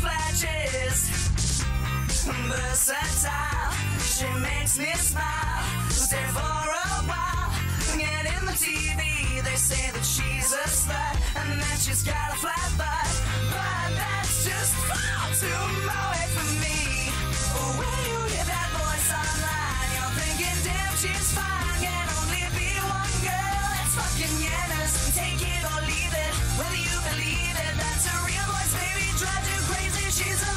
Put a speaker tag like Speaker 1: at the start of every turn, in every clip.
Speaker 1: flashes. Versatile, she makes me smile. Stay for a while. Get in the TV. They say that she's a slut and that she's got a flat butt. But that's just far too away from me. When you hear that voice online, you're thinking, damn, she's fine. Can only be one girl. It's fucking Yenna's. Take it or leave it. Whether you believe it, A.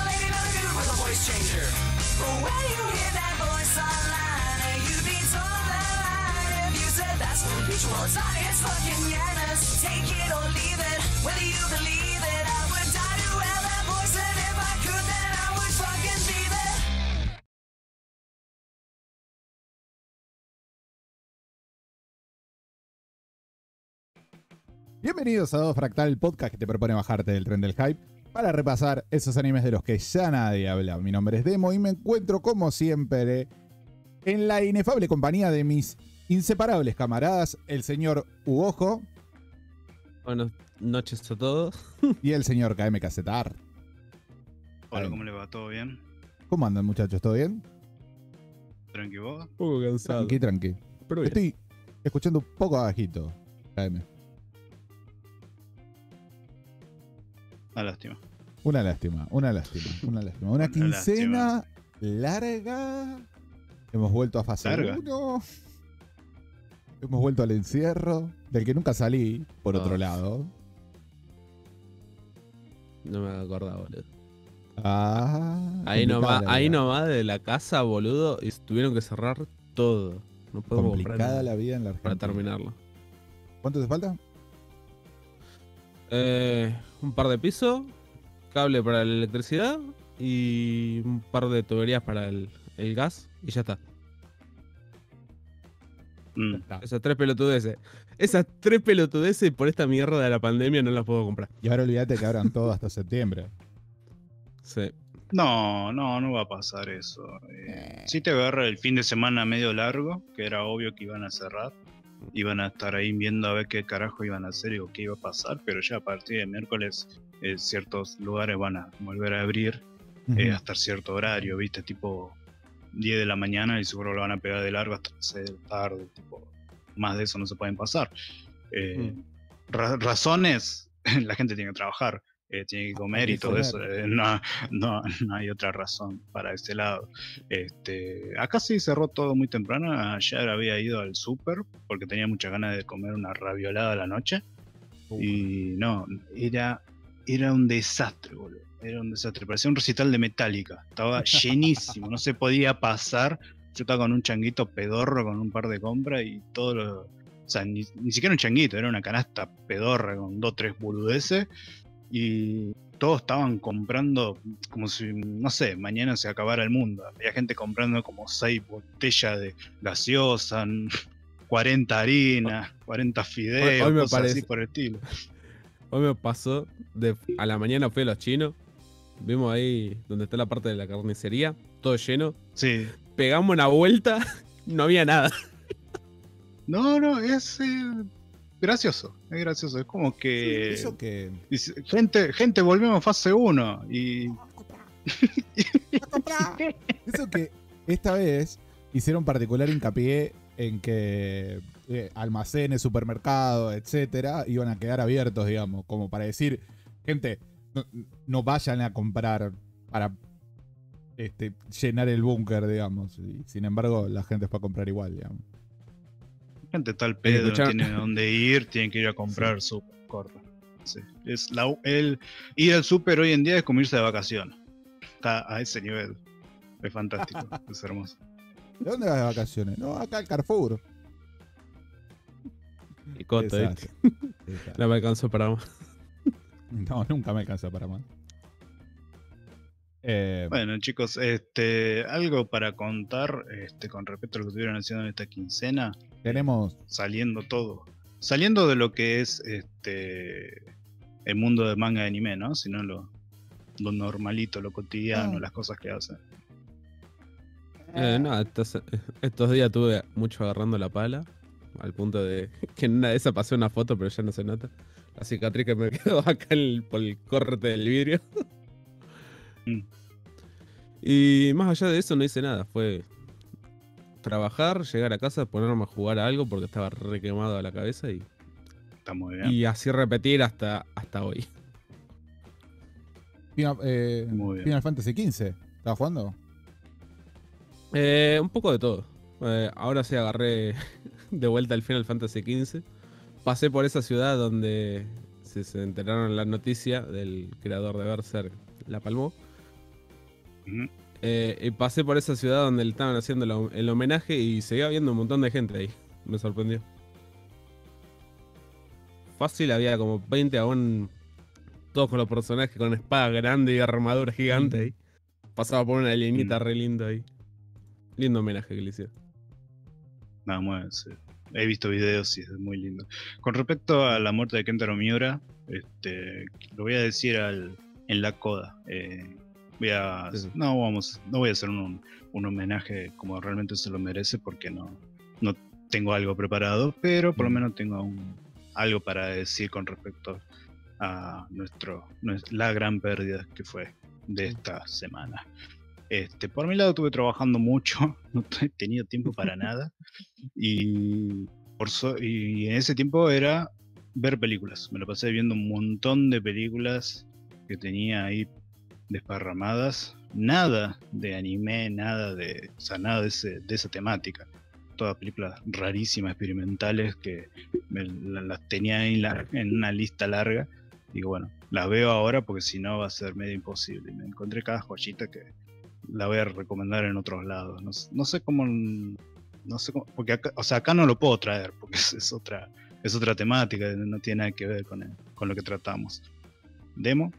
Speaker 2: Bienvenidos a Dos Fractal, el podcast que te propone bajarte del tren del hype para repasar esos animes de los que ya nadie habla. Mi nombre es Demo y me encuentro como siempre en la inefable compañía de mis inseparables camaradas, el señor Uojo
Speaker 3: Buenas noches a todos.
Speaker 2: y el señor KM Casetar.
Speaker 4: Hola, ¿cómo le va? ¿Todo bien?
Speaker 2: ¿Cómo andan muchachos? ¿Todo bien?
Speaker 4: ¿Tranqui vos?
Speaker 3: Un poco cansado.
Speaker 2: Tranqui, tranqui.
Speaker 3: Pero bien.
Speaker 2: Estoy escuchando un poco bajito, KM.
Speaker 4: Ah, lástima.
Speaker 2: Una lástima, una lástima, una lástima. Una
Speaker 4: Una
Speaker 2: quincena larga. Hemos vuelto a fase
Speaker 4: Larga.
Speaker 2: 1. Hemos vuelto al encierro, del que nunca salí, por otro
Speaker 3: Ah.
Speaker 2: lado.
Speaker 3: No me acordaba, boludo.
Speaker 2: Ah,
Speaker 3: Ahí nomás, ahí nomás de la casa, boludo, y tuvieron que cerrar todo. No podemos
Speaker 2: Complicada la vida en la Argentina.
Speaker 3: para terminarlo.
Speaker 2: ¿Cuánto te falta?
Speaker 3: Eh, un par de pisos, cable para la electricidad y un par de tuberías para el, el gas y ya está.
Speaker 4: Mm.
Speaker 3: Esas tres pelotudeces. Esas tres pelotudeces por esta mierda de la pandemia no las puedo comprar.
Speaker 2: Y ahora olvídate que abran todo hasta septiembre.
Speaker 3: Sí.
Speaker 4: No, no, no va a pasar eso. Eh, sí te agarra el fin de semana medio largo, que era obvio que iban a cerrar. Iban a estar ahí viendo a ver qué carajo iban a hacer y o qué iba a pasar, pero ya a partir de miércoles eh, ciertos lugares van a volver a abrir eh, hasta cierto horario, ¿viste? Tipo 10 de la mañana y seguro lo van a pegar de largo hasta las 6 de la tarde, tipo, más de eso no se pueden pasar. Eh, ra- razones, la gente tiene que trabajar, eh, tiene que comer y todo eso, eh, no, no, no hay otra razón para ese lado. Este, acá sí cerró todo muy temprano, ayer había ido al súper porque tenía muchas ganas de comer una raviolada a la noche. Y no, era, era un desastre, boludo. Era un desastre. Parecía un recital de Metallica. Estaba llenísimo, no se podía pasar. Yo estaba con un changuito pedorro con un par de compras y todo lo. O sea, ni, ni siquiera un changuito, era una canasta pedorra con dos, tres boludeces. Y todos estaban comprando como si, no sé, mañana se acabara el mundo. Había gente comprando como seis botellas de gaseosa, 40 harinas, 40 fideos,
Speaker 3: hoy
Speaker 4: cosas así por el estilo.
Speaker 3: Hoy me pasó, de, a la mañana fui a los chinos, vimos ahí donde está la parte de la carnicería, todo lleno,
Speaker 4: Sí.
Speaker 3: pegamos una vuelta, no había nada.
Speaker 4: No, no, es eh, gracioso, es gracioso. Es como que.
Speaker 2: Eso que.
Speaker 4: dice, gente, gente, volvemos a fase 1. Y.
Speaker 2: Eso que esta vez hicieron particular hincapié en que eh, almacenes, supermercados, etcétera, iban a quedar abiertos, digamos, como para decir, gente, no, no vayan a comprar para este, llenar el búnker, digamos. Y, sin embargo, la gente fue a comprar igual, digamos.
Speaker 4: Gente tal pedo, no tiene dónde ir, tienen que ir a comprar súper corto. Sí, Es la, el, ir al súper hoy en día es como irse de vacaciones. Está a ese nivel. Es fantástico, es hermoso.
Speaker 2: ¿De dónde vas de vacaciones? No, acá al Carrefour.
Speaker 3: Y coto. No me alcanzó para más.
Speaker 2: No, nunca me alcanza para más. Eh,
Speaker 4: Bueno, chicos, este, algo para contar este, con respecto a lo que estuvieron haciendo en esta quincena,
Speaker 2: tenemos.
Speaker 4: saliendo todo. Saliendo de lo que es este el mundo de manga y anime, ¿no? Sino lo, lo normalito, lo cotidiano,
Speaker 2: Ah.
Speaker 4: las cosas que hacen.
Speaker 3: Eh, no, estos, estos días tuve mucho agarrando la pala. Al punto de que en una de esas pasé una foto, pero ya no se nota. La cicatriz que me quedó acá el- por el corte del vidrio.
Speaker 4: Mm.
Speaker 3: Y más allá de eso no hice nada. Fue trabajar, llegar a casa, ponerme a jugar a algo porque estaba re quemado a la cabeza y,
Speaker 4: Está muy bien.
Speaker 3: y así repetir hasta, hasta hoy.
Speaker 2: Final, eh,
Speaker 4: Muy bien.
Speaker 2: Final Fantasy XV. ¿Estabas jugando?
Speaker 3: Eh, un poco de todo. Eh, ahora sí agarré de vuelta el Final Fantasy XV. Pasé por esa ciudad donde se, se enteraron la noticia del creador de Berserk, la palmó. Eh, y pasé por esa ciudad donde le estaban haciendo la- el homenaje y seguía viendo un montón de gente ahí. Me sorprendió. Fácil, había como 20 aún. Todos con los personajes con espada grande y armadura gigante ahí. Pasaba por una linita re lindo ahí. Lindo homenaje que le hicieron.
Speaker 4: Nada más. eh, He visto videos y es muy lindo. Con respecto a la muerte de Kentaro Miura, este, lo voy a decir al, en la coda. eh, voy a,
Speaker 3: Sí, sí.
Speaker 4: no, vamos, no voy a hacer un, un homenaje como realmente se lo merece porque no, no tengo algo preparado, pero por lo menos tengo un- algo para decir con respecto a nuestro, nues- la gran pérdida que fue de esta semana. Este, por mi lado estuve trabajando mucho, no he tenido tiempo para nada. Y, por so- y en ese tiempo era ver películas. Me lo pasé viendo un montón de películas que tenía ahí desparramadas. Nada de anime, nada de, nada de, esa temática. Todas películas rarísimas, experimentales, que las tenía en, en una lista larga. Digo, bueno, las veo ahora porque si no va a ser medio imposible. Me encontré cada joyita que la voy a recomendar en otros lados. No, sé cómo. No sé cómo. Porque acá, o sea, acá no lo puedo traer porque es, otra, es otra temática, no tiene nada que ver con, con lo que tratamos. ¿Demo?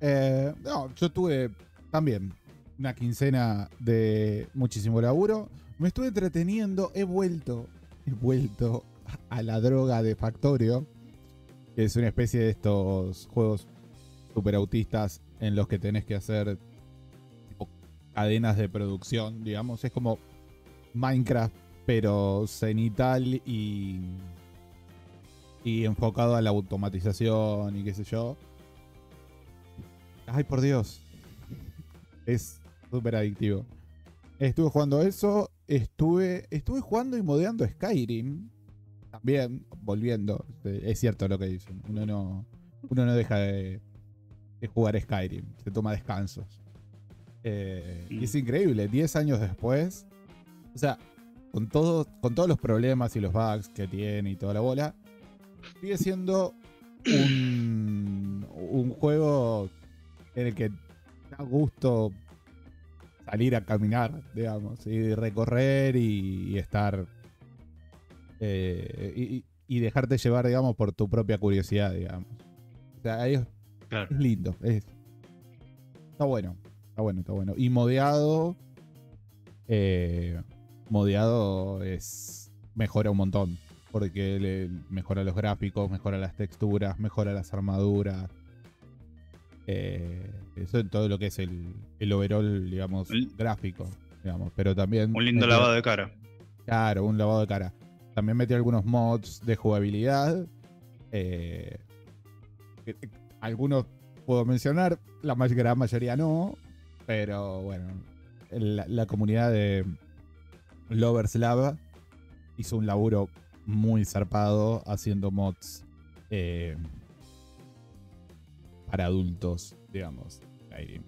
Speaker 2: Eh, no, yo tuve también una quincena de muchísimo laburo. Me estuve entreteniendo, he vuelto, he vuelto a la droga de Factorio, que es una especie de estos juegos super autistas en los que tenés que hacer tipo, cadenas de producción, digamos. Es como Minecraft, pero cenital y, y enfocado a la automatización y qué sé yo. Ay, por Dios. Es súper adictivo. Estuve jugando eso. Estuve, estuve jugando y modeando Skyrim. También, volviendo. Es cierto lo que dicen. Uno no, uno no deja de, de jugar Skyrim. Se toma descansos. Eh, y es increíble. 10 años después. O sea, con, todo, con todos los problemas y los bugs que tiene y toda la bola. Sigue siendo un, un juego en el que da gusto salir a caminar, digamos, y recorrer y, y estar eh, y, y dejarte llevar, digamos, por tu propia curiosidad, digamos. O sea, ahí es,
Speaker 4: Claro.
Speaker 2: es lindo, es- está bueno, está bueno, está bueno. Y modeado, eh, modeado es mejora un montón, porque le mejora los gráficos, mejora las texturas, mejora las armaduras. Eh, eso en todo lo que es el, el overall, digamos, gráfico, digamos. Pero también.
Speaker 4: Un lindo
Speaker 2: metió-
Speaker 4: lavado de cara.
Speaker 2: Claro, un lavado de cara. También metió algunos mods de jugabilidad. eh, que algunos puedo mencionar, la ma- gran mayoría no. Pero bueno, la, la comunidad de Lovers Lab hizo un laburo muy zarpado haciendo mods eh, para adultos, digamos. Skyrim.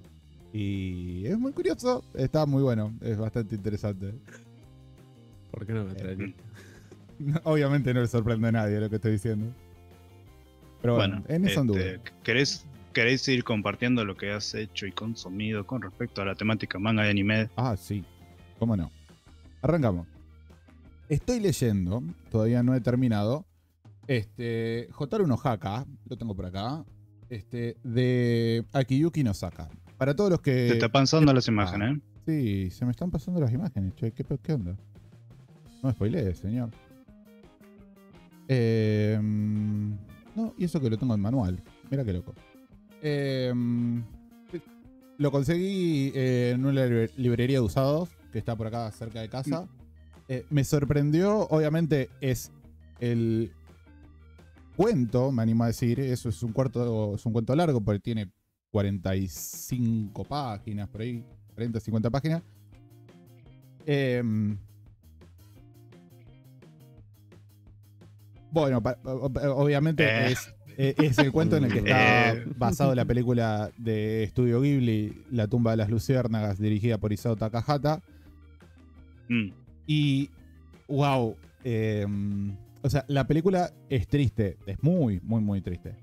Speaker 2: Y es muy curioso, está muy bueno, es bastante interesante.
Speaker 3: ¿Por qué no me traería?
Speaker 2: Obviamente no le sorprende a nadie lo que estoy diciendo. Pero bueno,
Speaker 4: Bueno,
Speaker 2: en eso
Speaker 4: este. ¿querés, ¿querés ir compartiendo lo que has hecho y consumido con respecto a la temática manga y anime?
Speaker 2: Ah, sí. ¿Cómo no? Arrancamos. Estoy leyendo, todavía no he terminado. Este. Jotaro no Haka, lo tengo por acá. Este. De Akiyuki no Saka. Para todos los que.
Speaker 4: Te está pasando las imágenes, ¿eh?
Speaker 2: Sí, se me están pasando las imágenes, che. ¿Qué, qué onda? No me spoilees, señor. Eh, no, y eso que lo tengo en manual. Mira qué loco. Eh, lo conseguí eh, en una libre- librería de usados que está por acá cerca de casa. Eh, me sorprendió, obviamente es el cuento, me animo a decir. Eso es un, cuarto, es un cuento largo porque tiene 45 páginas por ahí. 40, 50 páginas. Em, bueno, pa- obviamente
Speaker 4: Eh.
Speaker 2: es, eh, es el cuento en el que está
Speaker 4: Eh.
Speaker 2: basado la película de Estudio Ghibli, La tumba de las luciérnagas, dirigida por Isao Takahata.
Speaker 4: Mm.
Speaker 2: Y, wow, em, o sea, la película es triste, es muy, muy, muy triste.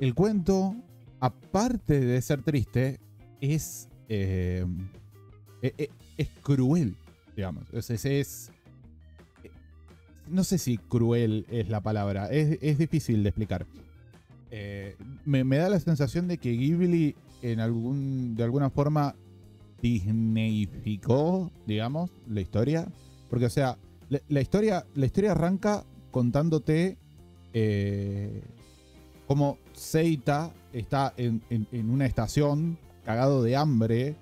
Speaker 2: El cuento, aparte de ser triste, es. eh, e- e- es, cruel, digamos. Es, es- es- no sé si cruel es la palabra. Es, es difícil de explicar. Eh, me, me da la sensación de que Ghibli, en algún, de alguna forma, disneyficó, digamos, la historia. Porque, o sea, la, historia, la historia arranca contándote. eh, como Seita está en, una estación cagado de hambre,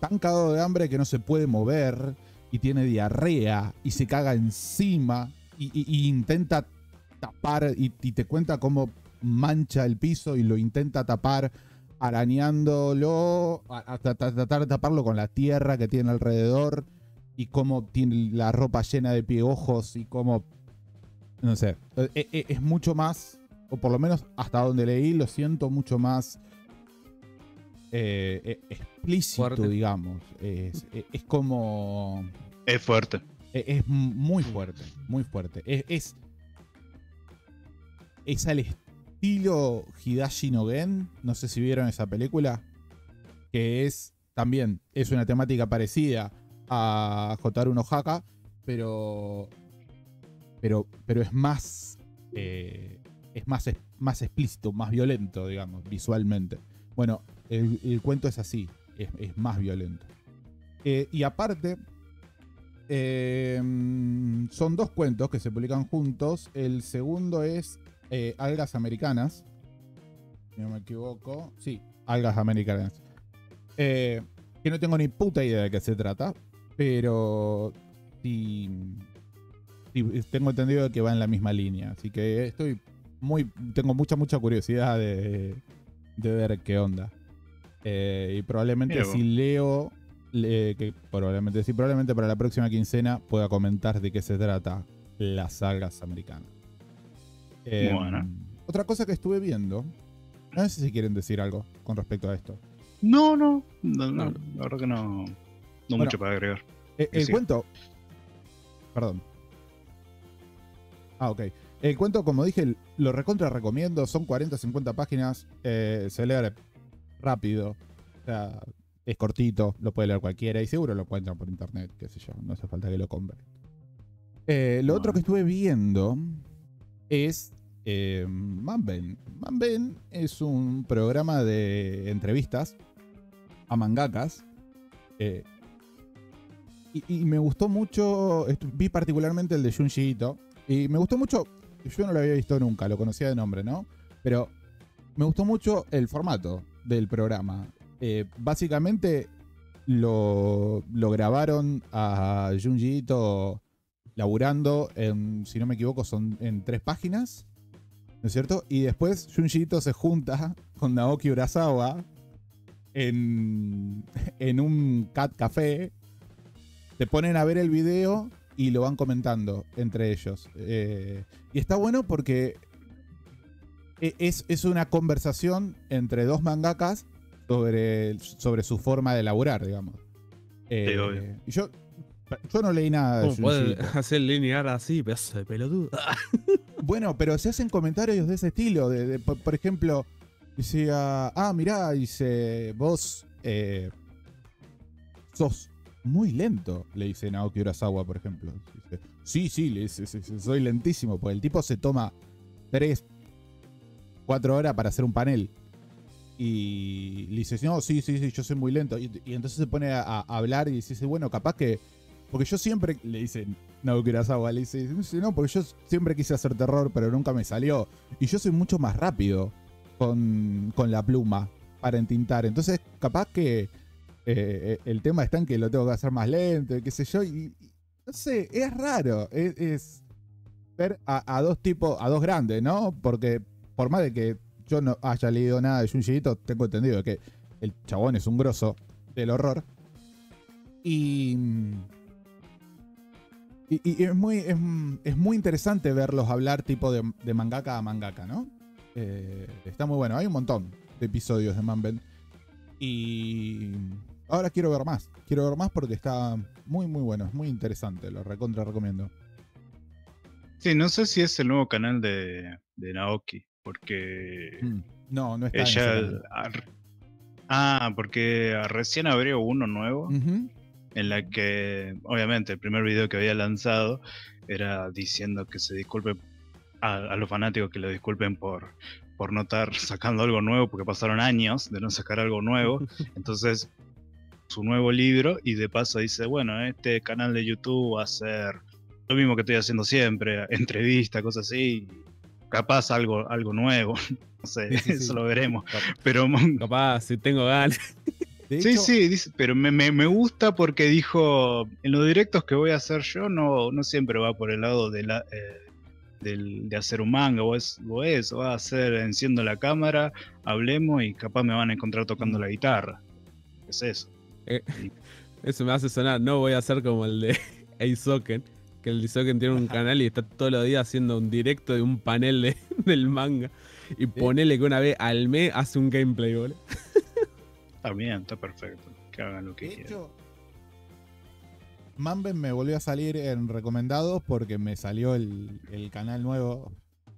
Speaker 2: tan cagado de hambre que no se puede mover y tiene diarrea y se caga encima y, intenta tapar y, y te cuenta cómo mancha el piso y lo intenta tapar arañándolo hasta ta- tratar de taparlo con la tierra que tiene alrededor y cómo tiene la ropa llena de piojos y cómo no sé, e- e- es mucho más o por lo menos hasta donde leí, lo siento mucho más eh, eh, explícito,
Speaker 3: Fuerte.
Speaker 2: digamos. Es, es- es como.
Speaker 4: Es fuerte.
Speaker 2: Es, es muy fuerte, muy fuerte. Es, es, es al estilo Hidashi no Gen. No sé si vieron esa película. Que es también, es una temática parecida a Jotaru no Haka, pero. Pero, pero es más. eh, es más, más explícito, más violento, digamos, visualmente. Bueno, el, cuento es así, es, más violento. Eh, y aparte, eh, son dos cuentos que se publican juntos. El segundo es eh, Algas Americanas. Si no me equivoco. Sí, Algas Americanas. Que no tengo ni puta idea de qué se trata. Pero sí, sí, tengo entendido de que va en la misma línea. Así que estoy muy. Tengo mucha, mucha curiosidad de, de ver qué onda. Eh, y probablemente si leo. le- que probablemente sí, probablemente para la próxima quincena pueda comentar de qué se trata las algas americanas. Eh,
Speaker 4: Bueno.
Speaker 2: Otra cosa que estuve viendo. No sé si quieren decir algo con respecto a esto.
Speaker 4: No, no. no, no,
Speaker 3: No.
Speaker 4: La verdad que no. No
Speaker 2: Bueno.
Speaker 4: mucho para agregar.
Speaker 2: Eh, el
Speaker 4: sí.
Speaker 2: cuento. Perdón. Ah, ok. El cuento, como dije, lo recontra recomiendo. Son 40, 50 páginas. eh, se lee rápido. O sea, es cortito. Lo puede leer cualquiera. Y seguro lo encuentran por internet. Qué sé yo. No hace falta que lo compren. Eh, lo otro que estuve viendo es eh, Manben. Manben es un programa de entrevistas a mangakas. eh, y, me gustó mucho, vi particularmente el de Junji Ito, y me gustó mucho, yo no lo había visto nunca, lo conocía de nombre, ¿no? Pero me gustó mucho el formato del programa. Eh, básicamente lo, lo grabaron a Junji Ito laburando en, si no me equivoco, son en tres páginas, ¿no es cierto? Y después Junji Ito se junta con Naoki Urasawa en, en un cat café te ponen a ver el video y lo van comentando entre ellos. Eh, y está bueno porque e- es, es una conversación entre dos mangakas sobre, sobre su forma de laburar, digamos. Eh,
Speaker 4: Sí, obvio.
Speaker 2: y yo, yo no leí nada de
Speaker 3: ¿Cómo
Speaker 2: Junji
Speaker 3: puede
Speaker 2: Ito.
Speaker 3: hacer linear así, pedazo de pelotudo?
Speaker 2: Bueno, pero se hacen comentarios de ese estilo. De, de- por, por ejemplo, decía, ah, mirá, dice, vos eh, sos muy lento, le dice Naoki Urasawa, por ejemplo. Sí, sí, le dice, "sí, sí, soy lentísimo, porque el tipo se toma 3, 4 horas para hacer un panel. Y le dice, no, sí, sí, sí, yo soy muy lento. Y, entonces se pone a, hablar y dice, bueno, capaz que. Porque yo siempre. Le dice, no, Kurosawa, le dice, no, porque yo siempre quise hacer terror, pero nunca me salió. Y yo soy mucho más rápido con, con la pluma para entintar. Entonces, capaz que eh, el tema está en que lo tengo que hacer más lento, qué sé yo. Y, no sé, es raro. Es, ver a, dos tipos, a dos grandes, ¿no? Porque por más de que yo no haya leído nada de Junji tengo entendido que el chabón es un grosso del horror. Y. Y, y es, muy, es, es muy interesante verlos hablar tipo de, de mangaka a mangaka, ¿no? Eh, está muy bueno. Hay un montón de episodios de Manben. Y ahora quiero ver más. Quiero ver más porque está muy, muy bueno. Es muy interesante. Lo recontra recomiendo.
Speaker 4: Sí, no sé si es el nuevo canal de, de Naoki, porque
Speaker 2: Mm. No, no está en
Speaker 4: ella... ar- Ah, porque recién abrió uno nuevo. En la que obviamente el primer video que había lanzado era diciendo que se disculpe a, a los fanáticos que lo disculpen por, por no estar sacando algo nuevo porque pasaron años de no sacar algo nuevo. Entonces, su nuevo libro y de paso dice, bueno, este canal de YouTube va a ser lo mismo que estoy haciendo siempre, entrevistas, cosas así. Capaz algo, algo nuevo, no sé,
Speaker 2: Sí, sí, sí.
Speaker 4: eso lo veremos. Pero
Speaker 3: Capaz, si tengo ganas.
Speaker 4: Sí, sí, dice, pero me, me- me gusta porque dijo, en los directos que voy a hacer yo no, no siempre va por el lado de, la, eh, del- de hacer un manga o, es, o eso, va a hacer enciendo la cámara, hablemos y capaz me van a encontrar tocando la guitarra. ¿Qué es eso?
Speaker 3: Eso me hace sonar. No voy a hacer como el de Aizoken. Que el Aizoken tiene un canal y está todos los días haciendo un directo de un panel de- del manga. Y ponele que una vez al mes hace un gameplay, boludo.
Speaker 4: Está bien, está perfecto. Que hagan lo que
Speaker 2: de
Speaker 4: quieran.
Speaker 2: hecho, Manben me volvió a salir en recomendados porque me salió el, el canal nuevo,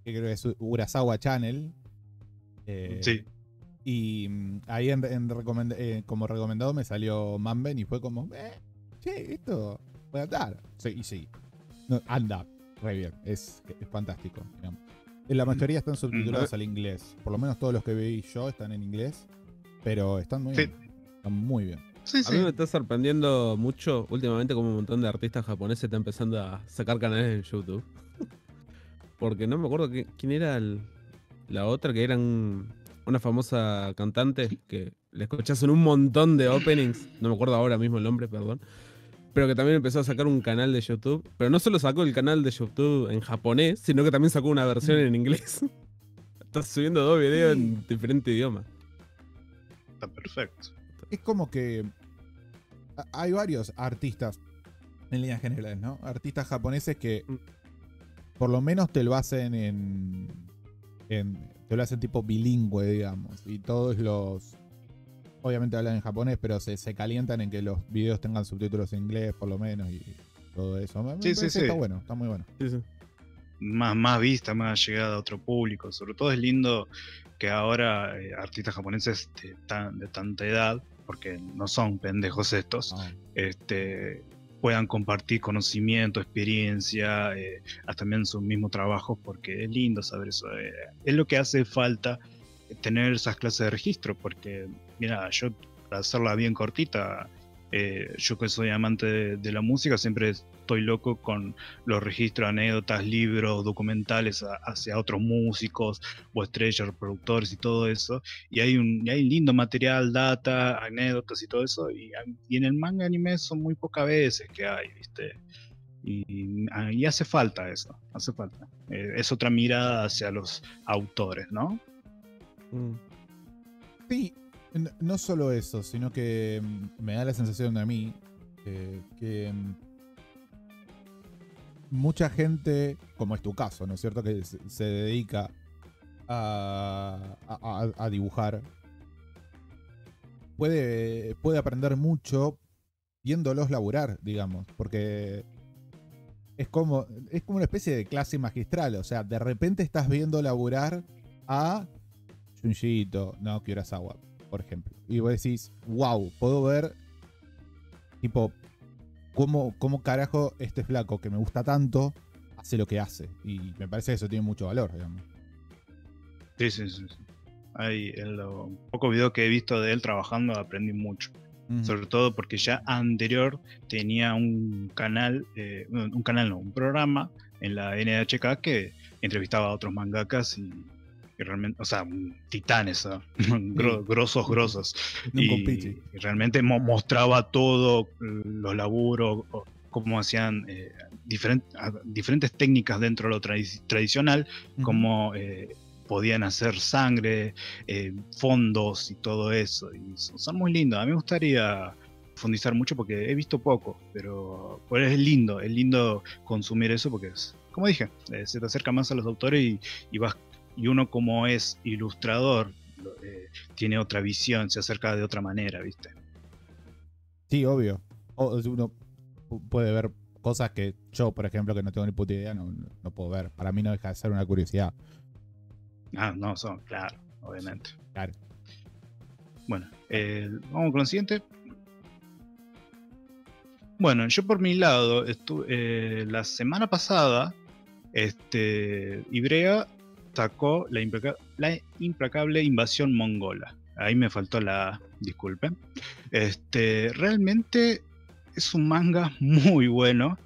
Speaker 2: que creo que es Urasawa Channel. Eh,
Speaker 4: Sí,
Speaker 2: Y mm, ahí en, en recomend- eh, como recomendado me salió Manben y fue como, eh, che, esto puede andar. Sí, y sí. No, anda, re bien. Es, es fantástico. digamos. En La mayoría están subtitulados al inglés. Por lo menos todos los que vi yo están en inglés. Pero están muy
Speaker 4: Sí.
Speaker 2: bien. Están muy bien.
Speaker 4: sí,
Speaker 3: A
Speaker 4: sí.
Speaker 3: mí me está sorprendiendo mucho últimamente como un montón de artistas japoneses está empezando a sacar canales en YouTube. Porque no me acuerdo qui- quién era el- la otra, que era un- una famosa cantante que le escuchás en un montón de openings. No me acuerdo ahora mismo el nombre, perdón. Pero que también empezó a sacar un canal de YouTube. Pero no solo sacó el canal de YouTube en japonés, sino que también sacó una versión en inglés. Está subiendo dos videos en diferentes idiomas.
Speaker 4: Está perfecto.
Speaker 2: Es como que hay varios artistas en líneas generales, ¿no? Artistas japoneses que
Speaker 3: Mm.
Speaker 2: por lo menos te lo hacen en, en- te lo hacen tipo bilingüe, digamos. Y todos los obviamente hablan en japonés, pero se, se calientan en que los videos tengan subtítulos en inglés, por lo menos, y todo eso. Me- me
Speaker 4: Sí, sí, sí.
Speaker 2: Está bueno, está muy bueno.
Speaker 3: Sí, sí.
Speaker 4: más, más vista, más llegada a otro público. Sobre todo es lindo que ahora eh, artistas japoneses de, tan- de tanta edad, porque no son pendejos estos,
Speaker 2: Ah,
Speaker 4: este, puedan compartir conocimiento, experiencia, eh, hasta también sus mismos trabajos, porque es lindo saber eso. eh, es lo que hace falta tener esas clases de registro, porque, mira, yo para hacerla bien cortita, eh, yo que soy amante de, de la música, siempre estoy loco con los registros, anécdotas, libros, documentales hacia otros músicos o estrellas, productores y todo eso. Y hay un y hay lindo material, data, anécdotas y todo eso. Y, y en el manga anime son muy pocas veces que hay, ¿viste? Y, y hace falta eso, hace falta. Eh, es otra mirada hacia los autores, ¿no?
Speaker 3: Mm.
Speaker 2: Sí, no solo eso, sino que mm, me da la sensación a mí eh, que mm, mucha gente, como es tu caso, ¿no es cierto? Que se, dedica a, a- a- dibujar, puede, puede aprender mucho viéndolos laburar, digamos, porque es como, es como una especie de clase magistral, o sea, de repente estás viendo laburar a Junji no Kurosawa, por ejemplo. Y vos decís, wow, puedo ver, tipo, cómo, cómo carajo este flaco que me gusta tanto hace lo que hace. Y me parece que eso tiene mucho valor, digamos.
Speaker 4: Sí, sí, sí. Hay, en los pocos videos que he visto de él trabajando aprendí mucho. Sobre todo porque ya anterior tenía un canal, eh, un un canal no, un programa en la NHK que entrevistaba a otros mangakas y, y realmente, o sea, titanes, ¿ah? Gro- grosos, grosos. Y, y realmente mo- mostraba todo, los laburos, cómo hacían eh, diferent- diferentes técnicas dentro de lo tradi- tradicional,
Speaker 2: Ujú.
Speaker 4: cómo eh, podían hacer sangre, eh, fondos y todo eso. Y son, son muy lindos. A mí me gustaría profundizar mucho porque he visto poco, pero, pero es lindo, es lindo consumir eso porque es, como dije, eh, se te acerca más a los autores y, y vas y uno como es ilustrador eh, tiene otra visión, se acerca de otra manera, ¿viste?
Speaker 2: Sí, obvio. O- uno pu- puede ver cosas que yo, por ejemplo, que no tengo ni puta idea, no, no puedo ver. Para mí no deja de ser una curiosidad.
Speaker 4: Ah, no, son, claro, obviamente.
Speaker 2: Claro.
Speaker 4: Bueno, eh, vamos con lo siguiente. Bueno, yo por mi lado, estu- eh, la semana pasada, este, Ibrea sacó la, implaca- la implacable invasión mongola. Ahí me faltó la disculpen. Este, realmente es un manga muy bueno.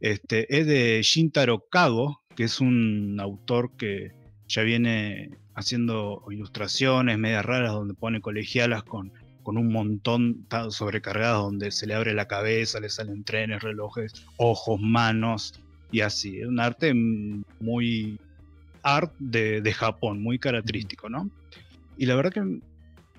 Speaker 4: Este, es de Shintaro Kago, que es un autor que ya viene haciendo ilustraciones medias raras donde pone colegialas con, con un montón sobrecargadas donde se le abre la cabeza, le salen trenes, relojes, ojos, manos y así. Es un arte muy art de, de Japón, muy característico, ¿no? Y la verdad que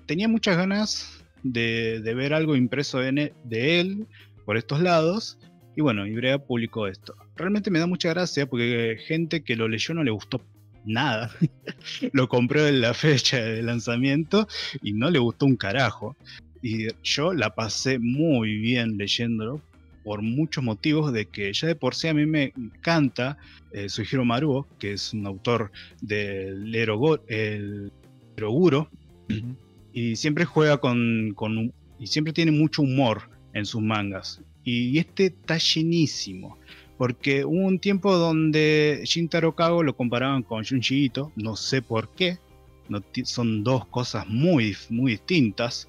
Speaker 4: tenía muchas ganas de, de ver algo impreso en e- de él por estos lados. Y bueno, Ibrea publicó esto. Realmente me da mucha gracia porque gente que lo leyó no le gustó nada. lo compró en la fecha de lanzamiento y no le gustó un carajo. Y yo la pasé muy bien leyéndolo por muchos motivos de que ya de por sí a mí me encanta eh, Suihiro Maruo, que es un autor del Erogo- el Eroguro, y siempre juega con, y siempre tiene mucho humor en sus mangas. Y este está llenísimo. Porque hubo un tiempo donde Shintaro Kago lo comparaban con Junji Ito, no sé por qué. No son dos cosas muy, muy distintas.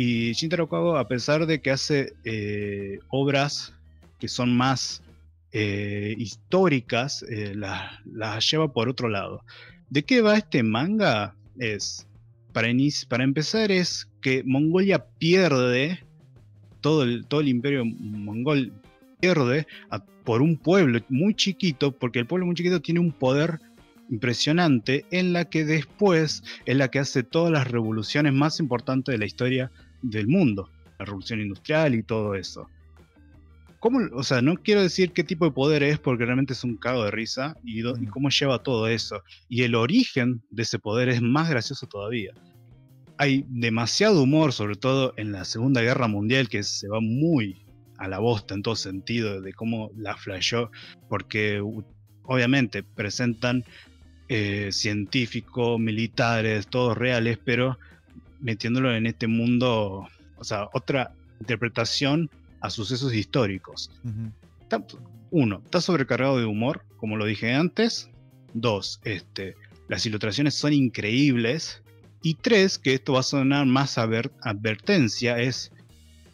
Speaker 4: Y Shintaro Kago, a pesar de que hace eh, obras que son más eh, históricas, eh, las lleva por otro lado. ¿De qué va este manga? Es, para, para empezar, es que Mongolia pierde, todo el, todo el imperio mongol pierde por un pueblo muy chiquito, porque el pueblo muy chiquito tiene un poder impresionante en la que después es la que hace todas las revoluciones más importantes de la historia del mundo, la revolución industrial y todo eso. ¿Cómo, o sea, no quiero decir qué tipo de poder es porque realmente es un cago de risa y, do- y
Speaker 2: Mm.
Speaker 4: cómo lleva todo eso. Y el origen de ese poder es más gracioso todavía. Hay demasiado humor, sobre todo en la Segunda Guerra Mundial, que se va muy a la bosta en todo sentido de cómo la flasheó, porque obviamente presentan eh, científicos, militares, todos reales, pero metiéndolo en este mundo, o sea, otra interpretación a sucesos históricos. Está- uno, está sobrecargado de humor, como lo dije antes. Dos, este, las ilustraciones son increíbles. Y tres, que esto va a sonar más adver- advertencia, es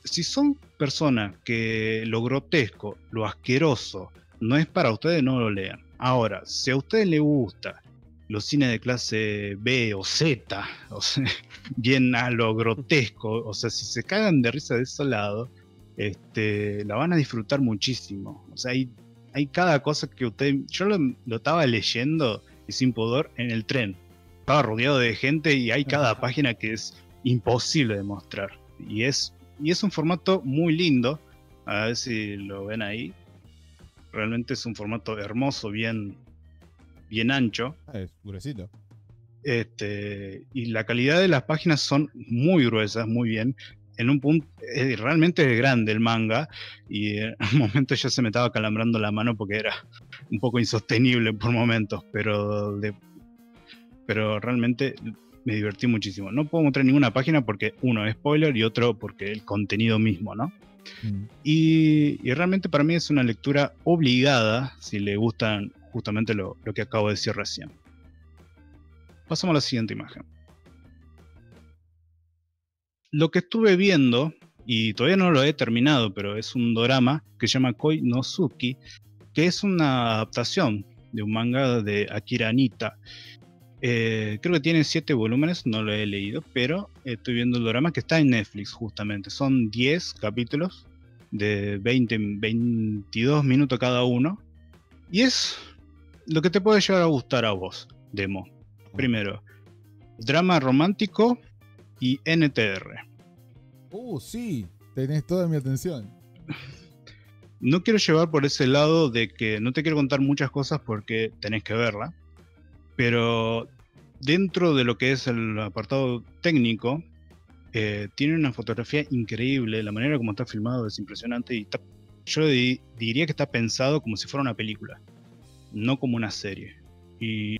Speaker 4: si son personas que lo grotesco, lo asqueroso, no es para ustedes, no lo lean. Ahora, si a ustedes les gusta los cines de clase B o Z, o sea, bien a lo grotesco, o sea, si se cagan de risa de ese lado, este, la van a disfrutar muchísimo. O sea, hay, hay cada cosa que usted. Yo lo, lo estaba leyendo y sin pudor en el tren. Estaba rodeado de gente y hay cada página que es imposible de mostrar. Y es, y es un formato muy lindo. A ver si lo ven ahí. Realmente es un formato hermoso, bien, bien ancho.
Speaker 2: Ah, es gruesito.
Speaker 4: Este, y la calidad de las páginas son muy gruesas, muy bien. En un punto, eh, realmente es grande el manga. Y en un momento ya se me estaba calambrando la mano porque era un poco insostenible por momentos. Pero, de- pero realmente me divertí muchísimo. No puedo mostrar ninguna página porque uno es spoiler y otro porque el contenido mismo, ¿no?
Speaker 2: Mm.
Speaker 4: Y, y realmente para mí es una lectura obligada si le gustan justamente lo, lo que acabo de decir recién. Pasamos a la siguiente imagen. lo que estuve viendo, y todavía no lo he terminado, pero es un drama que se llama Koi no Suki, que es una adaptación de un manga de Akira Anita. Eh, creo que tiene siete volúmenes, no lo he leído, pero estoy viendo el drama que está en Netflix justamente. Son 10 capítulos de 20, 22 minutos cada uno. Y es lo que te puede llegar a gustar a vos, Demo. Primero, drama romántico y NTR.
Speaker 2: Uh, sí, tenés toda mi atención.
Speaker 4: No quiero llevar por ese lado de que no te quiero contar muchas cosas porque tenés que verla, pero dentro de lo que es el apartado técnico, eh, tiene una fotografía increíble, la manera como está filmado es impresionante y está- yo di- diría que está pensado como si fuera una película, no como una serie. Y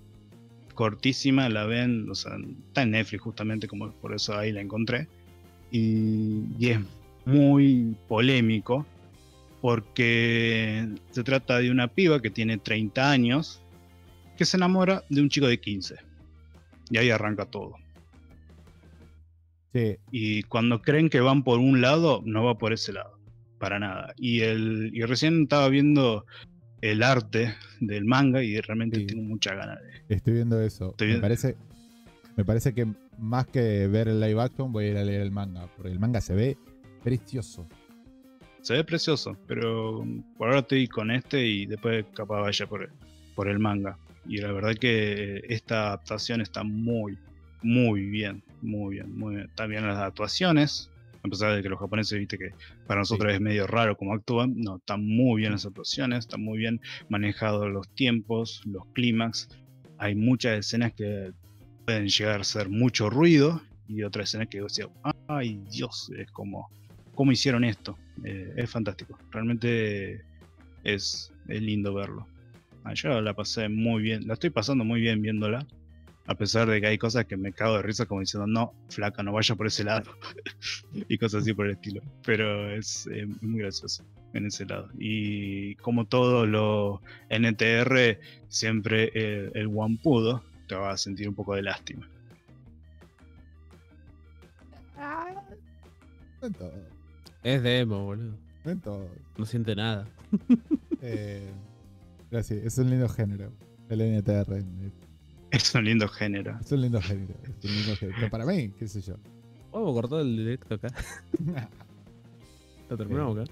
Speaker 4: cortísima, la ven, o sea, está en Netflix justamente, como por eso ahí la encontré. Y, y es muy polémico porque se trata de una piba que tiene 30 años que se enamora de un chico de 15. Y ahí arranca todo.
Speaker 2: Sí,
Speaker 4: Y cuando creen que van por un lado, no va por ese lado. Para nada. Y, el, y recién estaba viendo el arte del manga y realmente
Speaker 2: Sí.
Speaker 4: tengo mucha ganas de.
Speaker 2: estoy viendo eso.
Speaker 4: Estoy
Speaker 2: Me
Speaker 4: viendo-
Speaker 2: parece, me parece que más que ver el live action, voy a ir a leer el manga. Porque el manga se ve precioso.
Speaker 4: Se ve precioso, pero por ahora estoy con este y después capaz vaya por, por el manga. Y la verdad que esta adaptación está muy, muy bien. Muy bien, muy bien. También las actuaciones, a pesar de que los japoneses, viste que para nosotros es medio raro cómo actúan, no, están muy bien las actuaciones, están muy bien manejados los tiempos, los clímax. Hay muchas escenas que pueden llegar a ser mucho ruido y otras escenas que decía, ay Dios, es como, ¿cómo hicieron esto? Eh, es fantástico, realmente es, es lindo verlo. Ah, Yo la pasé muy bien, la estoy pasando muy bien viéndola, a pesar de que hay cosas que me cago de risa como diciendo, no, flaca, no vaya por ese lado, y cosas así por el estilo. Pero es eh, muy gracioso en ese lado. Y como todo lo NTR, siempre eh, el guampudo te va a sentir un poco de lástima.
Speaker 2: No en todo.
Speaker 3: Es demo, boludo.
Speaker 2: No en todo.
Speaker 3: No siente nada.
Speaker 2: Eh, pero sí, es un lindo género. El NTR.
Speaker 4: Es un lindo género.
Speaker 2: Es un lindo género. Es un lindo género. Pero para mí, qué sé yo.
Speaker 3: Vamos a cortar el directo acá. Lo terminamos acá.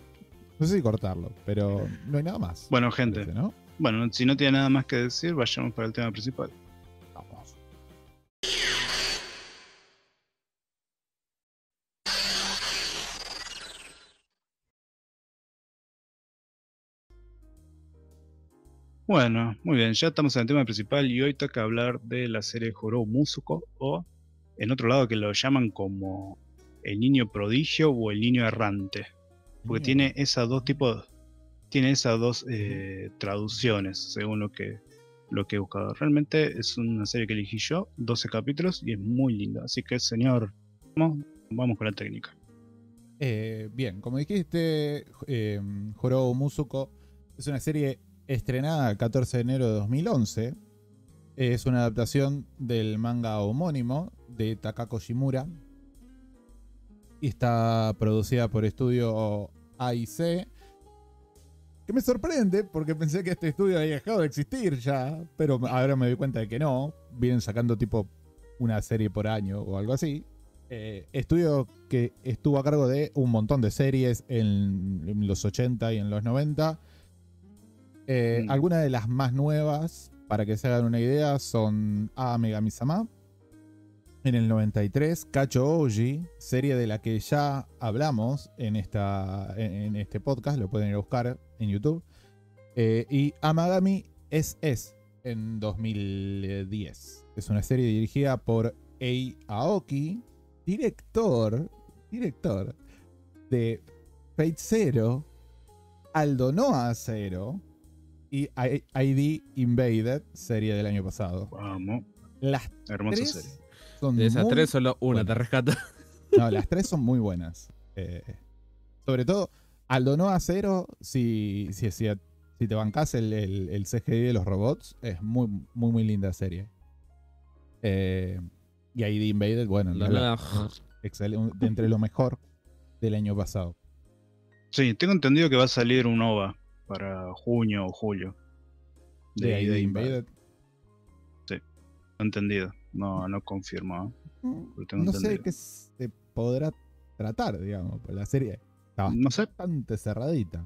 Speaker 2: No sé si cortarlo, pero no hay nada más.
Speaker 4: Bueno, gente,
Speaker 2: Parece, ¿no?
Speaker 4: bueno, si no tiene nada más que decir, vayamos para el tema principal. Bueno, muy bien, ya estamos en el tema principal y hoy toca hablar de la serie Horou Musuko o en otro lado que lo llaman como el niño prodigio o el niño errante, porque tiene esas dos tipos, tiene esas dos eh, traducciones según lo que lo que he buscado. Realmente es una serie que elegí yo, 12 capítulos y es muy linda, así que señor, vamos, vamos con la técnica.
Speaker 2: Eh, bien, como dijiste, eh, Horou Musuko es una serie estrenada el 14 de enero de 2011. Es una adaptación del manga homónimo de Takako Shimura. Y está producida por estudio AIC. Que me sorprende porque pensé que este estudio había dejado de existir ya. Pero ahora me doy cuenta de que no. Vienen sacando tipo una serie por año o algo así. Eh, estudio que estuvo a cargo de un montón de series en, en los 80 y en los 90. Eh,
Speaker 4: Mm.
Speaker 2: Algunas de las más nuevas, para que se hagan una idea, son A Megami-sama. En el 93, Kacho Oji, serie de la que ya hablamos en, esta, en, este podcast, lo pueden ir a buscar en YouTube. Eh, y Amagami SS en 2010. Es una serie dirigida por Ei Aoki, director, director de Fate Zero, Aldo Noah Zero y ID Invaded, serie del año pasado.
Speaker 4: Vamos,
Speaker 2: Las
Speaker 4: hermosa
Speaker 2: tres
Speaker 4: serie.
Speaker 2: son
Speaker 3: De esas tres, solo una
Speaker 2: buenas.
Speaker 3: te rescata.
Speaker 2: No, las tres son muy buenas. Eh, sobre todo, Aldo Noah Zero, si, si, si, si te bancas el, el, el CGI de los robots, es muy, muy, muy linda serie. Eh, y ID Invaded, bueno,
Speaker 3: La
Speaker 2: la- de entre lo mejor del año pasado.
Speaker 4: Sí, tengo entendido que va a salir un OVA para junio o julio.
Speaker 2: De ahí de
Speaker 4: Invaded.
Speaker 2: Invaded.
Speaker 4: Entendido. No, no confirmo. ¿eh? Tengo
Speaker 2: No sé qué se podrá tratar, digamos, pues la serie está
Speaker 4: No sé,
Speaker 2: bastante cerradita.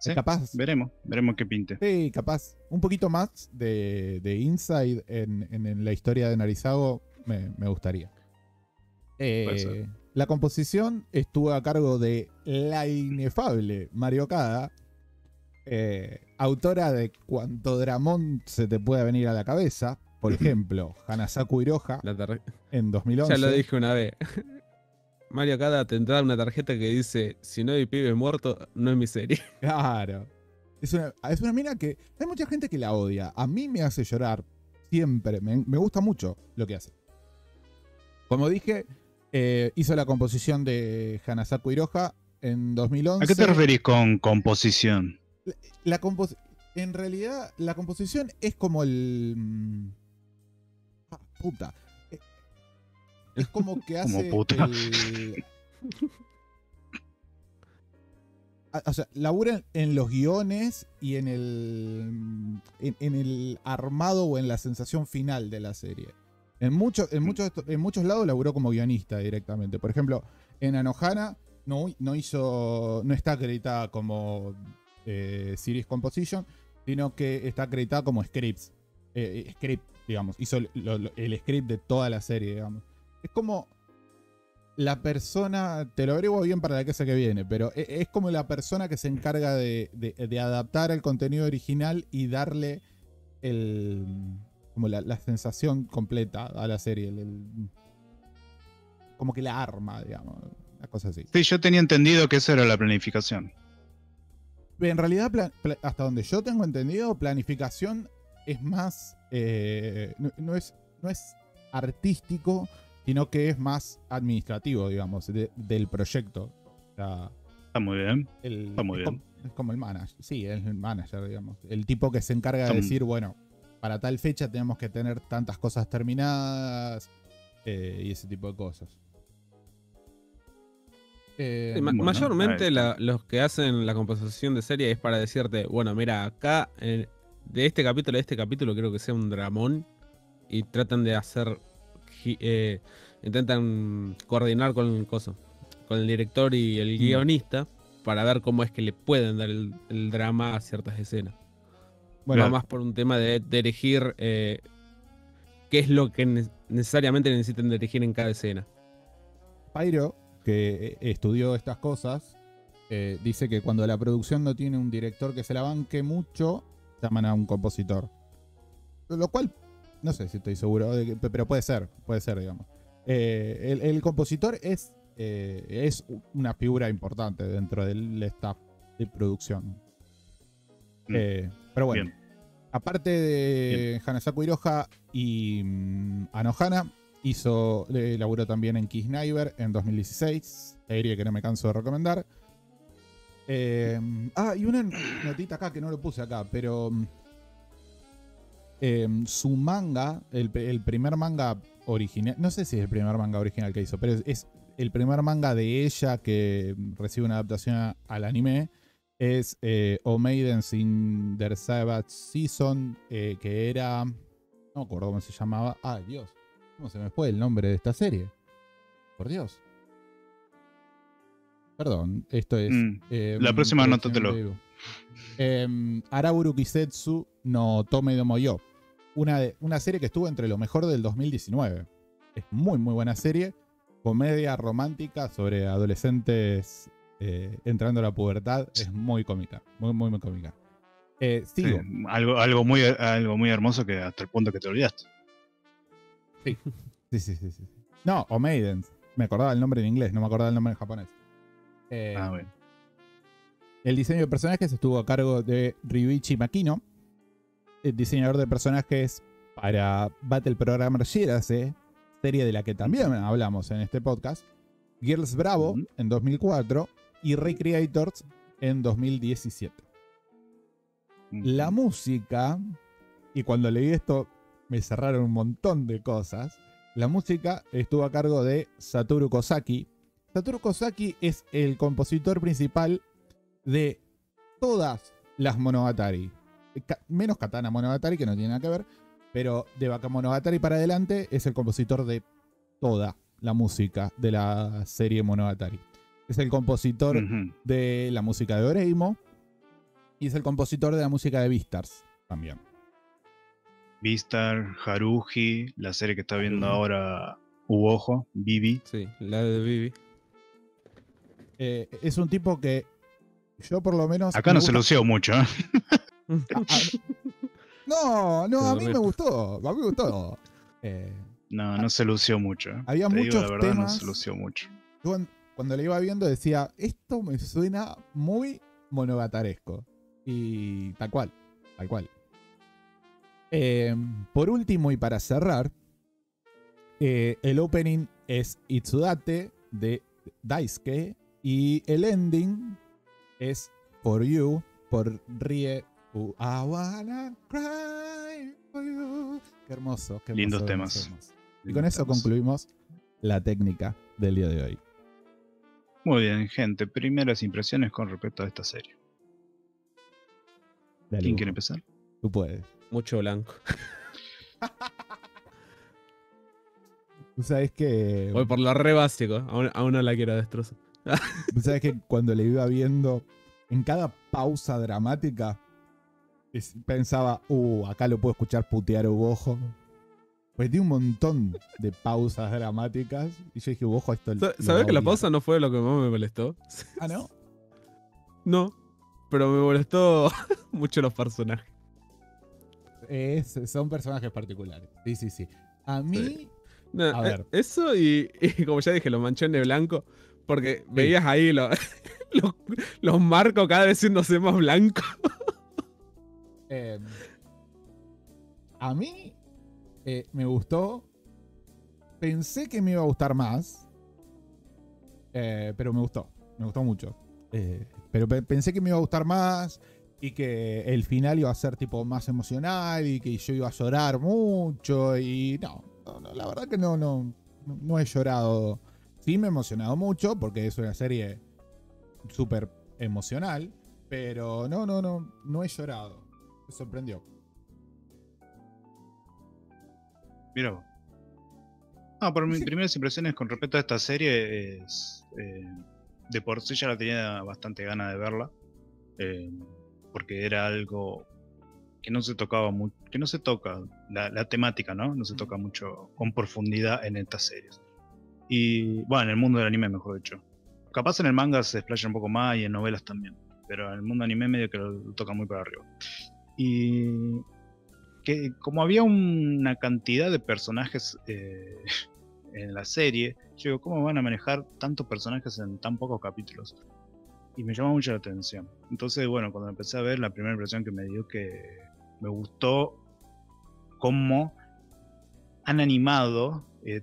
Speaker 4: sí,
Speaker 2: Capaz,
Speaker 4: veremos, veremos qué pinte.
Speaker 2: sí, capaz, un poquito más de, de insight en, en- en la historia de Narizago me, me gustaría. Eh, la composición estuvo a cargo de la inefable Mario Kada, eh, autora de cuanto dramón se te pueda venir a la cabeza. Por ejemplo, Hanasaku Hiroha en 2011.
Speaker 3: Ya lo dije una vez. Mario Kada te da una tarjeta que dice: Si no hay pibe muerto, no es mi serie.
Speaker 2: Claro. Es una, es una mina que hay mucha gente que la odia. A mí me hace llorar siempre. Me, me gusta mucho lo que hace. Como dije, eh, hizo la composición de Hanasaku Hiroha en 2011.
Speaker 4: ¿A qué te referís con composición?
Speaker 2: La compos- en realidad, la composición es como el. mm, ah, puta. Eh, Es como que
Speaker 4: Como
Speaker 2: hace.
Speaker 4: puta.
Speaker 2: el- Ah, O sea, labura en los guiones y en el. mm, En, en el armado o en la sensación final de la serie. En, mucho- en, muchos, en muchos lados laburó como guionista directamente. Por ejemplo, en Anohana no, no hizo. no está acreditada como eh, Series Composition, sino que está acreditada como scripts. Eh, eh, script, digamos. Hizo lo- el script de toda la serie, digamos. Es como la persona, te lo averiguo bien para la casa que viene, pero e- es como la persona que se encarga de, adaptar el contenido original y darle el como la, sensación completa a la serie. el- como que la arma, digamos. Una cosa así.
Speaker 4: Sí, yo tenía entendido que esa era la planificación.
Speaker 2: En realidad, hasta donde yo tengo entendido, planificación es más. eh, no, no es, no es artístico, sino que es más administrativo, digamos, de- del proyecto. O sea,
Speaker 4: Está muy bien.
Speaker 2: el-
Speaker 4: Está muy
Speaker 2: es,
Speaker 4: bien.
Speaker 2: como, es como el manager. Sí, es el manager, digamos. El tipo que se encarga de decir, bueno, para tal fecha tenemos que tener tantas cosas terminadas eh, y ese tipo de cosas. Eh,
Speaker 3: Sí, ma-
Speaker 4: bueno,
Speaker 3: mayormente la- los que hacen la composición de serie es para decirte, bueno, mira, acá eh, de este capítulo a este capítulo creo que sea un dramón y tratan de hacer, eh, intentan coordinar con el coso, con el director y el
Speaker 2: Mm.
Speaker 3: guionista para ver cómo es que le pueden dar el, el drama a ciertas escenas.
Speaker 2: bueno,
Speaker 3: más por un tema de, de elegir eh, qué es lo que ne- necesariamente necesitan de elegir en cada escena.
Speaker 2: Pyro, que eh, estudió estas cosas, eh, dice que cuando la producción no tiene un director que se la banque mucho, llaman a un compositor. Lo cual, no sé si estoy seguro, de que- pero puede ser, puede ser, digamos. Eh, el, el compositor es, eh, es una figura importante dentro del staff de producción.
Speaker 4: Mm.
Speaker 2: Pero bueno,
Speaker 4: Bien.
Speaker 2: aparte de Hanasaku Hiroha y mm, Anohana, hizo, eh, laburó también en Kisniver en 2016, serie que no me canso de recomendar. Eh, ah, y una notita acá que no lo puse acá, pero mm, em, su manga, el, primer manga original, no sé si es el primer manga original que hizo, pero es, el primer manga de ella que recibe una adaptación al anime, es eh, O Maidens in their Sabbath Season, eh, que era, no me acuerdo cómo se llamaba, ay Dios, ¿cómo se me fue el nombre de esta serie? Por Dios. Perdón, esto es...
Speaker 4: Mm.
Speaker 2: eh,
Speaker 4: La próxima anótatelo.
Speaker 2: de Edu. Em, Araburu Kisetsu no Tome Domo Yo. Una, de- una serie que estuvo entre lo mejor del 2019. Es muy, muy buena serie. Comedia romántica sobre adolescentes eh, entrando a la pubertad. Es muy cómica. Muy, muy, muy cómica. Eh,
Speaker 4: Sí,
Speaker 2: sigo.
Speaker 4: algo, algo, muy, algo muy hermoso que hasta el punto que te olvidaste.
Speaker 2: Sí, sí, sí, sí. sí. No, o Maidens. Me acordaba el nombre en inglés, no me acordaba el nombre en japonés. Eh,
Speaker 4: Ah, bueno.
Speaker 2: El diseño de personajes estuvo a cargo de Ryuichi Makino, el diseñador de personajes para Battle Programmer Shirase, serie de la que también hablamos en este podcast, Girls Bravo en 2004 y Recreators en 2017. La música, y cuando leí esto me cerraron un montón de cosas, La música estuvo a cargo de Satoru Kosaki. Satoru Kosaki es el compositor principal de todas las Monogatari. Menos Katana Monogatari, que no tiene nada que ver, pero de Bakemonogatari para adelante es el compositor de toda la música de la serie Monogatari. Es el compositor de la música de Oreimo y es el compositor de la música de Beastars también.
Speaker 4: Vistar, Haruji, la serie que está viendo ahora Uojo, Bibi.
Speaker 3: Sí, la de Vivi.
Speaker 2: Eh, es un tipo que yo por lo menos...
Speaker 4: Acá
Speaker 2: me
Speaker 4: no se
Speaker 2: gusta-
Speaker 4: lució mucho. ¿eh?
Speaker 2: No, no, a mí me gustó, a mí me gustó. Eh,
Speaker 4: No, no se lució mucho. ¿eh?
Speaker 2: Había
Speaker 4: Te digo
Speaker 2: muchos
Speaker 4: la verdad, no
Speaker 2: temas.
Speaker 4: se lució mucho.
Speaker 2: yo cuando le iba viendo decía, esto me suena muy monogataresco. Y tal cual, tal cual. Eh, por último y para cerrar, eh, el opening es Itsudate de Daisuke y el ending es For You por Rie I wanna cry for you. Qué hermoso, qué hermoso,
Speaker 4: Lindos temas.
Speaker 2: hermoso. Y con eso concluimos la técnica del día de hoy.
Speaker 4: Muy bien, gente. Primeras impresiones con respecto a esta serie.
Speaker 2: Dale,
Speaker 4: ¿Quién quiere empezar?
Speaker 2: Tú puedes.
Speaker 3: Mucho blanco.
Speaker 2: Tú sabes que.
Speaker 3: Voy por lo re básico. Aún, aún no la quiero destrozar.
Speaker 2: Tú sabes que cuando le iba viendo, en cada pausa dramática, pensaba, uh, acá lo puedo escuchar putear a Ubojo. Pues di un montón de pausas dramáticas y yo dije, Ubojo, esto.
Speaker 3: ¿Sabes que la
Speaker 2: odiar".
Speaker 3: pausa no fue lo que más me molestó?
Speaker 2: Ah, ¿no?
Speaker 3: No. Pero me molestó mucho los personajes.
Speaker 2: Es- son personajes particulares. Sí, sí, sí. A mí.
Speaker 3: Sí. No,
Speaker 2: A
Speaker 3: eh,
Speaker 2: ver.
Speaker 3: Eso y, y como ya dije, los manchones blancos. Porque veías ahí lo- los, los marcos cada vez siéndose más blancos.
Speaker 2: eh, a mí eh, me gustó. Pensé que me iba a gustar más. eh, pero me gustó. Me gustó mucho. Pero pe- pensé que me iba a gustar más. Y que el final iba a ser tipo más emocional. Y que yo iba a llorar mucho. Y no. no, no, la verdad que no, no. no- No he llorado. Sí me he emocionado mucho. Porque es una serie súper emocional. Pero no, no, no. No he llorado. Me sorprendió.
Speaker 4: Mira vos. Ah, por mis
Speaker 2: Sí.
Speaker 4: primeras impresiones con respecto a esta serie es. eh, de por sí ya la tenía bastante ganas de verla. eh, porque era algo que no se tocaba mucho. Que no se toca. La, la temática, ¿no? No se toca mucho con profundidad en estas series. Y. Bueno, en el mundo del anime, mejor dicho. Capaz en el manga se explaya un poco más y en novelas también. Pero en el mundo anime medio que lo, lo toca muy para arriba. Y que como había una cantidad de personajes eh, en la serie, yo digo, ¿cómo van a manejar tantos personajes en tan pocos capítulos? Y me llamó mucho la atención. Entonces, bueno, cuando empecé a ver, la primera impresión que me dio que me gustó cómo han animado eh,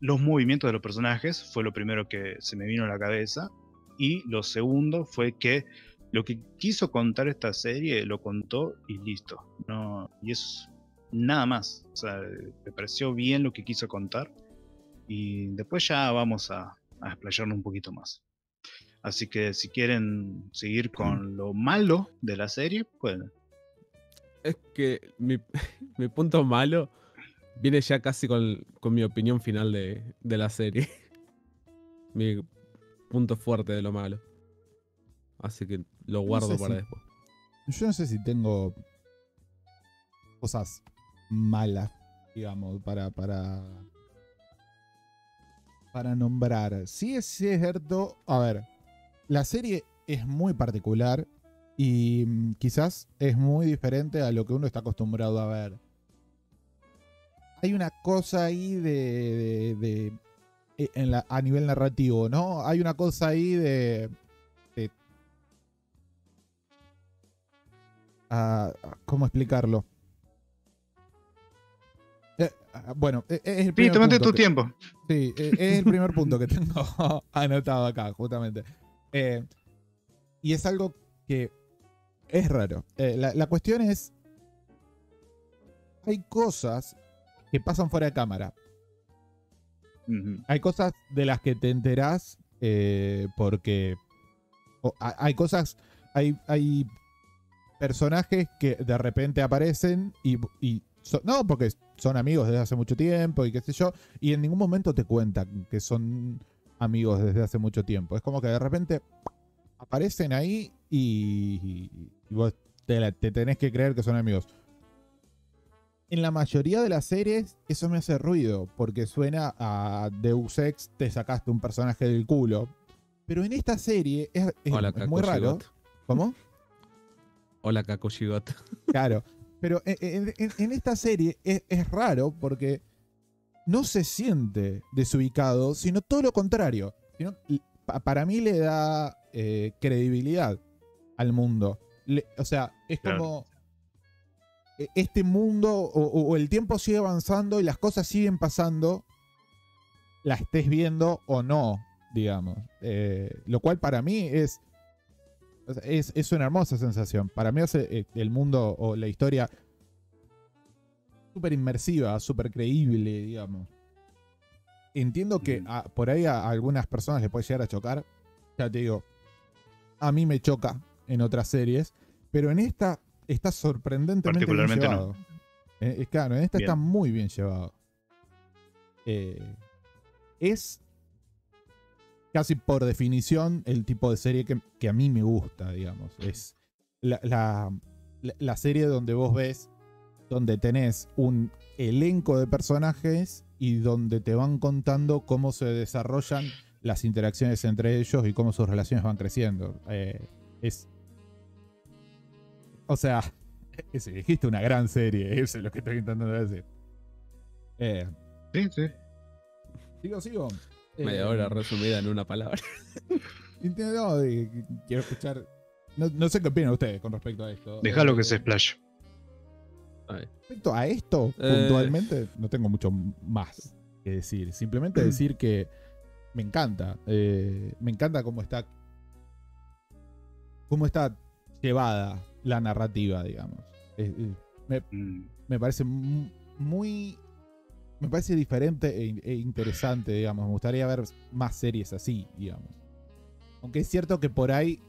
Speaker 4: los movimientos de los personajes, fue lo primero que se me vino a la cabeza. Y lo segundo fue que lo que quiso contar esta serie lo contó y listo. No, y es nada más. O sea, me pareció bien lo que quiso contar. Y después ya vamos a, a explayarnos un poquito más. Así que si quieren seguir con lo malo de la serie, pueden.
Speaker 3: Es que mi, mi punto malo viene ya casi con, con mi opinión final de, de la serie. mi punto fuerte de lo malo. Así que lo guardo
Speaker 2: sé
Speaker 3: para
Speaker 2: si-
Speaker 3: después.
Speaker 2: Yo no sé si tengo cosas malas, digamos, para, para, para nombrar. Sí es cierto, a ver, la serie es muy particular y mm, quizás es muy diferente a lo que uno está acostumbrado a ver. Hay una cosa ahí de, de- de- en la- a nivel narrativo, ¿no? Hay una cosa ahí de, de ¿Cómo explicarlo? Eh, ah, bueno, eh, es el
Speaker 4: Sí,
Speaker 2: primer
Speaker 4: tómate
Speaker 2: punto
Speaker 4: tu
Speaker 2: que-
Speaker 4: tiempo.
Speaker 2: Sí, es el primer punto que tengo anotado acá, justamente. Eh, y es algo que es raro. Eh, la, la cuestión es, hay cosas que pasan fuera de cámara. Hay cosas de las que te enterás eh, porque hay cosas, hay, hay personajes que de repente aparecen y, y so- no, porque son amigos desde hace mucho tiempo y qué sé yo, y en ningún momento te cuentan que son amigos desde hace mucho tiempo. Es como que de repente aparecen ahí y, y vos te, la- te tenés que creer que son amigos. En la mayoría de las series eso me hace ruido, porque suena a Deus Ex, te sacaste un personaje del culo. Pero en esta serie es, es-
Speaker 3: Hola,
Speaker 2: es muy raro. ¿Cómo?
Speaker 3: Hola, Kakoshigot.
Speaker 2: Claro. Pero en, en- en- en esta serie es, es raro porque no se siente desubicado, sino todo lo contrario. Sino, pa- para mí le da eh, credibilidad al mundo. Le- o sea, es
Speaker 4: Claro.
Speaker 2: como e- este mundo o, el tiempo sigue avanzando y las cosas siguen pasando, la estés viendo o no, digamos. Eh, lo cual para mí es, es, es una hermosa sensación. Para mí hace eh, el mundo o la historia súper inmersiva, súper creíble, digamos. Entiendo que
Speaker 4: Mm.
Speaker 2: a- por ahí a algunas personas les puede llegar a chocar. Ya te digo, a mí me choca en otras series, pero en esta está sorprendentemente bien
Speaker 4: Particularmente no.
Speaker 2: llevado. Eh, eh, claro, en esta
Speaker 4: Bien.
Speaker 2: está muy bien llevado. Eh, es casi por definición el tipo de serie que, que a mí me gusta, digamos. Es la- la- la serie donde vos ves, donde tenés un elenco de personajes y donde te van contando cómo se desarrollan las interacciones entre ellos y cómo sus relaciones van creciendo. Eh, es. O sea, es, dijiste una gran serie, eso es lo que estoy intentando decir. Eh,
Speaker 4: Sí, sí.
Speaker 2: sigo, sigo.
Speaker 3: Media
Speaker 2: Eh,
Speaker 3: hora resumida en una palabra.
Speaker 2: Eh, quiero escuchar. No, no sé qué opinan ustedes con respecto a esto.
Speaker 4: Déjalo
Speaker 2: Eh,
Speaker 4: que se splash.
Speaker 2: Respecto a esto,
Speaker 3: Eh.
Speaker 2: puntualmente, no tengo mucho más que decir. Simplemente decir que me encanta. eh, me encanta cómo está. cómo está llevada la narrativa, digamos. Eh,
Speaker 4: Mm,
Speaker 2: me parece mu- muy. Me parece diferente e, e interesante, digamos. Me gustaría ver más series así, digamos. Aunque es cierto que por ahí.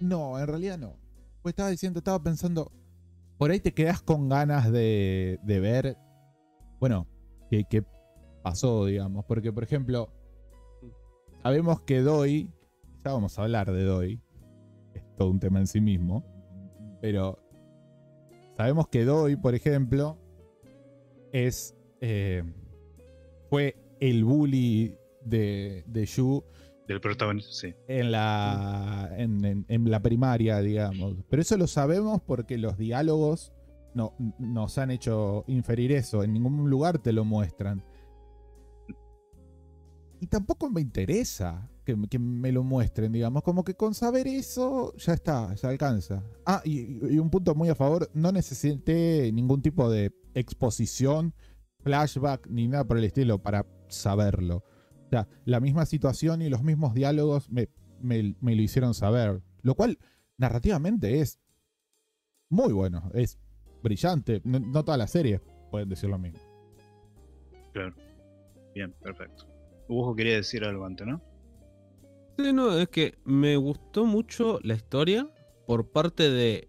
Speaker 2: No, en realidad no. Pues estaba diciendo, estaba pensando. Por ahí te quedas con ganas de, ver. Bueno, qué, qué pasó, digamos. Porque, por ejemplo. Sabemos que Doi. Ya vamos a hablar de Doi. Es todo un tema en sí mismo. Pero Sabemos que Doi, por ejemplo, es. eh, fue el bully de, de Yu
Speaker 4: del protagonista, sí.
Speaker 2: en la, en, en- en la primaria, digamos. Pero eso lo sabemos porque los diálogos no, nos han hecho inferir eso. En ningún lugar te lo muestran. Y tampoco me interesa que, que me lo muestren, digamos. Como que con saber eso ya está, ya alcanza. Ah, y, y un punto muy a favor, no necesité ningún tipo de exposición, flashback, ni nada por el estilo para saberlo. O sea, la misma situación y los mismos diálogos me, me- me lo hicieron saber. Lo cual, narrativamente, es muy bueno. Es brillante. No, no todas las series pueden decir lo mismo.
Speaker 4: Claro. Bien, perfecto. Hugo quería decir algo antes, ¿no?
Speaker 3: Sí, no, es que me gustó mucho la historia por parte de.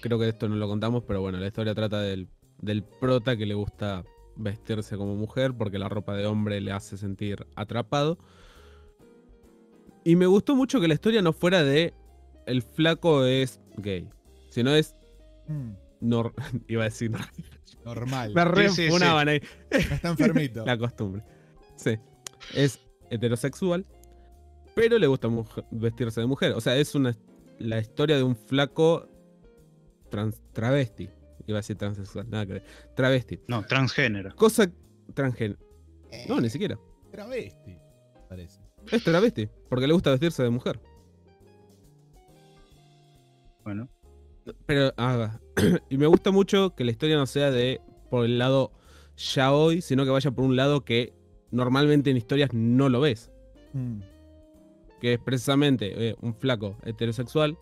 Speaker 3: Creo que esto no lo contamos, pero bueno, la historia trata del, del prota que le gusta vestirse como mujer porque la ropa de hombre le hace sentir atrapado. Y me gustó mucho que la historia no fuera de el flaco es gay, sino es. nor- iba a decir. nor-
Speaker 2: Normal.
Speaker 3: Me re
Speaker 4: sí, sí.
Speaker 3: enfunaban ahí.
Speaker 2: Está enfermito.
Speaker 3: La costumbre. Sí. Es heterosexual, pero le gusta vestirse de mujer. O sea, es una la historia de un flaco trans- travesti. Iba a decir transexual, nada que ver. Travesti.
Speaker 4: No, transgénero.
Speaker 3: Cosa transgénero. No, ni siquiera.
Speaker 2: Travesti, parece.
Speaker 3: Es travesti, porque le gusta vestirse de mujer.
Speaker 4: Bueno,
Speaker 3: Pero, ah, y me gusta mucho que la historia no sea de por el lado ya hoy, sino que vaya por un lado que normalmente en historias no lo ves.
Speaker 2: Mm.
Speaker 3: que es precisamente eh, un flaco heterosexual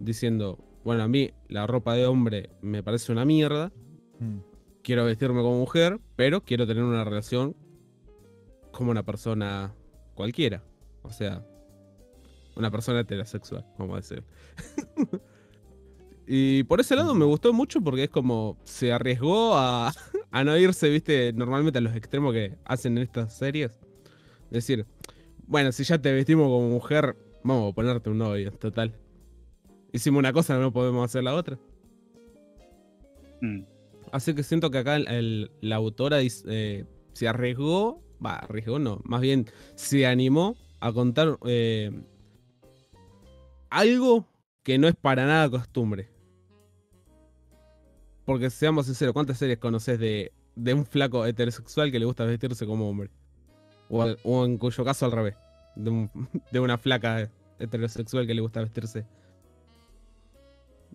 Speaker 3: diciendo, bueno, a mí la ropa de hombre me parece una mierda,
Speaker 2: Mm.
Speaker 3: quiero vestirme como mujer, pero quiero tener una relación como una persona cualquiera. O sea, una persona heterosexual, vamos a decir. y por ese lado me gustó mucho porque es como se arriesgó a, a no irse, viste, normalmente a los extremos que hacen en estas series. Es decir, bueno, si ya te vestimos como mujer, vamos a ponerte un novio, total. Hicimos una cosa, no podemos hacer la otra.
Speaker 4: Mm.
Speaker 3: Así que siento que acá el- el- la autora eh, se arriesgó, va, arriesgó no, más bien se animó a contar eh, algo que no es para nada costumbre. Porque seamos sinceros, ¿cuántas series conoces de, de un flaco heterosexual que le gusta vestirse como hombre? O, al- o en cuyo caso al revés, de, un- de una flaca heterosexual que le gusta vestirse.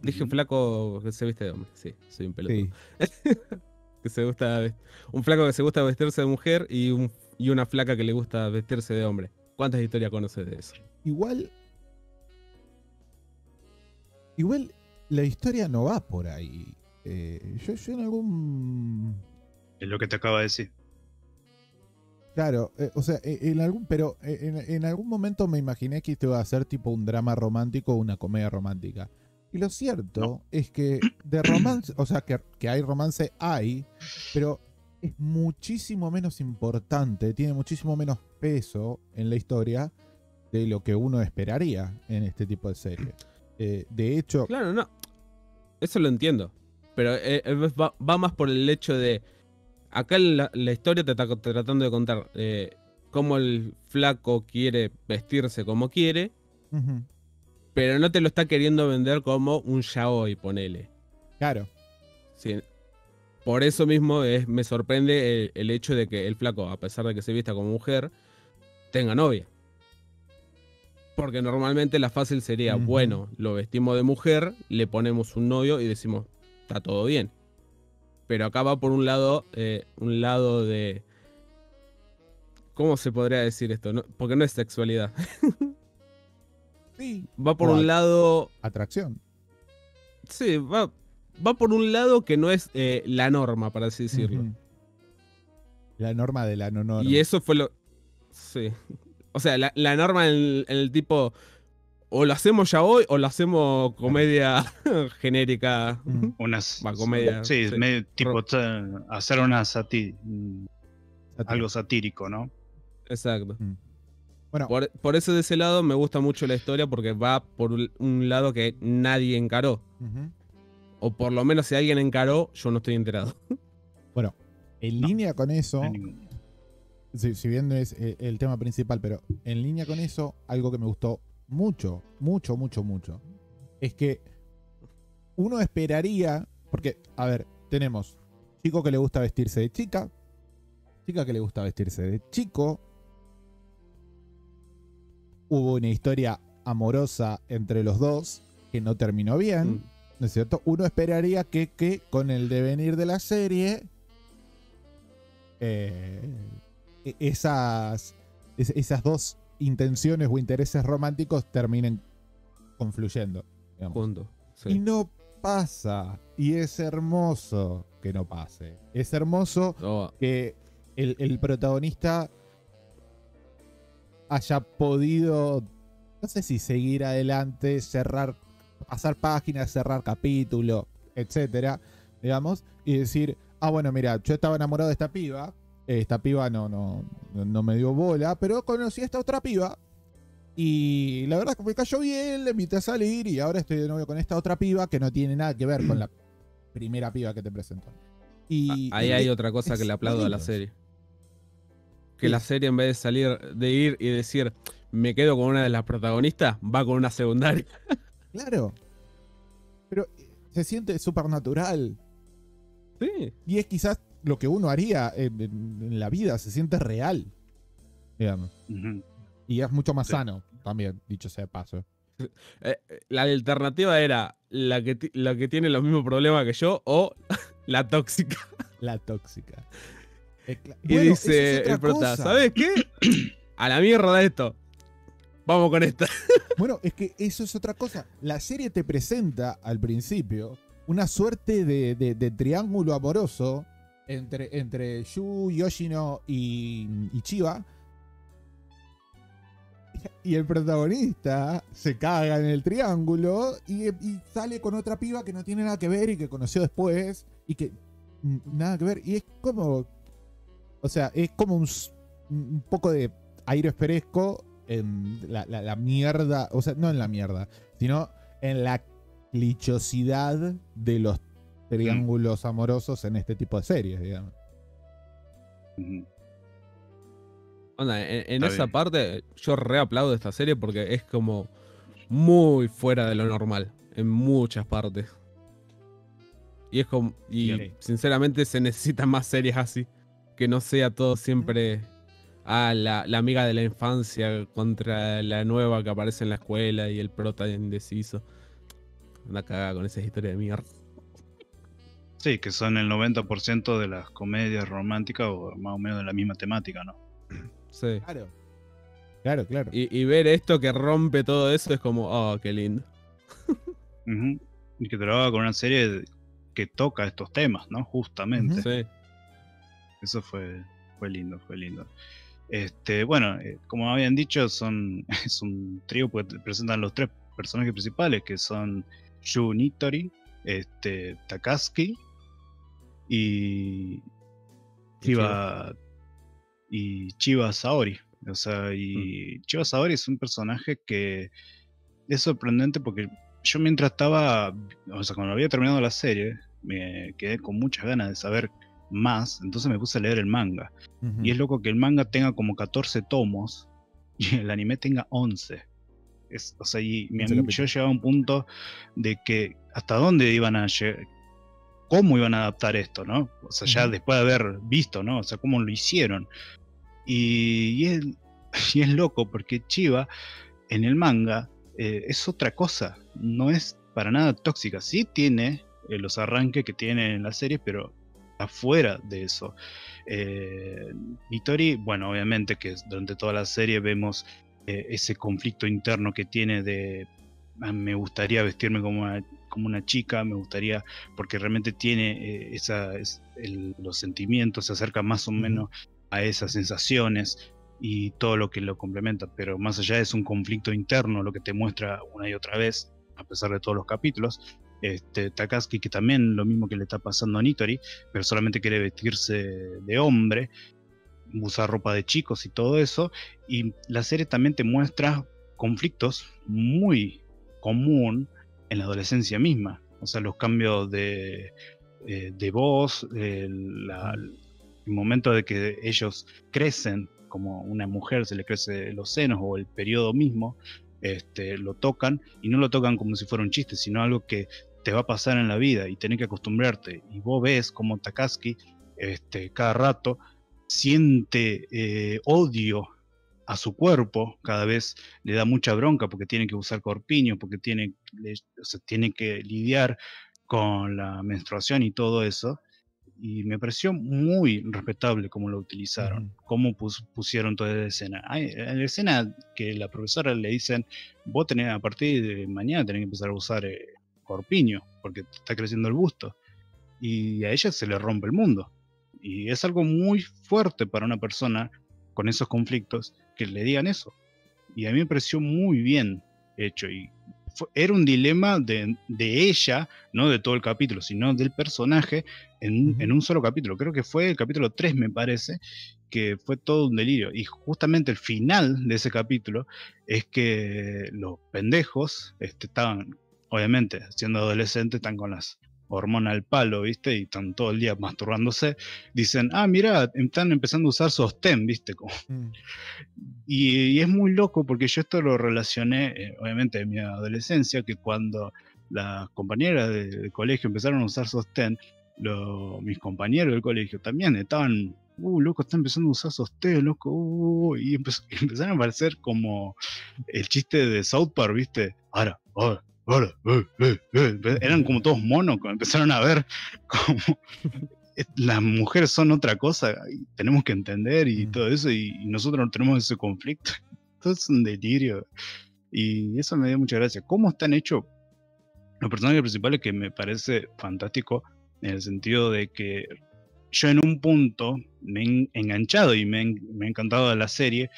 Speaker 3: Dije
Speaker 4: Ujú.
Speaker 3: flaco que se viste de hombre, sí, soy un pelotudo
Speaker 2: Sí.
Speaker 3: que se gusta un flaco que se gusta vestirse de mujer y un y una flaca que le gusta vestirse de hombre. ¿Cuántas historias conoces de eso?
Speaker 2: Igual. Igual la historia no va por ahí. Eh, yo, yo en algún.
Speaker 4: Es lo que te acabo de decir.
Speaker 2: Claro, eh, o sea, eh, en algún, pero en, en algún momento me imaginé que esto iba a ser tipo un drama romántico o una comedia romántica. Y lo cierto
Speaker 4: No.
Speaker 2: es que de romance, o sea, que, que hay romance, hay, pero es muchísimo menos importante, tiene muchísimo menos peso en la historia de lo que uno esperaría en este tipo de serie. Eh, de hecho,
Speaker 3: Claro, no. Eso lo entiendo. Pero eh, eh, va, va más por el hecho de. Acá la, la historia te está tratando de contar eh, cómo el flaco quiere vestirse como quiere,
Speaker 2: ujú,
Speaker 3: pero no te lo está queriendo vender como un yaoi, ponele.
Speaker 2: claro,
Speaker 3: Sí. Por eso mismo es, me sorprende el, el hecho de que el flaco, a pesar de que se vista como mujer, tenga novia. Porque normalmente la fácil sería, bueno, lo vestimos de mujer, le ponemos un novio y decimos, está todo bien. Pero acá va por un lado, eh, un lado de... ¿Cómo se podría decir esto? No- porque no es sexualidad.
Speaker 2: sí,
Speaker 3: Va por
Speaker 2: O
Speaker 3: un lado
Speaker 2: atracción.
Speaker 3: Sí, va, va por un lado que no es eh, la norma, para así decirlo.
Speaker 2: La norma de la no norma.
Speaker 3: Y eso fue lo. Sí. O sea, la, la norma en, en el tipo. O lo hacemos ya hoy o lo hacemos comedia genérica.
Speaker 4: Unas.
Speaker 3: Va, comedia,
Speaker 4: Sí,
Speaker 3: sí.
Speaker 4: medio tipo ta- hacer una sati mm, algo satírico, ¿no?
Speaker 3: Exacto.
Speaker 2: Bueno,
Speaker 3: Por, por eso de ese lado me gusta mucho la historia porque va por un, lado que nadie encaró. O por lo menos si alguien encaró, yo no estoy enterado.
Speaker 2: bueno, en
Speaker 4: No.
Speaker 2: línea con eso,
Speaker 4: No
Speaker 2: si, si bien no es eh, el tema principal, pero en línea con eso, algo que me gustó mucho, mucho, mucho, mucho, es que uno esperaría, porque, a ver, tenemos chico que le gusta vestirse de chica, chica que le gusta vestirse de chico, hubo una historia amorosa entre los dos que no terminó bien.
Speaker 3: Mm.
Speaker 2: ¿No es cierto? Uno esperaría que, que con el devenir de la serie eh, e- esas, es- esas dos intenciones o intereses románticos terminen confluyendo. digamos.
Speaker 3: Juntos. sí.
Speaker 2: Y no pasa. Y es hermoso que no pase. Es hermoso que el, el protagonista haya podido, no sé si seguir adelante, cerrar, pasar páginas, cerrar capítulo, etcétera, digamos, y decir, ah, bueno, mira, yo estaba enamorado de esta piba, esta piba no, no, no- me dio bola, pero conocí a esta otra piba. Y la verdad es que me cayó bien, le invité a salir y ahora estoy de novio con esta otra piba que no tiene nada que ver con la primera piba que te presentó. Y,
Speaker 3: Ah, Ahí
Speaker 2: y-
Speaker 3: hay otra cosa que le aplaudo a la serie. Que
Speaker 2: Sí.
Speaker 3: la serie en vez de salir, de ir y decir, me quedo con una de las protagonistas, va con una secundaria.
Speaker 2: Claro. Pero eh, se siente súper natural.
Speaker 3: Sí.
Speaker 2: Y es quizás lo que uno haría en, en- en la vida, se siente real. Digamos. Y es mucho más
Speaker 4: Sí.
Speaker 2: sano también, dicho sea de paso.
Speaker 3: Eh, la alternativa era la que, la que tiene los mismos problemas que yo o la tóxica.
Speaker 2: La tóxica. Eh,
Speaker 3: Y
Speaker 2: Bueno,
Speaker 3: dice
Speaker 2: es
Speaker 3: el prota,
Speaker 2: cosa.
Speaker 3: ¿sabes qué? A la mierda esto. Vamos con esta.
Speaker 2: Bueno, es que eso es otra cosa. La serie te presenta al principio una suerte de, de- de triángulo amoroso entre, entre Yu, Yoshino y, y Chiba. Y el protagonista se caga en el triángulo y, y sale con otra piba que no tiene nada que ver y que conoció después y que mm, nada que ver. Y es como. O sea, es como un, poco de aire fresco en la, la- la mierda. O sea, no en la mierda, sino en la clichosidad de los triángulos amorosos en este tipo de series, digamos.
Speaker 3: Onda, en, en esa
Speaker 4: bien.
Speaker 3: parte yo reaplaudo esta serie porque es como muy fuera de lo normal en muchas partes. Y es como y sinceramente se necesitan más series así, que no sea todo siempre ah, la, la amiga de la infancia contra la nueva que aparece en la escuela y el prota indeciso. Anda cagada con esas historias de mierda.
Speaker 4: Sí, que son el 90% de las comedias románticas o más o menos de la misma temática, ¿no?
Speaker 3: Sí.
Speaker 2: Claro. Claro, claro.
Speaker 3: Y, y ver esto que rompe todo eso es como, oh, qué lindo.
Speaker 4: Y que te lo haga con una serie de- que toca estos temas, ¿no? Justamente.
Speaker 3: Sí.
Speaker 4: Eso fue, fue lindo, fue lindo. Este, bueno, eh, como habían dicho, son, es un trío porque te presentan los tres personajes principales, que son Yu Nitori, este, Takaski y Chiba y Chiba Saori. O sea, y Chiba Saori es un personaje que es sorprendente porque yo mientras estaba, o sea, cuando había terminado la serie, me quedé con muchas ganas de saber más, entonces me puse a leer el manga. Y es loco que el manga tenga como 14 tomos y el anime tenga 11. Es, o sea, y mi-
Speaker 2: 11
Speaker 4: yo llegaba a un punto de que hasta dónde iban a llegar, cómo iban a adaptar esto, ¿no? O sea, ya después de haber visto, ¿no? O sea, cómo lo hicieron. Y, y es, y es loco porque Chiva en el manga eh, es otra cosa, no es para nada tóxica. Sí tiene eh, los arranques que tiene en la serie, pero afuera de eso. Eh, bueno, obviamente que durante toda la serie vemos eh, ese conflicto interno que tiene de "Ah, me gustaría vestirme como una, como una chica, me gustaría, porque realmente tiene eh, esa, es- el- los sentimientos, se acerca más o menos a esas sensaciones y todo lo que lo complementa, pero más allá es un conflicto interno lo que te muestra una y otra vez, a pesar de todos los capítulos. Este, Takaski, que también lo mismo que le está pasando a Nitori, pero solamente quiere vestirse de hombre, usar ropa de chicos y todo eso. Y la serie también te muestra conflictos muy común en la adolescencia misma. O sea, los cambios de, eh, de voz, el, momento de que ellos crecen, como una mujer se le crece los senos o el periodo mismo, este, lo tocan y no lo tocan como si fuera un chiste, sino algo que te va a pasar en la vida y tenés que acostumbrarte. Y vos ves como Takaski este, cada rato siente eh, odio a su cuerpo, cada vez le da mucha bronca porque tiene que usar corpiño, porque tiene, le- o sea, tiene que lidiar con la menstruación y todo eso. Y me pareció muy respetable cómo lo utilizaron, cómo pus- pusieron toda la escena. Hay, en la escena que la profesora le dicen, vos tenés a partir de mañana tenés que empezar a usar eh, corpiño, porque está creciendo el busto. Y a ella se le rompe el mundo. Y es algo muy fuerte para una persona con esos conflictos que le digan eso. Y a mí me pareció muy bien hecho. Y fue- era un dilema de, de ella, no de todo el capítulo, sino del personaje en, en un solo capítulo. Creo que fue el capítulo 3, me parece, que fue todo un delirio. Y justamente el final de ese capítulo es que los pendejos este, estaban, obviamente, siendo adolescentes, están con las hormonas al palo, ¿viste? Y están todo el día masturbándose. Dicen, ah, mira, están empezando a usar sostén, ¿viste? Como,
Speaker 2: Mm.
Speaker 4: y, y es muy loco porque yo esto lo relacioné, eh, obviamente, en mi adolescencia, que cuando las compañeras de- del colegio empezaron a usar sostén, lo- mis compañeros del colegio también estaban, uh, loco, están empezando a usar sostén, loco, uh, y empezó- empezaron a aparecer como el chiste de South Park, ¿viste? Ahora, ahora, eran como todos monos, empezaron a ver como las mujeres son otra cosa, y tenemos que entender y
Speaker 2: Mm.
Speaker 4: todo eso, y, nosotros no tenemos ese conflicto. Todo es un delirio. Y eso me dio mucha gracia. ¿Cómo están hechos los personajes principales que me parece fantástico en el sentido de que yo en un punto me he enganchado y me, ha encantado la serie,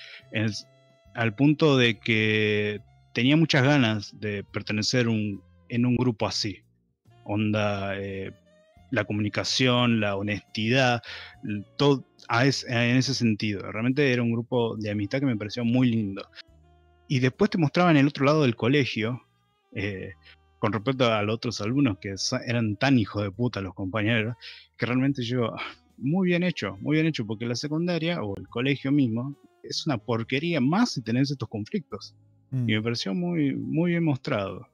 Speaker 4: al punto de que tenía muchas ganas de pertenecer un- en un grupo así. Onda, eh, la comunicación, la honestidad, todo a es- en ese sentido. Realmente era un grupo de amistad que me pareció muy lindo. Y después te mostraban el otro lado del colegio, eh, con respecto a los otros alumnos que eran tan hijos de puta los compañeros, que realmente yo, muy bien hecho, muy bien hecho, porque la secundaria o el colegio mismo es una porquería más si tenés estos conflictos.
Speaker 2: Mm.
Speaker 4: Y me pareció muy, muy bien mostrado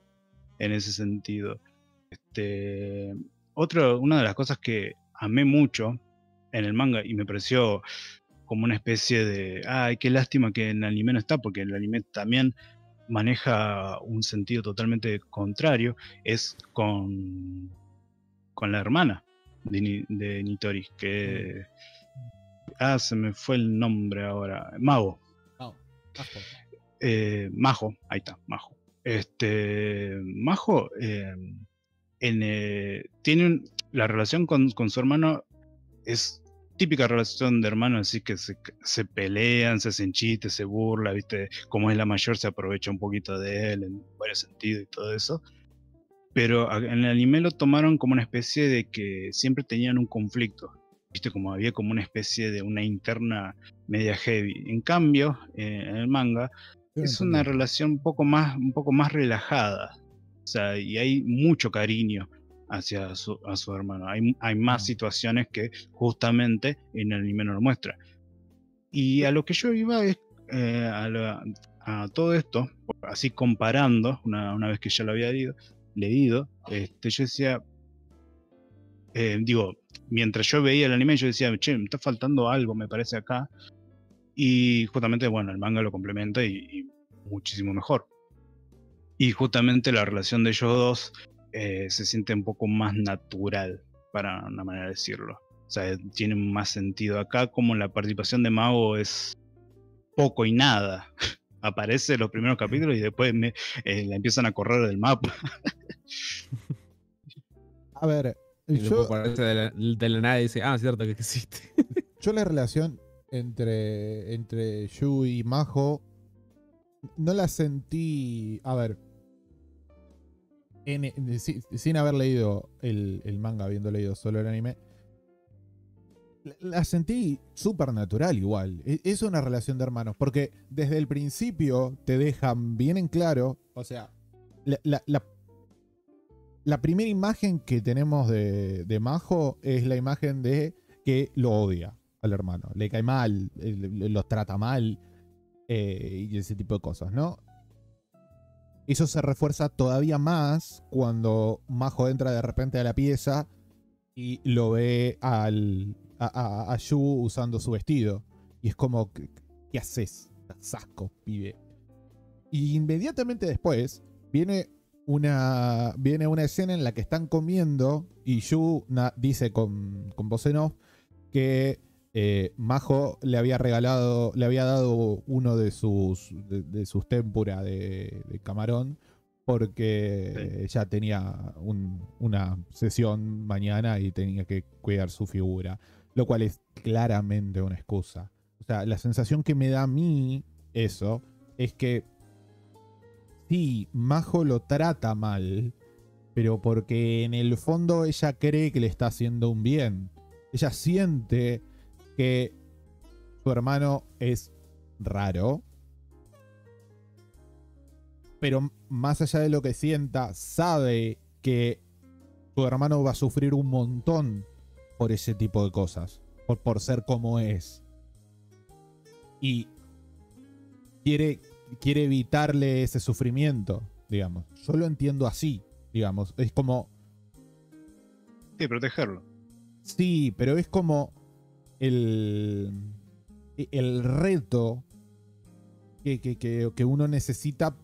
Speaker 4: en ese sentido. Este, otro, una de las cosas que amé mucho en el manga y me pareció como una especie de, ay, qué lástima que en el anime no está, porque el anime también maneja un sentido totalmente contrario, es con, con la hermana de, de Nitori, que... Ah, se me fue el nombre ahora. Mago. Eh, Majo, ahí está, Majo. Este, Majo eh, en, eh, tiene un- la relación con, con su hermano es típica relación de hermanos, así que se, se pelean, se hacen chistes, se burla, viste, como es la mayor se aprovecha un poquito de él en varios sentidos y todo eso. Pero en el anime lo tomaron como una especie de que siempre tenían un conflicto, viste, como había como una especie de una interna media heavy. En cambio, eh, en el manga es una relación un poco más, un poco más relajada. O sea, y hay mucho cariño hacia su, a su hermano. Hay, hay más situaciones que justamente en el anime no lo muestra. Y a lo que yo iba es eh, a, la- a todo esto, así comparando, una, una vez que ya lo había leído, leído este, yo decía, eh, digo, mientras yo veía el anime, yo decía, che, me está faltando algo, me parece acá. Y justamente, bueno, el manga lo complementa y, y muchísimo mejor. Y justamente la relación de ellos dos eh, se siente un poco más natural, para una manera de decirlo. O sea, tiene más sentido acá, como la participación de Mago es poco y nada. Aparece en los primeros capítulos y después me, eh, la empiezan a correr del mapa.
Speaker 2: A ver, yo,
Speaker 3: de la, de la nada y dice, ah, cierto que existe.
Speaker 2: yo la relación entre, entre Yu y Majo no la sentí. A ver. sin haber leído el, el manga, habiendo leído solo el anime, la, la sentí súper natural igual. E- Es una relación de hermanos, porque desde el principio te dejan bien en claro, o sea, la, la- la- la primera imagen que tenemos de, de Majo es la imagen de que lo odia al hermano, le cae mal, eh, los trata mal eh, y ese tipo de cosas, ¿no? Eso se refuerza todavía más cuando Majo entra de repente a la pieza y lo ve al, a, a- Yu usando su vestido. Y es como, ¿qué, haces? Sasco, pibe. Y inmediatamente después viene una, viene una escena en la que están comiendo y Yu dice con, con voz en off que eh, Majo le había regalado, le había dado uno de sus, de, de sus tempura de, de camarón porque ya tenía un- una sesión mañana y tenía que cuidar su figura, lo cual es claramente una excusa. O sea, la sensación que me da a mí eso es que sí, Majo lo trata mal, pero porque en el fondo ella cree que le está haciendo un bien. Ella siente que su hermano es raro. Pero más allá de lo que sienta, sabe que su hermano va a sufrir un montón por ese tipo de cosas. Por, por ser como es. Y quiere, quiere evitarle ese sufrimiento, digamos. Yo lo entiendo así, digamos. Es como,
Speaker 4: Sí, protegerlo.
Speaker 2: Sí, pero es como el, el reto que, que- que- que uno necesita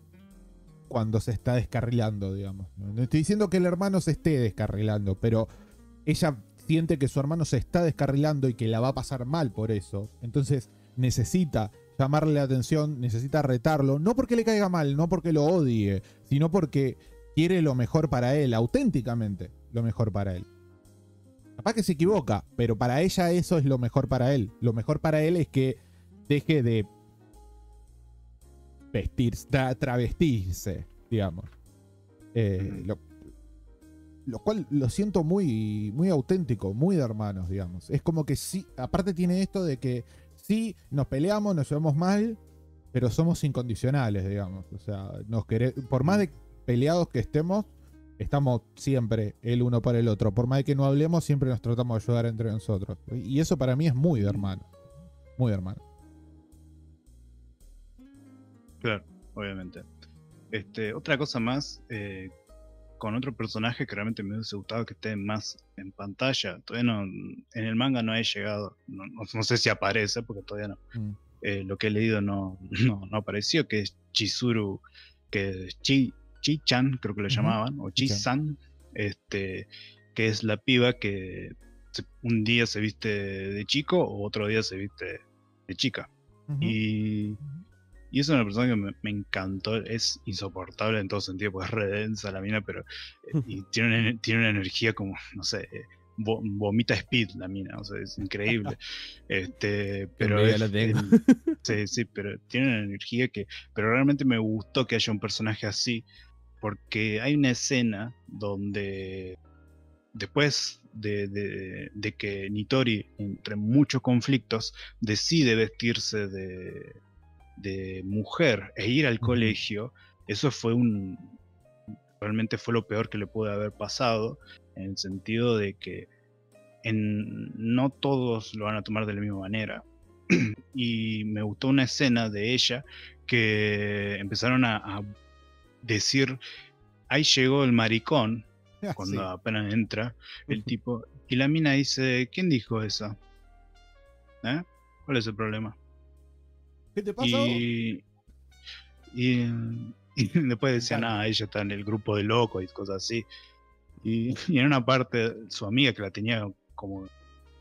Speaker 2: cuando se está descarrilando, digamos. No estoy diciendo que el hermano se esté descarrilando, pero ella siente que su hermano se está descarrilando y que la va a pasar mal por eso. Entonces necesita llamarle la atención, necesita retarlo, no porque le caiga mal, no porque lo odie, sino porque quiere lo mejor para él, auténticamente lo mejor para él. Capaz que se equivoca, pero para ella eso es lo mejor para él. Lo mejor para él es que deje de vestirse, tra- travestirse, digamos. Eh, lo, lo cual lo siento muy, muy auténtico, muy de hermanos, digamos. Es como que sí, aparte tiene esto de que sí, nos peleamos, nos llevamos mal, pero somos incondicionales, digamos. O sea, nos quere- por más de peleados que estemos, estamos siempre el uno para el otro. Por más que no hablemos, siempre nos tratamos de ayudar entre nosotros. Y eso para mí es muy de hermano. Muy de hermano.
Speaker 4: Claro, obviamente. Este, otra cosa más, eh, con otro personaje que realmente me hubiese gustado que esté más en pantalla. Todavía no, en el manga no he llegado, no, no- no sé si aparece porque todavía no.
Speaker 2: Mm.
Speaker 4: Eh, lo que he leído no, no, no apareció, que es Chizuru, que es Chi, Chi-chan, creo que lo
Speaker 2: Ujú,
Speaker 4: llamaban, o. Chi-san, este, que es la piba que un día se viste de chico o otro día se viste de chica. Y, y es una persona que me, me encantó. Es insoportable en todo sentido, porque es redensa la mina, pero. eh, Y tiene una, tiene una energía como, no sé. vo- vomita speed la mina, o sea, es increíble. este, pero. es-
Speaker 3: la tengo.
Speaker 4: sí, sí, pero tiene una energía que. Pero realmente me gustó que haya un personaje así, porque hay una escena donde. Después de, de- de que Nitori, entre muchos conflictos, decide vestirse de, de mujer e ir al colegio, eso fue un. Realmente fue lo peor que le pudo haber pasado, en el sentido de que en, no todos lo van a tomar de la misma manera. y me gustó una escena de ella que empezaron a, a decir, ahí llegó el maricón, cuando
Speaker 2: Sí.
Speaker 4: apenas entra el tipo, y la mina dice, ¿quién dijo eso? ¿Eh? ¿Cuál es el problema?
Speaker 2: ¿Qué te pasó?
Speaker 4: Y, y, y después decía,
Speaker 2: encanta.
Speaker 4: nada, ella está en el grupo de locos y cosas así. Y, y en una parte, su amiga que la tenía como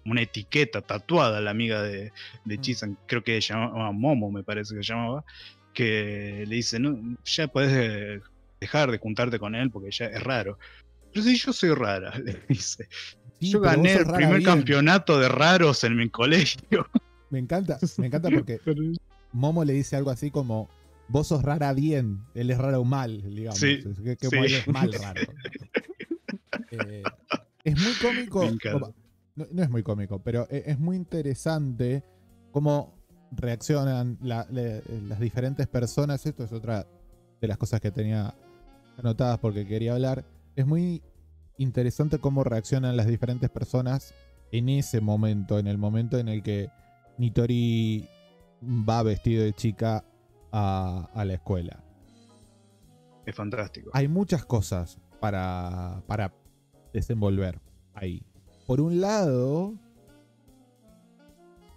Speaker 4: una etiqueta tatuada, la amiga de, de
Speaker 2: Mm.
Speaker 4: Chisan, creo que se llamaba Momo, me parece que se llamaba, que le dice, no, ya puedes eh, dejar de juntarte con él porque ya es raro. Pero si yo soy rara, le dice.
Speaker 2: Sí,
Speaker 4: yo gané el primer
Speaker 2: bien.
Speaker 4: campeonato de raros en mi colegio.
Speaker 2: Me encanta, me encanta porque Momo le dice algo así como vos sos rara bien, él es raro mal, digamos.
Speaker 4: Sí,
Speaker 2: que, que
Speaker 4: sí.
Speaker 2: él es mal raro. Eh, es muy cómico. Como- no, no es muy cómico, pero e- es muy interesante cómo reaccionan la- le- las diferentes personas. Esto es otra de las cosas que tenía anotadas porque quería hablar. Es muy interesante cómo reaccionan las diferentes personas en ese momento, en el momento en el que Nitori va vestido de chica a, a la escuela.
Speaker 4: Es fantástico.
Speaker 2: Hay muchas cosas para, para desenvolver ahí. Por un lado,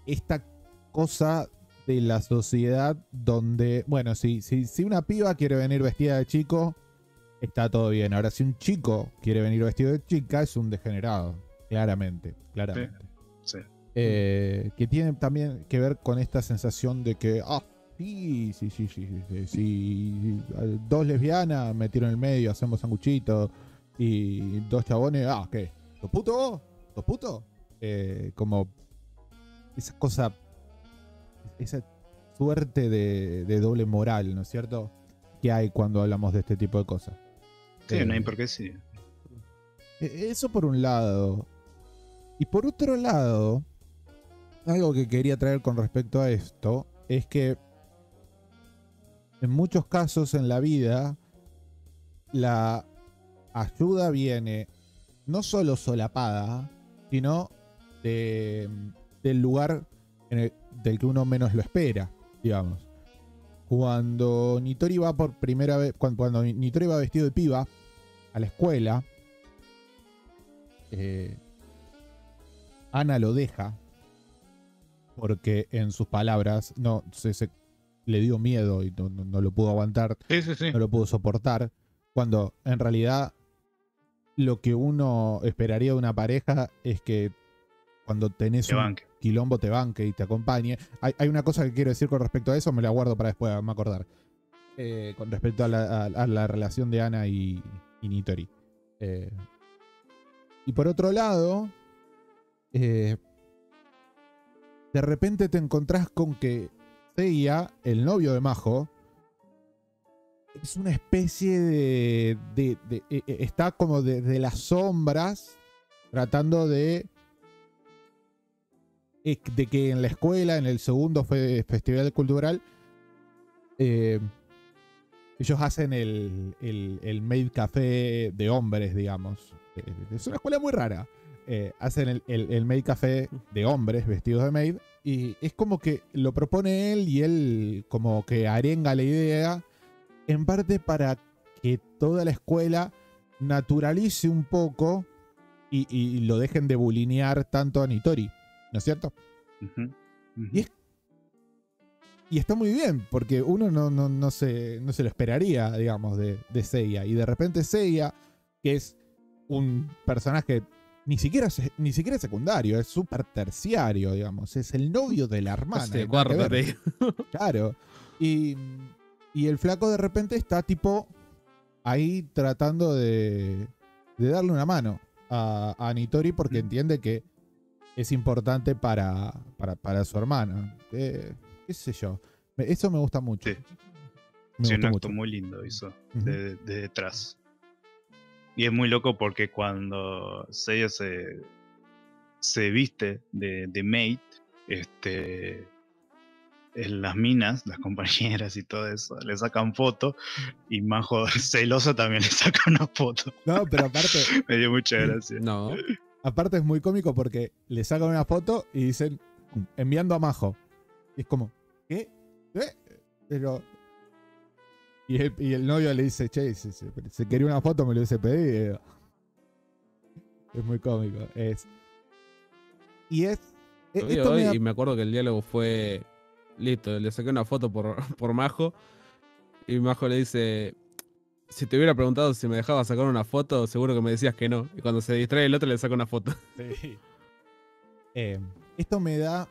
Speaker 2: esta cosa de la sociedad donde, bueno, si, si, si una piba quiere venir vestida de chico, está todo bien. Ahora, si un chico quiere venir vestido de chica, es un degenerado. Claramente, claramente.
Speaker 4: Sí.
Speaker 2: Eh, que tiene también que ver con esta sensación de que, ah, sí, sí, sí, sí, sí, dos lesbianas metieron en el medio, hacemos sanguchitos y dos chabones, ah, ¿qué? ¿Sos puto vos? ¿Sos puto? Eh, como esa cosa, esa suerte de, de doble moral, ¿no es cierto? Que hay cuando hablamos de este tipo de cosas.
Speaker 4: Sí,
Speaker 2: Eh,
Speaker 4: no hay por qué sí.
Speaker 2: e- Eso por un lado. Y por otro lado, algo que quería traer con respecto a esto es que en muchos casos en la vida la ayuda viene no solo solapada, sino de- del lugar el- del que uno menos lo espera, digamos. Cuando Nitori va por primera vez, cuando, cuando Nitori va vestido de piba a la escuela, eh, Ana lo deja porque en sus palabras no se, se- le dio miedo y no, no- no lo pudo aguantar,
Speaker 4: Sí, sí, sí.
Speaker 2: no lo pudo soportar, cuando en realidad lo que uno esperaría de una pareja es que cuando tenés
Speaker 4: Que
Speaker 2: un
Speaker 4: banque.
Speaker 2: quilombo te banque y te acompañe. Hay, hay una cosa que quiero decir con respecto a eso, me la guardo para después, me acordar. Eh, con respecto a la, a- a la relación de Ana y, y Nitori. Eh, y por otro lado, eh, de repente te encontrás con que Seiya, el novio de Majo, es una especie de. de- de- eh, eh, está como desde las sombras tratando de. De que en la escuela, en el segundo fe- festival cultural, eh, ellos hacen el, el, maid café de hombres, digamos. Eh, Es una escuela muy rara. Eh, hacen el, el, el maid café de hombres vestidos de maid. Y es como que lo propone él y él como que arenga la idea. En parte para que toda la escuela naturalice un poco y, y lo dejen de bulinear tanto a Nitori. ¿No es cierto? Y es- Y está muy bien, porque uno no, no, no, se, no se lo esperaría, digamos, de, de Seiya. Y de repente Seiya, que es un personaje ni siquiera, ni siquiera secundario, es súper terciario, digamos. Es el novio de la hermana. Claro. Y, y el flaco de repente está tipo ahí tratando de, de darle una mano a, a Nitori porque entiende que es importante para, para, para su hermana. Eh, ¿Qué sé yo? Eso me gusta mucho.
Speaker 4: Sí.
Speaker 2: Me
Speaker 4: Sí, un acto
Speaker 2: mucho.
Speaker 4: muy lindo hizo
Speaker 2: Ujú.
Speaker 4: de, de detrás. Y es muy loco porque cuando Seiya se, se viste de, de maid, este, en las minas, las compañeras y todo eso, le sacan foto y Majo celosa también le saca una foto.
Speaker 2: No, pero aparte,
Speaker 4: Me dio mucha gracia.
Speaker 3: No.
Speaker 2: Aparte es muy cómico porque le sacan una foto y dicen enviando a Majo. Y es como, ¿qué? ¿Eh? Pero. Y el, y el novio le dice, che, si, si- si quería una foto me lo hubiese pedido. Es muy cómico. Es. Y es. e- me da-
Speaker 3: y me acuerdo que el diálogo fue. Listo, le saqué una foto por, por Majo. Y Majo le dice: Si te hubiera preguntado si me dejaba sacar una foto, seguro que me decías que no. Y cuando se distrae el otro, le saca una foto.
Speaker 2: Sí. Eh, esto me da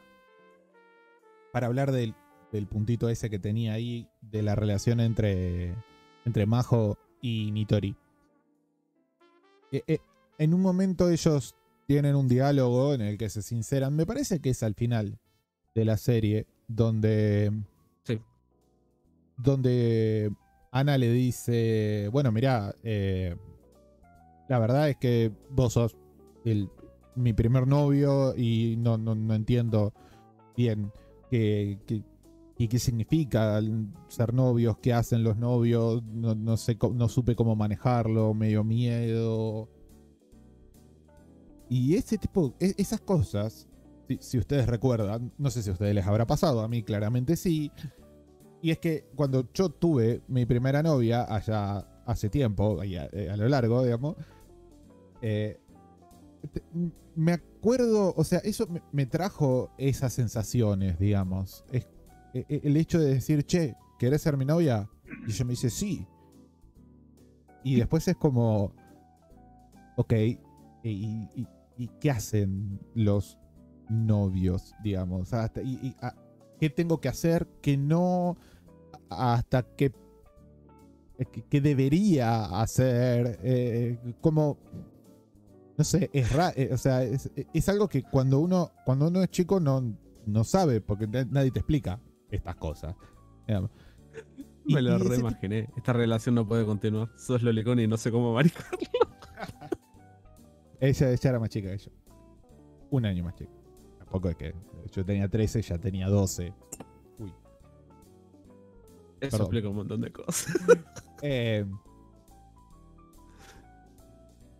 Speaker 2: para hablar del, del puntito ese que tenía ahí de la relación entre, entre Majo y Nitori. Eh, eh, en un momento ellos tienen un diálogo en el que se sinceran. Me parece que es al final de la serie donde.
Speaker 3: Sí.
Speaker 2: Donde Ana le dice: Bueno, mirá, eh, la verdad es que vos sos mi primer novio y no, no, no entiendo bien qué, qué, qué significa ser novios, qué hacen los novios, no, no sé, no supe cómo manejarlo, medio miedo. Y ese tipo, e- esas cosas, si, si ustedes recuerdan, no sé si a ustedes les habrá pasado, a mí claramente sí. Y es que cuando yo tuve mi primera novia allá hace tiempo, y a, eh, a lo largo, digamos, eh, me acuerdo, o sea, eso me, trajo esas sensaciones, digamos. Es- e- e- el hecho de decir, che, ¿querés ser mi novia? Y ella me dice, sí. Y después es como, ok, ¿y, y- qué hacen los novios, digamos? Hasta, ¿Qué tengo que hacer? ¿Qué no? ¿Hasta qué, qué, debería hacer? Eh, como no sé, es raro, o sea, es, es algo que cuando uno, cuando uno es chico no, no sabe, porque na- nadie te explica estas cosas. digamos. Y-
Speaker 3: Me lo
Speaker 2: y
Speaker 3: reimaginé. Esta relación no puede continuar. Sos lolicón y no sé cómo maricar.
Speaker 2: Ella, ella era más chica que yo. Un año más chica. Tampoco es que yo tenía 13, ella tenía 12. Uy.
Speaker 3: Eso
Speaker 2: Perdón.
Speaker 3: explica un montón de cosas.
Speaker 2: Eh,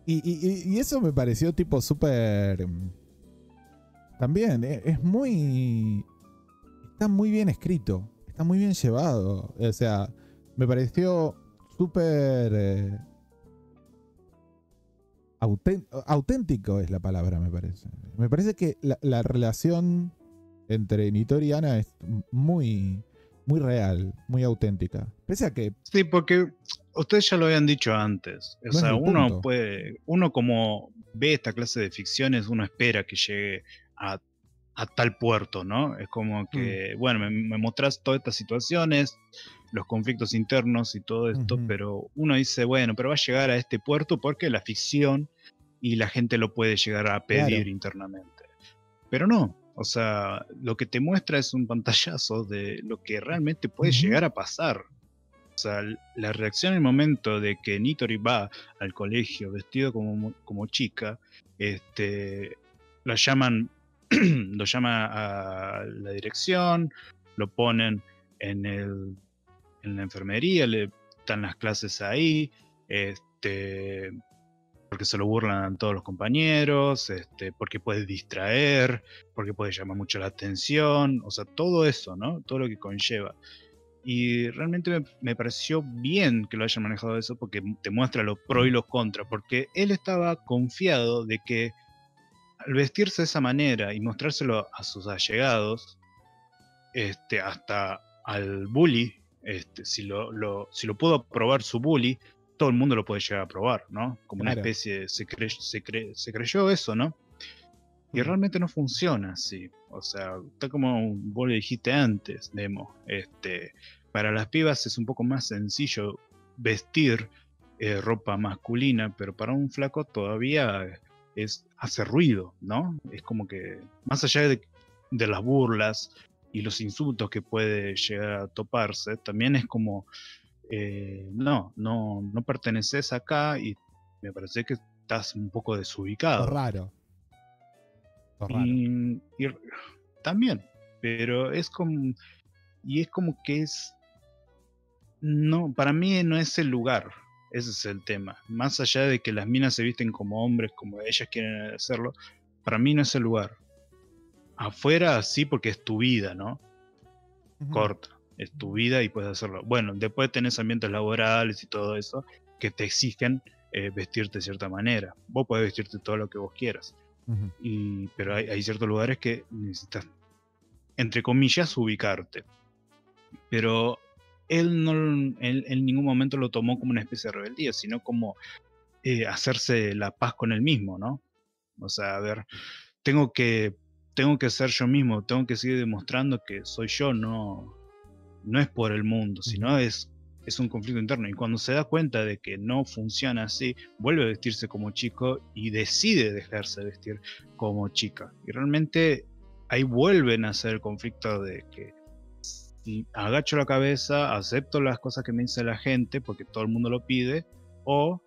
Speaker 2: y, y- eso me pareció tipo súper... mm, También, eh, es muy... Está muy bien escrito, está muy bien llevado. O sea, me pareció súper... eh, auténtico es la palabra, me parece. Me parece que la, la relación entre Nitori y Ana es muy, muy real, muy auténtica. Pese a que
Speaker 4: Sí, porque ustedes ya lo habían dicho antes. O
Speaker 2: No
Speaker 4: sea, uno
Speaker 2: punto.
Speaker 4: puede, uno como ve esta clase de ficciones, uno espera que llegue a, a tal puerto, ¿no? Es como que,
Speaker 2: Mm.
Speaker 4: bueno, me, me mostrás todas estas situaciones, los conflictos internos y todo esto, pero uno dice, bueno, pero va a llegar a este puerto porque la ficción y la gente lo puede llegar a pedir
Speaker 2: Claro.
Speaker 4: internamente. Pero no, o sea, lo que te muestra es un pantallazo de lo que realmente puede llegar a pasar. O sea, la reacción en el momento de que Nitori va al colegio vestido como, como chica, este, lo llaman, lo llama a la dirección, lo ponen en, el, en la enfermería, le están las clases ahí, este, porque se lo burlan a todos los compañeros, este, porque puede distraer, porque puede llamar mucho la atención, o sea, todo eso, ¿no? Todo lo que conlleva. Y realmente me, me pareció bien que lo hayan manejado eso porque te muestra los pro y los contra, porque él estaba confiado de que al vestirse de esa manera y mostrárselo a sus allegados, este, hasta al bully, este, si, lo, lo- si lo pudo aprobar su bully, todo el mundo lo puede llegar a aprobar, ¿no? Como una especie, de- se, cre- se, cre- se creyó eso, ¿no? Y realmente no funciona así. O sea, está como vos le dijiste antes, Demo. Este, para las pibas es un poco más sencillo vestir eh, ropa masculina, pero para un flaco todavía es hace ruido, ¿no? Es como que más allá de, de las burlas y los insultos que puede llegar a toparse, también es como eh, no, no, no perteneces acá y me parece que estás un poco
Speaker 2: Es
Speaker 4: desubicado.
Speaker 2: raro. Es raro.
Speaker 4: Y, también, pero es como. Y es como que es. No, para mí no es el lugar. Ese es el tema. Más allá de que las minas se visten como hombres, como ellas quieren hacerlo, para mí no es el lugar. Afuera sí, porque es tu vida, ¿no? Corta. Es tu vida y puedes hacerlo. Bueno, después tenés ambientes laborales y todo eso que te exigen eh, vestirte de cierta manera. Vos podés vestirte todo lo que vos quieras. Y, pero hay, hay ciertos lugares que necesitas, entre comillas, ubicarte. Pero él no él en ningún momento lo tomó como una especie de rebeldía, sino como eh, hacerse la paz con él mismo, ¿no? O sea, a ver, tengo que, tengo que ser yo mismo, tengo que seguir demostrando que soy yo, no, no es por el mundo, sino es, es un conflicto interno. Y cuando se da cuenta de que no funciona así, vuelve a vestirse como chico y decide dejarse vestir como chica. Y realmente ahí vuelven a hacer el conflicto de que si agacho la cabeza, acepto las cosas que me dice la gente porque todo el mundo lo pide, o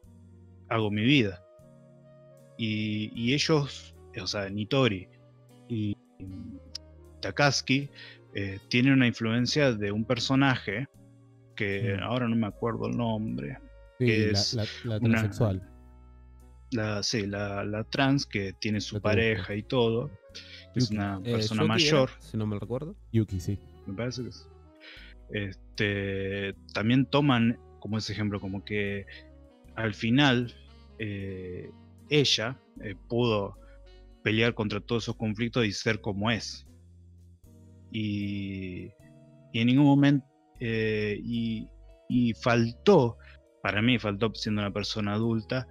Speaker 4: hago mi vida. Y, y ellos, o sea, Nitori y Takaski, eh, tienen una influencia de un personaje que
Speaker 2: Mm.
Speaker 4: ahora no me acuerdo el nombre.
Speaker 2: Sí,
Speaker 4: que
Speaker 2: la,
Speaker 4: es
Speaker 2: la- la
Speaker 4: una-
Speaker 2: transexual.
Speaker 4: La, sí, la, la trans que tiene su
Speaker 2: La
Speaker 4: pareja y todo. Es una
Speaker 3: Eh,
Speaker 4: persona mayor.
Speaker 3: era, si no me recuerdo.
Speaker 2: Yuki, sí.
Speaker 4: me parece que es. Este, también toman como ese ejemplo, como que al final eh, ella eh, pudo pelear contra todos esos conflictos y ser como es. Y, y en ningún momento, eh, y, y faltó, para mí faltó siendo una persona adulta,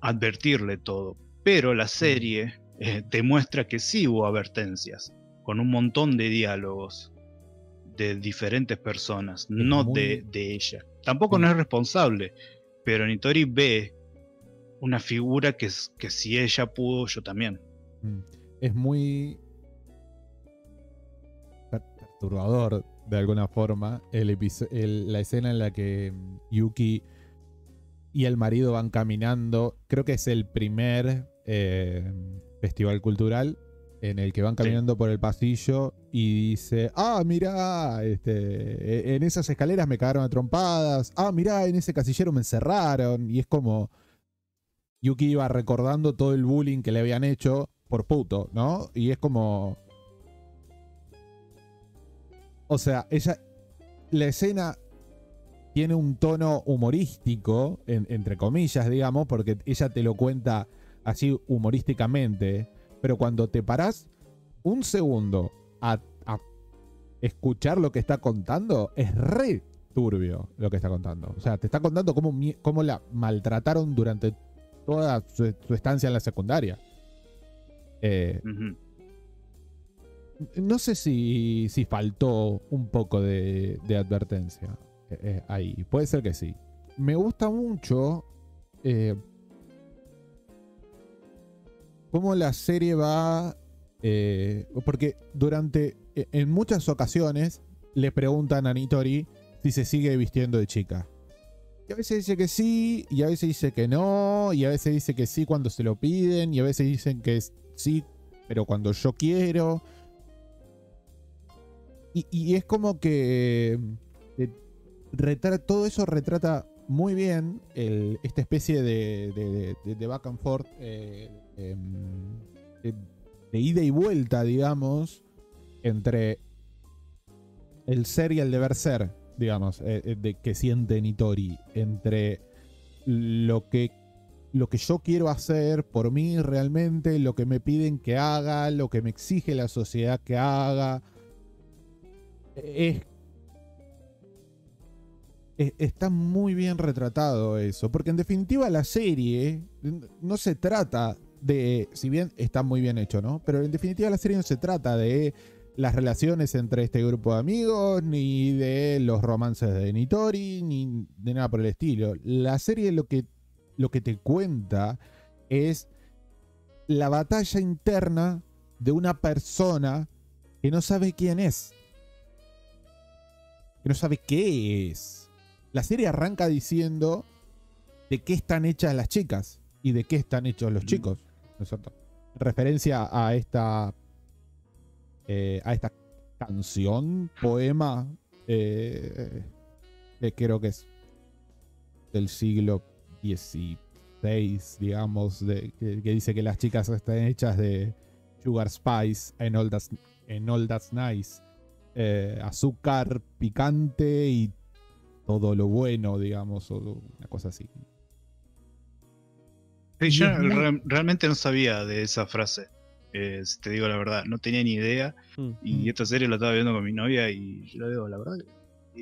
Speaker 4: advertirle todo. Pero la serie eh, demuestra que sí hubo advertencias, con un montón de diálogos de diferentes personas, no
Speaker 2: muy-
Speaker 4: de, de ella. Tampoco
Speaker 2: Sí.
Speaker 4: no es responsable, pero Nitori ve una figura que, que si ella pudo, yo también.
Speaker 2: Mm. Es muy per- perturbador de alguna forma el- la escena en la que mm, Yuki y el marido van caminando. Creo que es el primer eh, festival cultural en el que van caminando por el pasillo y dice, ah, mirá, este, e- en esas escaleras me cagaron a trompadas, ah, mirá, en ese casillero me encerraron, y es como Yuki iba recordando todo el bullying que le habían hecho por puto, ¿no? Y es como... O sea, ella... La escena tiene un tono humorístico, en- entre comillas, digamos, porque ella te lo cuenta así humorísticamente, pero cuando te parás un segundo a, escuchar lo que está contando, es re turbio lo que está contando. O sea, te está contando cómo, cómo la maltrataron durante toda su estancia en la secundaria. Eh, no sé si, si faltó un poco de, de advertencia eh, eh, ahí. Puede ser que sí. Me gusta mucho cómo la serie va porque durante, en muchas ocasiones le preguntan a Nitori si se sigue vistiendo de chica. Y a veces dice que sí, y a veces dice que no, y a veces dice que sí cuando se lo piden, y a veces dicen que es- sí, pero cuando yo quiero. Y, y es como que eh, todo eso retrata muy bien esta especie de, de- de- back and forth, eh, em, de, de ida y vuelta, digamos, entre el ser y el deber ser, digamos, eh, eh, de que siente Nitori, entre lo que lo que yo quiero hacer por mí realmente, lo que me piden que haga, lo que me exige la sociedad que haga. Es, es- está muy bien retratado eso, porque en definitiva la serie no se trata de, si bien está muy bien hecho, ¿no? Pero en definitiva la serie no se trata de las relaciones entre este grupo de amigos, ni de los romances de Nitori, ni de nada por el estilo. La serie lo que, lo que te cuenta es la batalla interna de una persona que no sabe quién es. Que no sabe qué es. La serie arranca diciendo de qué están hechas las chicas y de qué están hechos los chicos. ¿No es cierto? Referencia a esta eh, a esta canción, poema, eh, que creo que es del siglo XVI, digamos, de- que, que dice que las chicas están hechas de sugar spice and all that's, and all that's nice, eh, azúcar picante y todo lo bueno, digamos, o una cosa así.
Speaker 4: Sí, yo re- realmente no sabía de esa frase. eh, si te digo la verdad, no tenía ni idea.
Speaker 3: Mm.
Speaker 4: Y
Speaker 2: Mm.
Speaker 4: esta serie la estaba viendo con mi novia y yo le digo la verdad.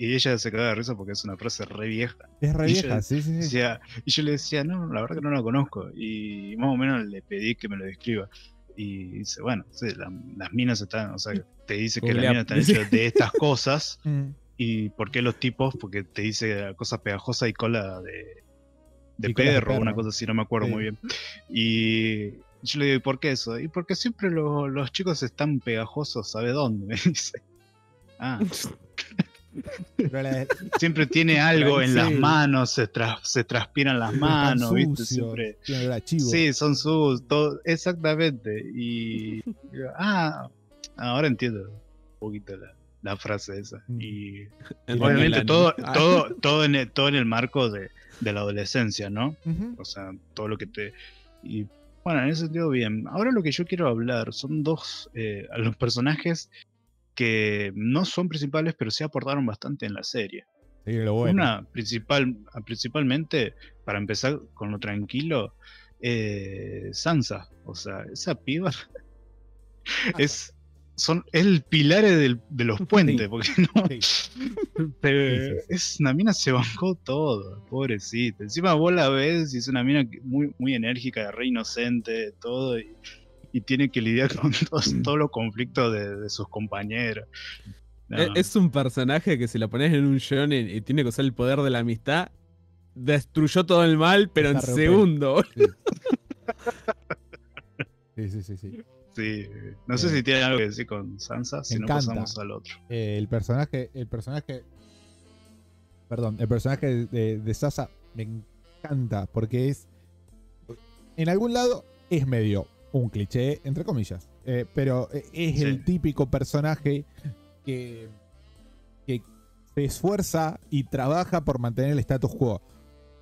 Speaker 4: Y ella se cagaba de risa porque es una frase re vieja.
Speaker 2: Es re
Speaker 4: Y yo-
Speaker 2: vieja, sí, sí, sí.
Speaker 4: Decía- y yo le decía, no, la verdad que no la conozco. Y más o menos le pedí que me lo describa. Y dice, bueno, sí, la- las minas están, o sea, te dice que las minas están hechas de estas cosas.
Speaker 2: Mm.
Speaker 4: ¿Y por qué los tipos? Porque te dice cosas pegajosas y cola de, de
Speaker 2: Y colas de
Speaker 4: perro, una
Speaker 2: perro.
Speaker 4: cosa así, no me acuerdo
Speaker 2: Sí.
Speaker 4: muy bien. Y yo le digo, ¿y por qué eso? Y porque siempre lo- los chicos están pegajosos, ¿sabe dónde? Me dice. Ah,
Speaker 2: la-
Speaker 4: siempre tiene algo en las manos, se, tras- se transpiran las manos, ¿viste? Siempre. Sí, son sus, todo, exactamente. Y ah, ahora entiendo un poquito la, la frase esa.
Speaker 2: Mm.
Speaker 4: Y
Speaker 3: En
Speaker 4: obviamente todo,
Speaker 3: ah,
Speaker 4: todo, todo, en el, todo en el marco de, de la adolescencia, ¿no? O sea, todo lo que te... Y bueno, en ese sentido, bien. Ahora lo que yo quiero hablar son dos, eh, a los personajes que no son principales, pero sí aportaron bastante en la serie.
Speaker 2: Sí, lo bueno.
Speaker 4: Una principal, ah, principalmente, para empezar con lo tranquilo, eh, Sansa. O sea, esa piba es, son, es el pilar del- de los puentes,
Speaker 2: Sí.
Speaker 4: porque no,
Speaker 2: Sí.
Speaker 4: pero es una mina se bancó todo, pobrecita. Encima vos la ves y es una mina muy, muy enérgica, re inocente, todo, y, y tiene que lidiar con todos, todos los conflictos de, de sus compañeros. No,
Speaker 3: e- Es un personaje que si lo pones en un shonen y tiene que usar el poder de la amistad, destruyó todo el mal, pero en
Speaker 2: Está
Speaker 3: segundo.
Speaker 2: Sí, sí, sí, sí.
Speaker 4: sí, no sé
Speaker 2: Eh,
Speaker 4: si tiene algo que decir con Sansa, si no
Speaker 2: encanta.
Speaker 4: pasamos al otro.
Speaker 2: Eh, el personaje, el personaje, perdón, el personaje de, de Sasa me encanta porque es, en algún lado es medio un cliché, entre comillas, eh, pero eh, es
Speaker 4: Sí.
Speaker 2: el típico personaje que, que se esfuerza y trabaja por mantener el status quo.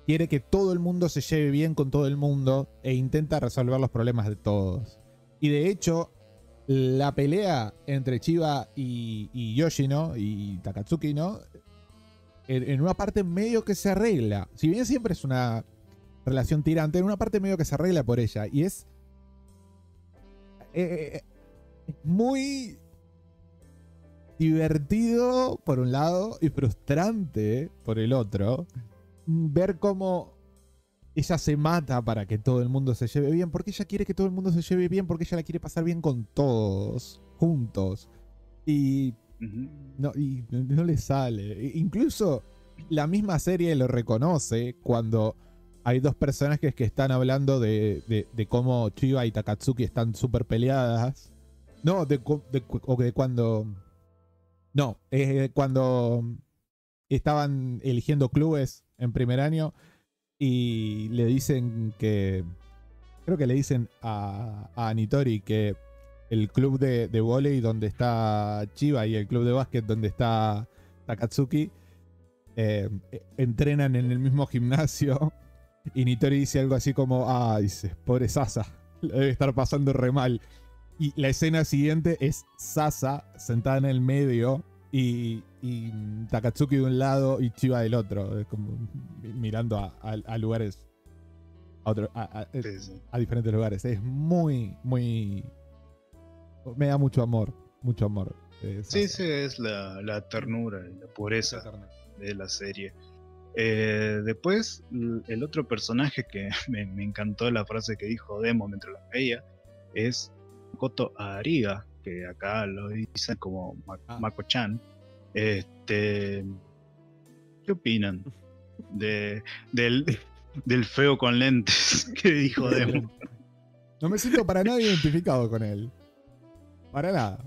Speaker 2: Quiere que todo el mundo se lleve bien con todo el mundo e intenta resolver los problemas de todos. Y de hecho, la pelea entre Chiba y, y Yoshino y Takatsuki, ¿no? En, en una parte medio que se arregla. Si bien siempre es una relación tirante, en una parte medio que se arregla por ella. Y es. Eh, eh, muy divertido por un lado y frustrante por el otro. Ver cómo ella se mata para que todo el mundo se lleve bien, porque ella quiere que todo el mundo se lleve bien, porque ella la quiere pasar bien con todos, juntos. Y no, y no- le sale. Incluso la misma serie lo reconoce cuando hay dos personajes que están hablando de, cómo Chiba y Takatsuki están súper peleadas. No, de, o cuando. No, cuando estaban eligiendo clubes en primer año y le dicen que. Creo que le dicen a, a Nitori que el club de, de volei donde está Chiba y el club de básquet donde está Takatsuki eh, entrenan en el mismo gimnasio. Y Nitori dice algo así como: Ah, dice, pobre Sasa, la debe estar pasando re mal. Y la escena siguiente es Sasa sentada en el medio y, y Takatsuki de un lado y Chiba del otro. Es como mi- mirando a, a- a lugares. A, otro- a- a-
Speaker 4: Sí, sí.
Speaker 2: a diferentes lugares. Es muy, muy. Me da mucho amor. Mucho amor. eh,
Speaker 4: Sí, sí, es la, la ternura y la pureza de la serie. Eh, después, el otro personaje que me, me encantó la frase que dijo Demo mientras la veía es Koto Ariga, que acá lo dicen como Ma-
Speaker 2: Ah.
Speaker 4: Mako-chan. Este, ¿Qué opinan de, del, del feo con lentes que dijo Demo?
Speaker 2: No me siento para nada identificado con él. Para nada.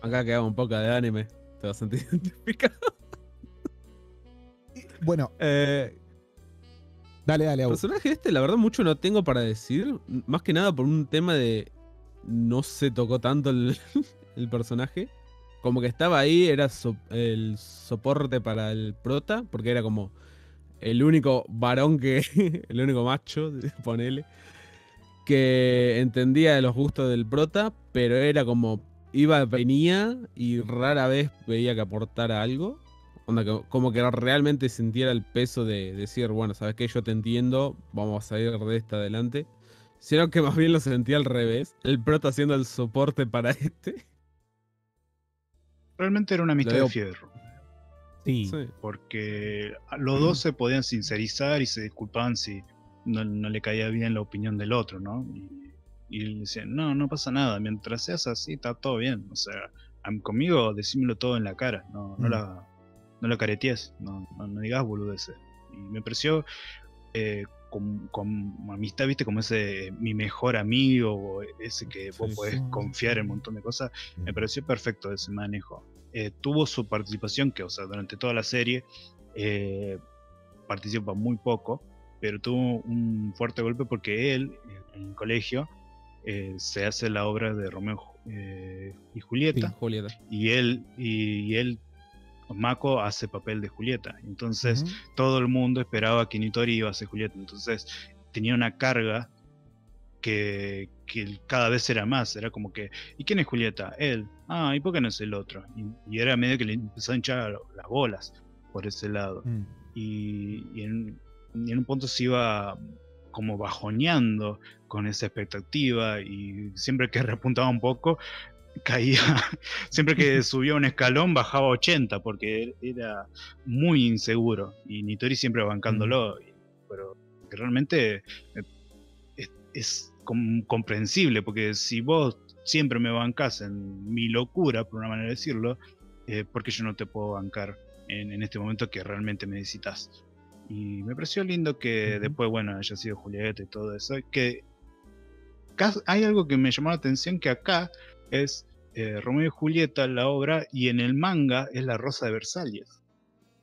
Speaker 3: Acá quedaba un poco de anime. Te vas a sentir identificado.
Speaker 2: Bueno,
Speaker 3: Eh,
Speaker 2: dale, dale,
Speaker 3: el personaje este, la verdad, mucho no tengo para decir. Más que nada por un tema de. No se tocó tanto el, el personaje. Como que estaba ahí, era so- el soporte para el prota, porque era como el único varón que. el único macho, ponele. Que entendía los gustos del prota, pero era como. Iba, venía y rara vez veía que aportara algo. Onda, que- como que realmente sintiera el peso de decir, bueno, sabes que yo te entiendo, vamos a salir de esta adelante. Sino que más bien lo sentía al revés. El prota haciendo el soporte para este.
Speaker 4: Realmente era una amistad de fierro.
Speaker 2: Sí.
Speaker 3: Sí.
Speaker 4: porque los dos se podían sincerizar y se disculpaban si no, no le caía bien la opinión del otro, ¿no? Y, y le decían, no, no pasa nada, mientras seas así, está todo bien. O sea, conmigo decímelo todo en la cara, no, no,
Speaker 2: Mm.
Speaker 4: la, no la caretees, no, no, no digas boludeces. Y me pareció eh, con, con amistad, viste, como ese mi mejor amigo, o ese que vos
Speaker 3: Sí,
Speaker 4: podés
Speaker 2: sí.
Speaker 4: confiar en un montón de cosas. Me pareció perfecto ese manejo. Eh, tuvo su participación, que, o sea, durante toda la serie eh, participa muy poco, pero tuvo un fuerte golpe porque él, eh, en el colegio, eh, se hace la obra de Romeo eh, y Julieta,
Speaker 3: Julieta.
Speaker 4: y él, y, y él, Mako, hace papel de Julieta. Entonces, todo el mundo esperaba que Nitori iba a ser Julieta. Entonces tenía una carga que, que cada vez era más. Era como que, ¿y quién es Julieta? Él. Ah, ¿y por qué no es el otro? Y, y era medio que le empezó a hinchar las bolas por ese lado.
Speaker 2: Mm.
Speaker 4: Y, y en, y en un punto se iba como bajoneando con esa expectativa y siempre que repuntaba un poco caía, siempre que subía un escalón bajaba 80 porque era muy inseguro y Nitori siempre bancándolo, y- pero que realmente eh, es, es com- comprensible porque si vos siempre me bancás en mi locura, por una manera de decirlo, eh, porque yo no te puedo bancar en, en este momento que realmente me necesitas. Y me pareció lindo que después, bueno, haya sido Julieta y todo eso. Que hay algo que me llamó la atención que acá es eh, Romeo y Julieta, la obra, y en el manga es la Rosa de Versalles.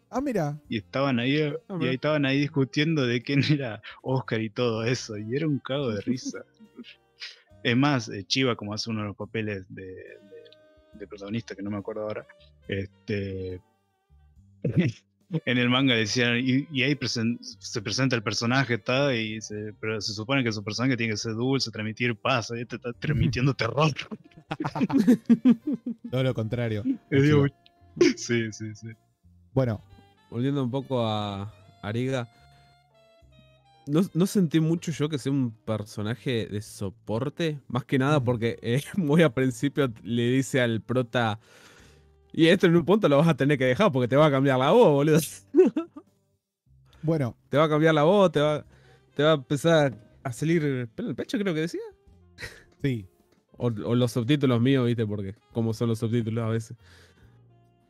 Speaker 2: Ah, mira.
Speaker 4: Y estaban ahí,
Speaker 3: Ah,
Speaker 4: y ahí estaban ahí discutiendo de quién era Oscar y todo eso. Y era un cago de risa. es más, eh, Chiva, como hace uno de los papeles de, de- de protagonista, que no me acuerdo ahora, este. En el manga decían, y, y ahí presen- se presenta el personaje, está, y se, pero se supone que su personaje tiene que ser dulce, transmitir paz, y este está transmitiendo terror.
Speaker 2: Todo lo contrario.
Speaker 4: Sí, sí, sí.
Speaker 2: Bueno,
Speaker 3: Volviendo un poco a Ariga. No, no sentí mucho yo que sea un personaje de soporte. Más que nada
Speaker 2: Mm.
Speaker 3: porque eh, muy al principio le dice al prota. Y esto en un punto lo vas a tener que dejar porque te va a cambiar la voz, boludo.
Speaker 2: bueno,
Speaker 3: Te va a cambiar la voz, te va, te va a empezar a salir pelo en el pecho, creo que decía.
Speaker 2: sí.
Speaker 3: O, o los subtítulos míos, viste, porque como son los subtítulos a veces.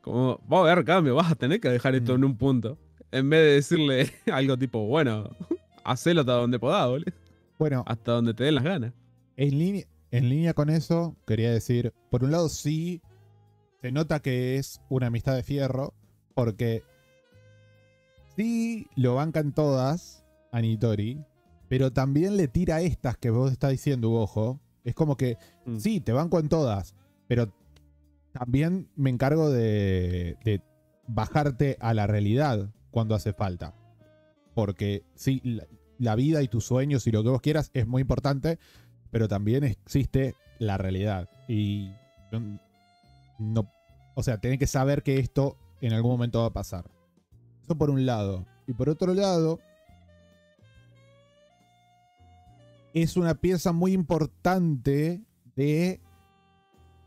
Speaker 3: Como, va a haber cambio, vas a tener que dejar esto
Speaker 2: Mm.
Speaker 3: en un punto. En vez de decirle algo tipo, bueno, hacelo hasta donde podás, boludo.
Speaker 2: Bueno,
Speaker 3: Hasta donde te den las ganas.
Speaker 2: en línea. en línea con eso, quería decir, por un lado sí, se nota que es una amistad de fierro, porque sí lo bancan todas a Nitori, pero también le tira estas que vos estás diciendo, ojo. Es como que,
Speaker 3: Mm.
Speaker 2: sí, te banco en todas, pero también me encargo de, de bajarte a la realidad cuando hace falta. Porque sí, la, la vida y tus sueños y lo que vos quieras es muy importante, pero también existe la realidad. Y no, no- o sea, tenés que saber que esto en algún momento va a pasar. Eso por un lado. Y por otro lado, es una pieza muy importante de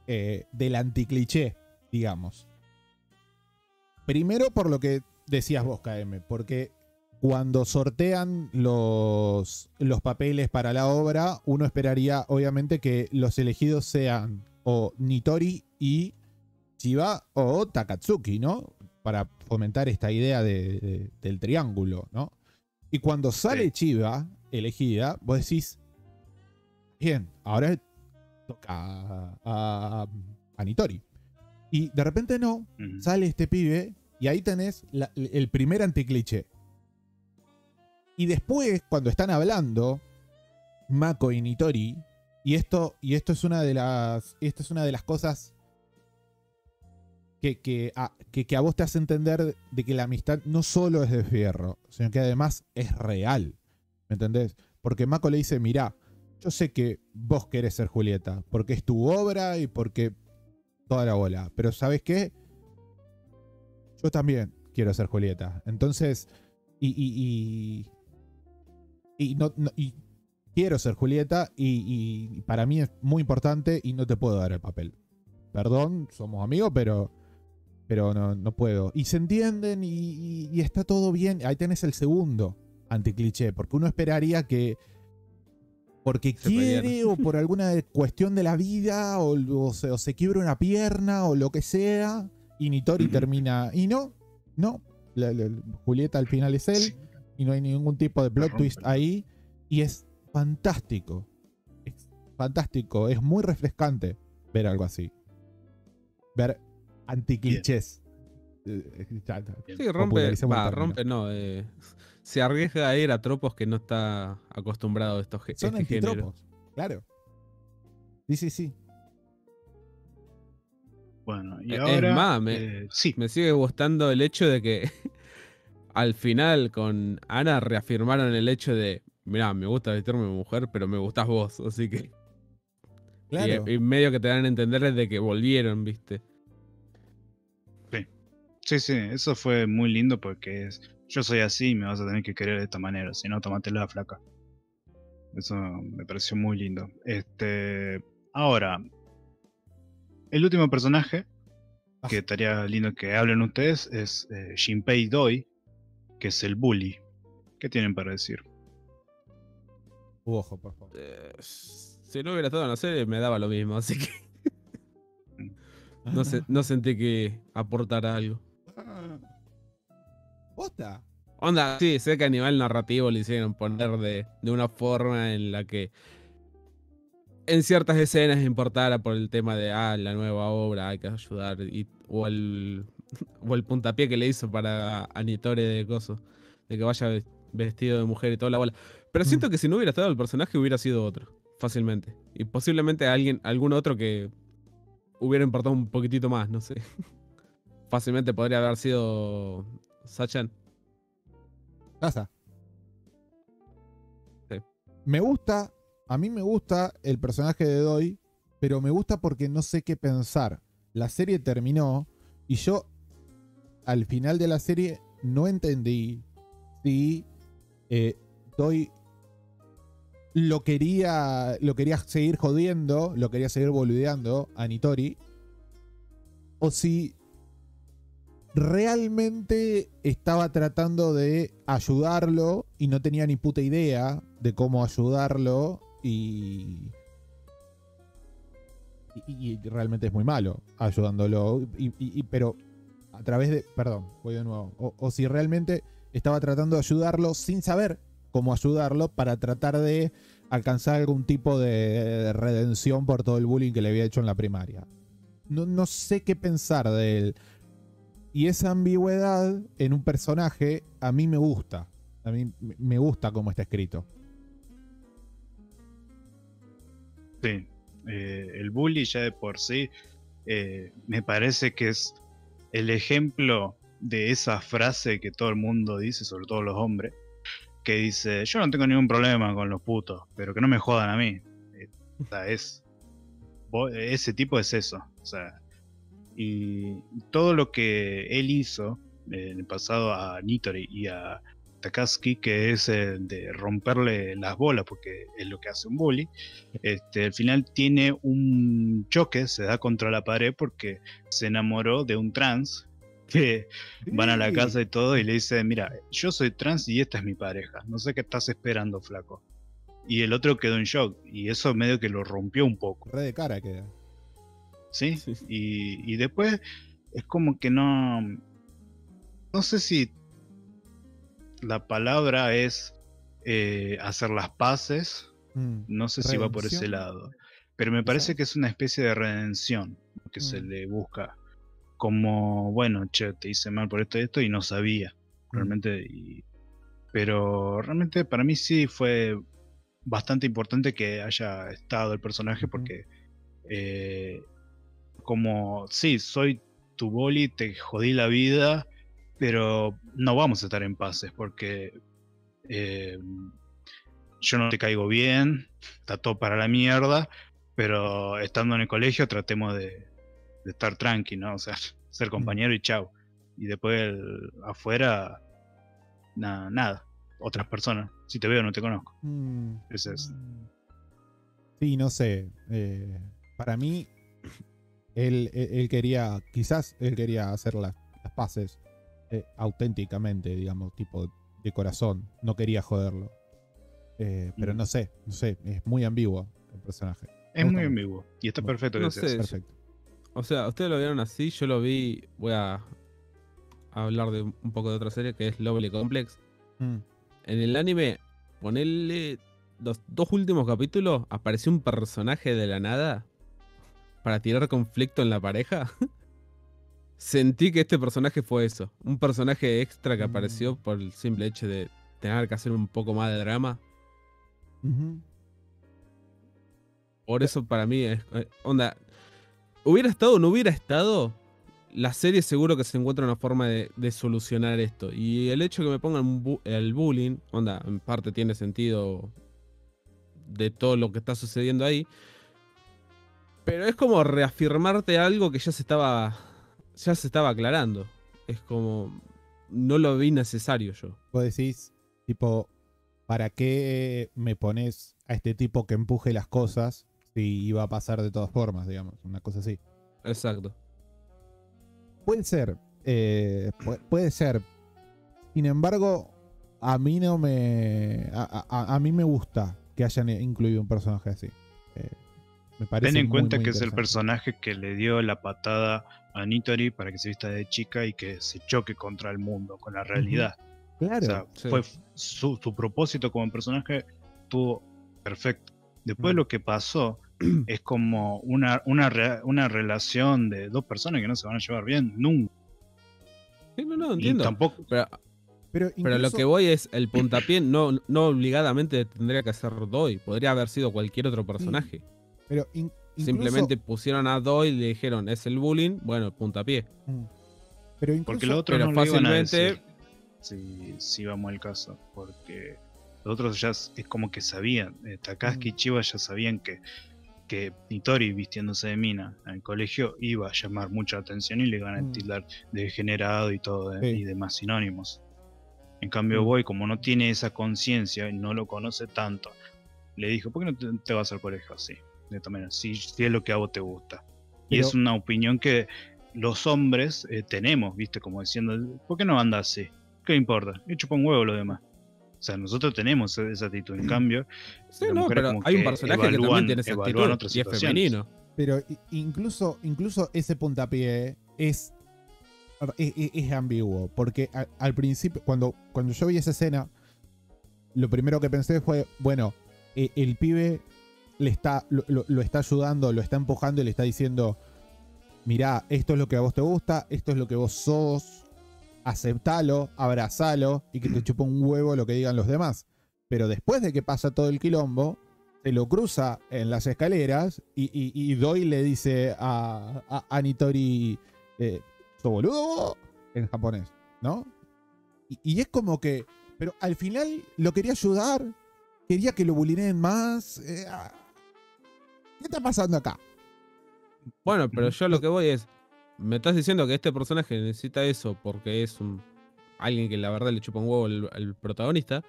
Speaker 2: eh, del anticliché, digamos. Primero por lo que decías vos, KM, porque cuando sortean los, los papeles para la obra, uno esperaría, obviamente, que los elegidos sean o Nitori y Chiba o Takatsuki, ¿no? Para fomentar esta idea de- de- del triángulo, ¿no? Y cuando sale
Speaker 4: Sí.
Speaker 2: Chiba elegida, vos decís, bien, ahora toca a, a- a Nitori. Y de repente no, sale este pibe y ahí tenés la- el primer anticliché. Y después, cuando están hablando, Mako y Nitori, y esto, y esto es una de las. Esto es una de las cosas que, que, a, que, que a vos te hace entender de que la amistad no solo es de fierro, sino que además es real. ¿Me entendés? Porque Mako le dice, mirá, yo sé que vos querés ser Julieta, porque es tu obra y porque toda la bola. Pero ¿sabes qué? Yo también quiero ser Julieta. Entonces, y, y, y, y no, y quiero ser Julieta y, para mí es muy importante y no te puedo dar el papel. Perdón, somos amigos, pero, pero no, no puedo. Y se entienden y- y está todo bien. Ahí tenés el segundo anticliché, porque uno esperaría que porque
Speaker 3: Se
Speaker 2: quiere o por alguna cuestión de la vida o, o se, o se quiebra una pierna o lo que sea y Nitori termina y no, no, la- la- Julieta al final es él
Speaker 4: Sí.
Speaker 2: y no hay ningún tipo de plot twist ahí y es fantástico. Es fantástico, es muy refrescante ver algo así. Ver anticlichés. Eh, ya.
Speaker 3: Sí, rompe, va, rompe, no. eh, se arriesga a ir a tropos que no está acostumbrado a estos
Speaker 2: Son
Speaker 3: este género.
Speaker 2: antitropos, claro. Sí, sí, sí.
Speaker 4: Bueno, y
Speaker 3: es
Speaker 4: ahora.
Speaker 3: más, me-
Speaker 4: eh, sí,
Speaker 3: Me sigue gustando el hecho de que al final con Ana reafirmaron el hecho de, mirá, me gusta vestirme mujer, pero me gustás vos, así que... y-
Speaker 2: Claro.
Speaker 3: Y, medio que te dan a entender de que volvieron, viste.
Speaker 4: sí, sí, eso fue muy lindo porque es. Yo soy así y me vas a tener que querer de esta manera, si no, la flaca. Eso me pareció muy lindo. Este. Ahora. El último personaje
Speaker 2: Ah.
Speaker 4: que estaría lindo que hablen ustedes es eh, Shinpei Doi, que es el bully. ¿Qué tienen para decir?
Speaker 2: Ojo, por favor.
Speaker 3: Eh, si no hubiera estado en la serie me daba lo mismo, así que no, se- no sentí que aportara algo.
Speaker 2: ¿Posta?
Speaker 3: Onda, sí, sé que a nivel narrativo le hicieron poner de, de una forma en la que en ciertas escenas importara por el tema de, ah, la nueva obra, hay que ayudar, y, o, el, o el puntapié que le hizo para Anitore de Coso, de que vaya ves- vestido de mujer y toda la bola. Pero siento que si no hubiera estado el personaje hubiera sido otro, fácilmente. Y posiblemente alguien, algún otro que hubiera importado un poquitito más, no sé. Fácilmente podría haber sido Sachan.
Speaker 2: Pasa.
Speaker 3: Sí.
Speaker 2: Me gusta, a mí me gusta el personaje de Doi, pero me gusta porque no sé qué pensar. La serie terminó y yo al final de la serie no entendí si eh, Doi lo quería, lo quería seguir jodiendo, lo quería seguir boludeando a Nitori, o si realmente estaba tratando de ayudarlo y no tenía ni puta idea de cómo ayudarlo y, realmente es muy malo ayudándolo. Pero a través de... Perdón, voy de nuevo. O, o si realmente estaba tratando de ayudarlo sin saber cómo ayudarlo para tratar de alcanzar algún tipo de redención por todo el bullying que le había hecho en la primaria. No, no sé qué pensar de él. Y esa ambigüedad en un personaje a mí me gusta. A mí me- gusta cómo está escrito.
Speaker 4: Sí, eh, el bully ya de por sí eh, me parece que es el ejemplo de esa frase que todo el mundo dice, sobre todo los hombres, que dice, yo no tengo ningún problema con los putos, pero que no me jodan a mí. Eh, o sea, es, ese tipo es eso. O sea, y todo lo que él hizo en el pasado a Nitori y a Takaski, que es de romperle las bolas, porque es lo que hace un bully, este, al final tiene un choque, se da contra la pared porque se enamoró de un trans que van a la casa y todo y le dice, mira, yo soy trans y esta es mi pareja, no sé qué estás esperando, flaco. Y el otro quedó en shock y eso medio que lo rompió un poco,
Speaker 2: Re de cara queda.
Speaker 4: ¿Sí?
Speaker 3: Sí.
Speaker 4: Y, y después es como que no... No sé si la palabra es eh, hacer las paces
Speaker 2: Mm.
Speaker 4: no sé si va por ese lado. Pero me parece que es una especie de redención que se
Speaker 2: Mm.
Speaker 4: le busca. Como, bueno, che, te hice mal por esto y esto y no sabía.
Speaker 2: Mm.
Speaker 4: Realmente. y- pero realmente para mí sí fue bastante importante que haya estado el personaje porque eh, como, sí, soy tu boli, te jodí la vida, pero no vamos a estar en paces porque eh, yo no te caigo bien, está todo para la mierda, pero estando en el colegio tratemos de, de estar tranqui, ¿no? O sea, ser compañero y chau. Y después el- afuera, nada, nada, otras personas. Si te veo no te conozco.
Speaker 2: Mm.
Speaker 4: Ese es.
Speaker 2: Mm. Sí, no sé. eh, para mí, él, él- él quería, quizás él quería hacer las, las paces eh, auténticamente, digamos, tipo de corazón. No quería joderlo. Eh, pero
Speaker 4: Mm.
Speaker 2: no sé, no sé, es muy ambiguo el personaje.
Speaker 4: Es muy ambiguo. Y está
Speaker 2: Bueno,
Speaker 4: perfecto que
Speaker 3: no sé.
Speaker 2: Perfecto.
Speaker 3: O sea, ustedes lo vieron así, yo lo vi. Voy a, a hablar de un poco de otra serie que es Lovely Complex.
Speaker 2: Mm.
Speaker 3: En el anime, ponerle los dos últimos capítulos, apareció un personaje de la nada para tirar conflicto en la pareja. Sentí que este personaje fue eso. Un personaje extra que
Speaker 2: Mm.
Speaker 3: apareció por el simple hecho de tener que hacer un poco más de drama. Por eso para mí es. eh, onda. Hubiera estado o no hubiera estado. La serie seguro que se encuentra una forma de, de solucionar esto. Y el hecho de que me pongan bu- el bullying. Onda, en parte tiene sentido. De todo lo que está sucediendo ahí. Pero es como reafirmarte algo que ya se estaba. Ya se estaba aclarando. Es como. No lo vi necesario yo.
Speaker 2: Vos decís, tipo, ¿para qué me pones a este tipo que empuje las cosas si iba a pasar de todas formas, digamos? Una cosa así.
Speaker 3: Exacto.
Speaker 2: Puede ser, eh, pu- puede ser. Sin embargo, a mí no me. A, a- a mí me gusta que hayan incluido un personaje así. Me parece
Speaker 4: Ten en
Speaker 2: muy,
Speaker 4: cuenta
Speaker 2: muy
Speaker 4: que es el personaje que le dio la patada a Nitori para que se vista de chica y que se choque contra el mundo, con la realidad.
Speaker 2: Claro.
Speaker 4: O sea,
Speaker 3: Sí.
Speaker 4: fue su, su propósito como personaje estuvo perfecto. Después
Speaker 2: Mm.
Speaker 4: lo que pasó es como una, una, re- una relación de dos personas que no se van a llevar bien nunca.
Speaker 3: Sí, no, no,
Speaker 4: Y
Speaker 3: entiendo.
Speaker 4: tampoco,
Speaker 3: Pero
Speaker 2: pero,
Speaker 3: Pero lo que voy es, el puntapié no, no obligadamente tendría que ser Doy. Podría haber sido cualquier otro personaje.
Speaker 2: Pero in- incluso-
Speaker 3: Simplemente pusieron a Doy y le dijeron, es el bullying, bueno, puntapié.
Speaker 2: Mm. Pero incluso.
Speaker 4: porque los otros
Speaker 3: pero
Speaker 4: no lo iban a
Speaker 3: fácilmente-
Speaker 4: decir si, si vamos al caso. Porque los otros ya es, como que sabían. eh, Takashi y
Speaker 2: Mm.
Speaker 4: Chiba ya sabían que, que Nitori vistiéndose de mina en el colegio iba a llamar mucha atención y le iban a
Speaker 2: Mm.
Speaker 4: tildar de degenerado y todo eh,
Speaker 2: Sí.
Speaker 4: y demás sinónimos. En cambio,
Speaker 3: Mm.
Speaker 4: Boy, como no tiene esa conciencia y no lo conoce tanto, le dijo: ¿Por qué no te, te vas al colegio así? De esta manera, si, si es lo que a vos te gusta. Y es una opinión que los hombres eh, tenemos, ¿viste? Como diciendo: ¿Por qué no anda así? ¿Qué importa? Y chupa un huevo lo demás. O sea, nosotros tenemos e- esa actitud. En cambio,
Speaker 3: Sí,
Speaker 4: las
Speaker 3: no,
Speaker 4: mujeres
Speaker 3: pero
Speaker 4: como
Speaker 3: hay un personaje que
Speaker 4: evalúan-
Speaker 3: también tiene esa actitud
Speaker 4: otras
Speaker 3: y es femenino.
Speaker 2: Pero incluso, incluso ese puntapié es, es, es- es ambiguo. Porque al principio, cuando, cuando yo vi esa escena, lo primero que pensé fue, bueno, eh, el pibe le está, lo, lo- está ayudando, lo está empujando y le está diciendo, mirá, esto es lo que a vos te gusta, esto es lo que vos sos, aceptalo, abrazalo y que te chupa un huevo lo que digan los demás. Pero después de que pasa todo el quilombo, se lo cruza en las escaleras y, y, y Doi le dice a, a, a Nitori, eh, ¿sos boludo? En japonés, ¿no? Y, y es como que, pero al final lo quería ayudar, quería que lo bulineen más. eh, ah. ¿Qué está pasando acá?
Speaker 3: Bueno, pero yo lo que voy es. Me estás diciendo que este personaje necesita eso porque es un. alguien que la verdad le chupa un huevo al, al protagonista.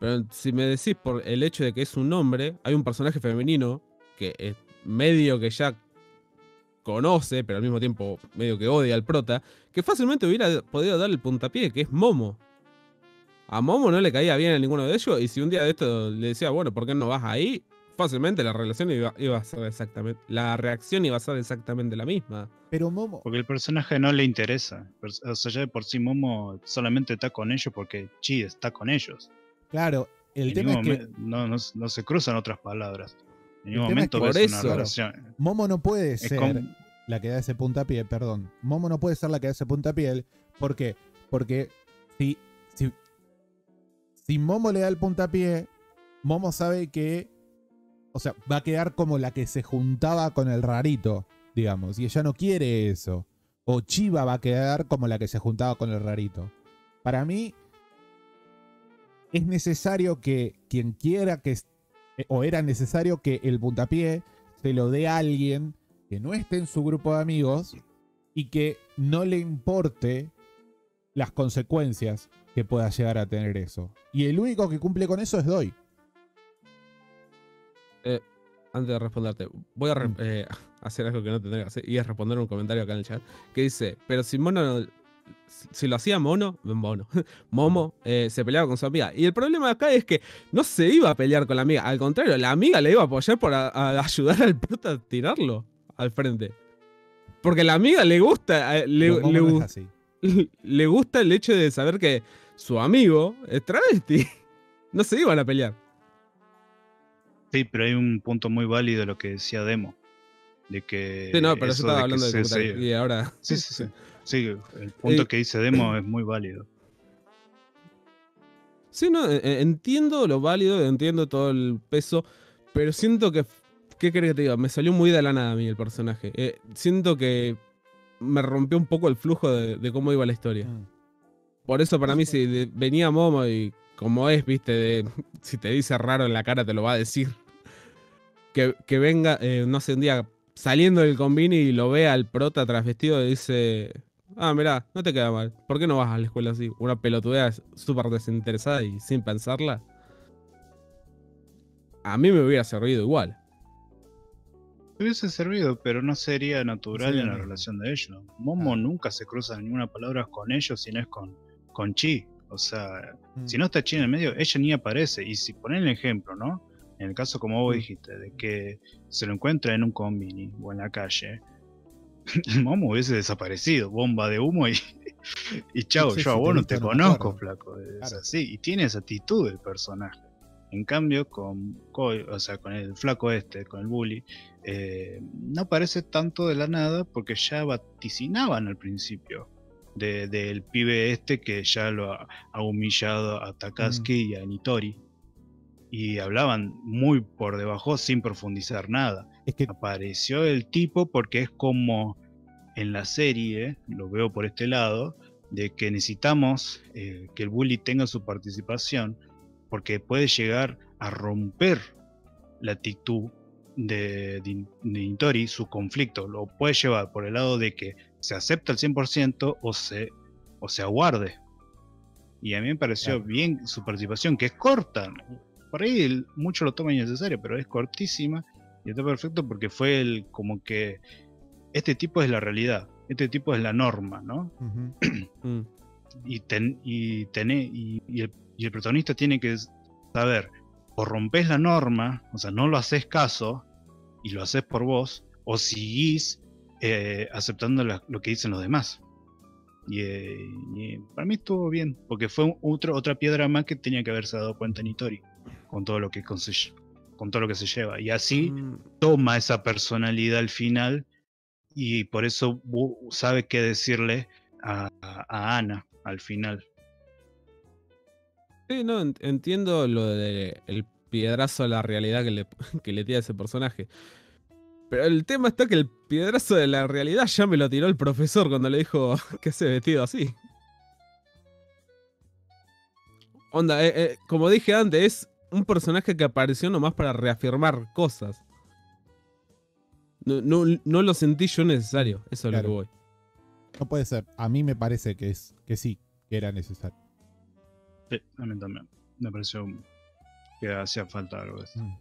Speaker 3: Pero si me decís por el hecho de que es un hombre, hay un personaje femenino que es medio que ya conoce, pero al mismo tiempo medio que odia al prota, que fácilmente hubiera podido dar el puntapié, que es Momo. A Momo no le caía bien a ninguno de ellos, y si un día de esto le decía, bueno, ¿por qué no vas ahí? Fácilmente la relación iba, iba a ser exactamente. La reacción iba a ser exactamente la misma.
Speaker 2: Pero Momo,
Speaker 4: Porque el personaje no le interesa. O sea, ya de por sí Momo solamente está con ellos porque Chi está con ellos.
Speaker 2: claro, el
Speaker 4: En
Speaker 2: tema es que
Speaker 4: no, no, no se cruzan otras palabras. En ningún
Speaker 2: es
Speaker 4: momento
Speaker 3: que
Speaker 4: ves
Speaker 3: por
Speaker 4: una
Speaker 3: eso-
Speaker 4: relación.
Speaker 2: Momo no puede
Speaker 4: Es
Speaker 2: ser
Speaker 4: como-
Speaker 2: la que da ese puntapié, perdón. Momo no puede ser la que da ese puntapié. ¿Por qué? Porque si, si, si Momo le da el puntapié, Momo sabe que, o sea, va a quedar como la que se juntaba con el rarito, digamos, y ella no quiere eso. O Chiva va a quedar como la que se juntaba con el rarito. Para mí, es necesario que quien quiera que, es- o era necesario que el puntapié se lo dé a alguien que no esté en su grupo de amigos y que no le importe las consecuencias que pueda llegar a tener eso. Y el único que cumple con eso es Doi.
Speaker 3: Antes de responderte, voy a re-
Speaker 2: Mm.
Speaker 3: eh, hacer algo que no tendría que hacer y es responder un comentario acá en el chat que dice: Pero si Mono, si lo hacía Mono, Mono, Momo, eh, se peleaba con su amiga. Y el problema acá es que no se iba a pelear con la amiga, al contrario, la amiga le iba a apoyar por a- a ayudar al prota a tirarlo al frente. Porque la amiga le gusta, eh, le,
Speaker 2: no
Speaker 3: le gusta el hecho de saber que su amigo es travesti. No se iban a pelear.
Speaker 4: Sí, pero hay un punto muy válido de lo que decía Demo. De que.
Speaker 3: Sí, no, pero yo
Speaker 4: eso
Speaker 3: estaba
Speaker 4: de
Speaker 3: hablando de
Speaker 4: se-
Speaker 3: Y ahora.
Speaker 4: Sí, sí, sí. Sí, el punto
Speaker 3: Eh,
Speaker 4: que dice Demo es muy válido.
Speaker 3: Sí, no, eh, eh, entiendo lo válido, entiendo todo el peso, pero siento que. ¿Qué querés que te diga? Me salió muy de la nada a mí el personaje. Eh, siento que me rompió un poco el flujo de, de cómo iba la historia.
Speaker 2: Mm.
Speaker 3: Por eso, para mí, si venía Momo y como es, viste, de, si te dice raro en la cara, te lo va a decir. Que, que venga, eh, no sé, un día saliendo del combini y lo vea al prota transvestido y dice. Ah, mirá, no te queda mal. ¿Por qué no vas a la escuela así? Una pelotudea súper desinteresada y sin pensarla. A mí me hubiera servido igual.
Speaker 4: Hubiese servido, pero no sería natural
Speaker 2: Sí,
Speaker 4: en la
Speaker 2: no.
Speaker 4: relación de ellos. Momo
Speaker 2: Ah.
Speaker 4: nunca se cruza ninguna palabra con ellos, sino es con, con Chi. O sea,
Speaker 2: Mm.
Speaker 4: si no está Chi en el medio, ella ni aparece. Y si ponen el ejemplo, ¿no? En el caso como vos
Speaker 3: Mm.
Speaker 4: dijiste, de que se lo encuentra en un combini o en la calle, el Momo hubiese desaparecido, bomba de humo y, y chao,
Speaker 2: Sí,
Speaker 4: yo a
Speaker 2: sí,
Speaker 4: vos
Speaker 2: te
Speaker 4: no te conozco, flaco. Es
Speaker 2: Claro.
Speaker 4: así, y tiene esa actitud el personaje. En cambio, con, o sea, con el flaco este, con el bully, eh, no aparece tanto de la nada porque ya vaticinaban al principio de- del pibe este que ya lo ha, ha humillado a Takaski y a Nitori. Y hablaban muy por debajo sin profundizar nada.
Speaker 2: Es que
Speaker 4: Apareció el tipo porque es como en la serie, lo veo por este lado, de que necesitamos eh, que el bully tenga su participación porque puede llegar a romper la actitud de, de, su conflicto. Lo puede llevar por el lado de que se acepta al 100% o se, o se aguarde. Y a mí me pareció
Speaker 2: Claro.
Speaker 4: bien su participación, que es corta. Por ahí el- mucho lo toma innecesario, pero es cortísima y está perfecto porque fue el como que este tipo es la realidad, este tipo es la norma, ¿no?
Speaker 3: Mm.
Speaker 4: y, ten- y, tené- y, y el, y el protagonista tiene que saber, o rompes la norma, o sea, no lo haces caso y lo haces por vos, o seguís eh, aceptando la- lo que dicen los demás. Y, eh, y para mí estuvo bien, porque fue otro, otra piedra más que tenía que haberse dado cuenta Nitori con todo lo que con todo lo que se lleva. Y así
Speaker 3: Mm,
Speaker 4: toma esa personalidad al final y por eso sabe qué decirle a, Ana al final.
Speaker 3: Sí, no, en- entiendo lo de el piedrazo a la realidad que le, que le tira ese personaje. Pero el tema está que el piedrazo de la realidad ya me lo tiró el profesor cuando le dijo que ese vestido así. Onda, eh, eh, como dije antes, es un personaje que apareció nomás para reafirmar cosas. No, no, no lo sentí yo necesario, eso es lo que voy.
Speaker 2: No puede ser. A mí me parece que es que sí, que era necesario.
Speaker 4: Sí, a mí también. Me pareció que hacía falta algo de.
Speaker 2: Mm.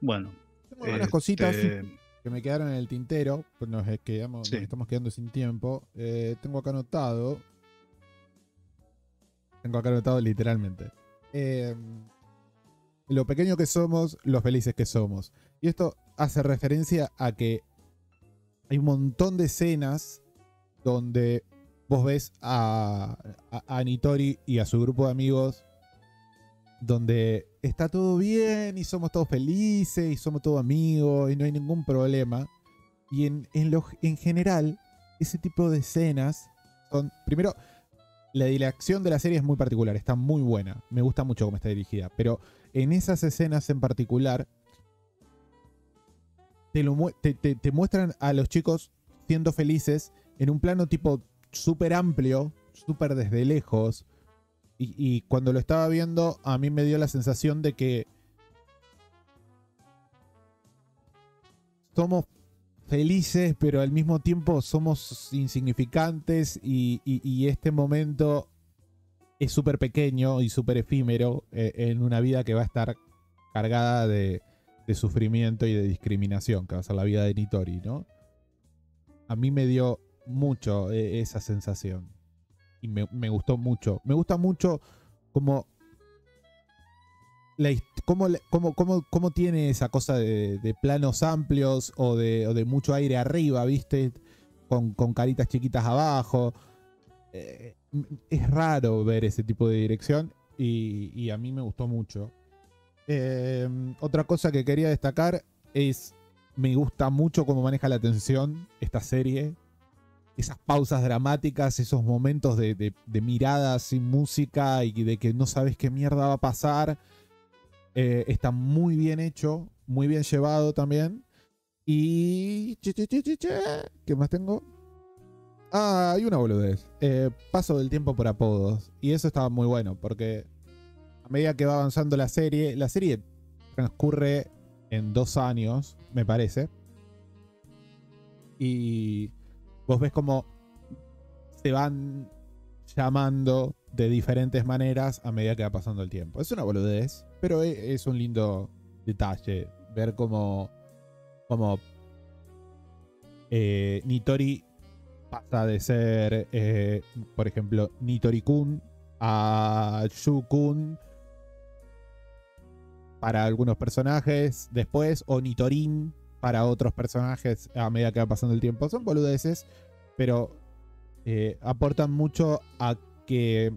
Speaker 4: Bueno,
Speaker 2: Tengo algunas cositas
Speaker 4: este,
Speaker 2: que me quedaron en el tintero, pues nos, quedamos-
Speaker 4: Sí.
Speaker 2: nos estamos quedando sin tiempo. Eh, tengo acá anotado. Tengo acá anotado literalmente. Eh, lo pequeño que somos, los felices que somos. Y esto hace referencia a que hay un montón de escenas donde vos ves a, a, a Nitori y a su grupo de amigos donde está todo bien y somos todos felices y somos todos amigos y no hay ningún problema. Y en, en, lo, en general, ese tipo de escenas son, primero, la dirección de la serie es muy particular, está muy buena, me gusta mucho cómo está dirigida, pero en esas escenas en particular, te, muestran a los chicos siendo felices en un plano tipo súper amplio, súper desde lejos, y, y cuando lo estaba viendo, a mí me dio la sensación de que somos felices, pero al mismo tiempo somos insignificantes y, este momento es súper pequeño y súper efímero eh, en una vida que va a estar cargada de, de sufrimiento y de discriminación, que va a ser la vida de Nitori, ¿no? A mí me dio mucho eh, esa sensación y me, me gustó mucho. Me gusta mucho como cómo, tiene esa cosa de, planos amplios o de, mucho aire arriba, ¿viste? Con, caritas chiquitas abajo. Eh, es raro ver ese tipo de dirección y, a mí me gustó mucho. Eh, otra cosa que quería destacar es, me gusta mucho cómo maneja la tensión esta serie esas pausas dramáticas, esos momentos de, de, de mirada sin música y de que no sabes qué mierda va a pasar. Eh, está muy bien hecho, muy bien llevado también. Y... ¿Qué más tengo? Ah, hay una boludez. Eh, paso del tiempo por apodos. Y eso estaba muy bueno, porque a medida que va avanzando la serie, la serie transcurre en dos años, me parece. Y vos ves como se van llamando de diferentes maneras a medida que va pasando el tiempo. Es una boludez, pero e- es un lindo detalle ver cómo, cómo eh, Nitori pasa de ser, eh, por ejemplo, Nitori-kun a Shu-kun para algunos personajes después, o Nitorin para otros personajes a medida que va pasando el tiempo. Son boludeces, pero eh, aportan mucho a que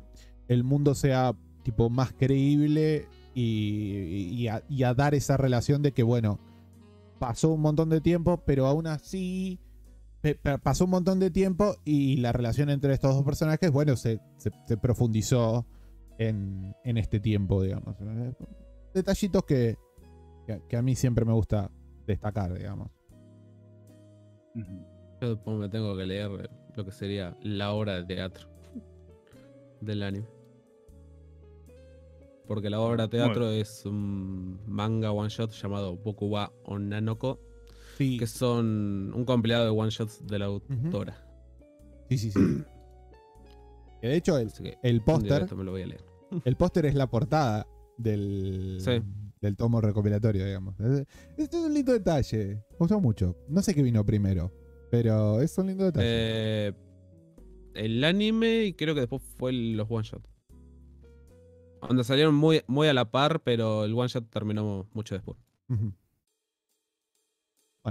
Speaker 2: el mundo sea tipo más creíble y, a, dar esa relación de que, bueno, pasó un montón de tiempo, pero aún así pasó un montón de tiempo y la relación entre estos dos personajes, bueno, se, profundizó en, este tiempo, digamos. Detallitos que, que, que a mí siempre me gusta destacar, digamos.
Speaker 3: Yo después me tengo que leer lo que sería la obra de teatro del anime. Porque la obra de teatro es un manga one shot llamado Boku wa Onanoko,
Speaker 2: Sí,
Speaker 3: que son un compilado de one shots de la autora.
Speaker 2: sí, sí. sí. Que de hecho, el, el póster
Speaker 3: esto me lo voy a leer.
Speaker 2: El póster es la portada del,
Speaker 3: Sí.
Speaker 2: del tomo recopilatorio, digamos. Es- Este es un lindo detalle. Me gustó mucho. No sé qué vino primero, pero es un lindo detalle.
Speaker 3: Eh, el anime y creo que después fue los one shot. Donde salieron muy, muy a la par, pero el one shot terminó mucho después.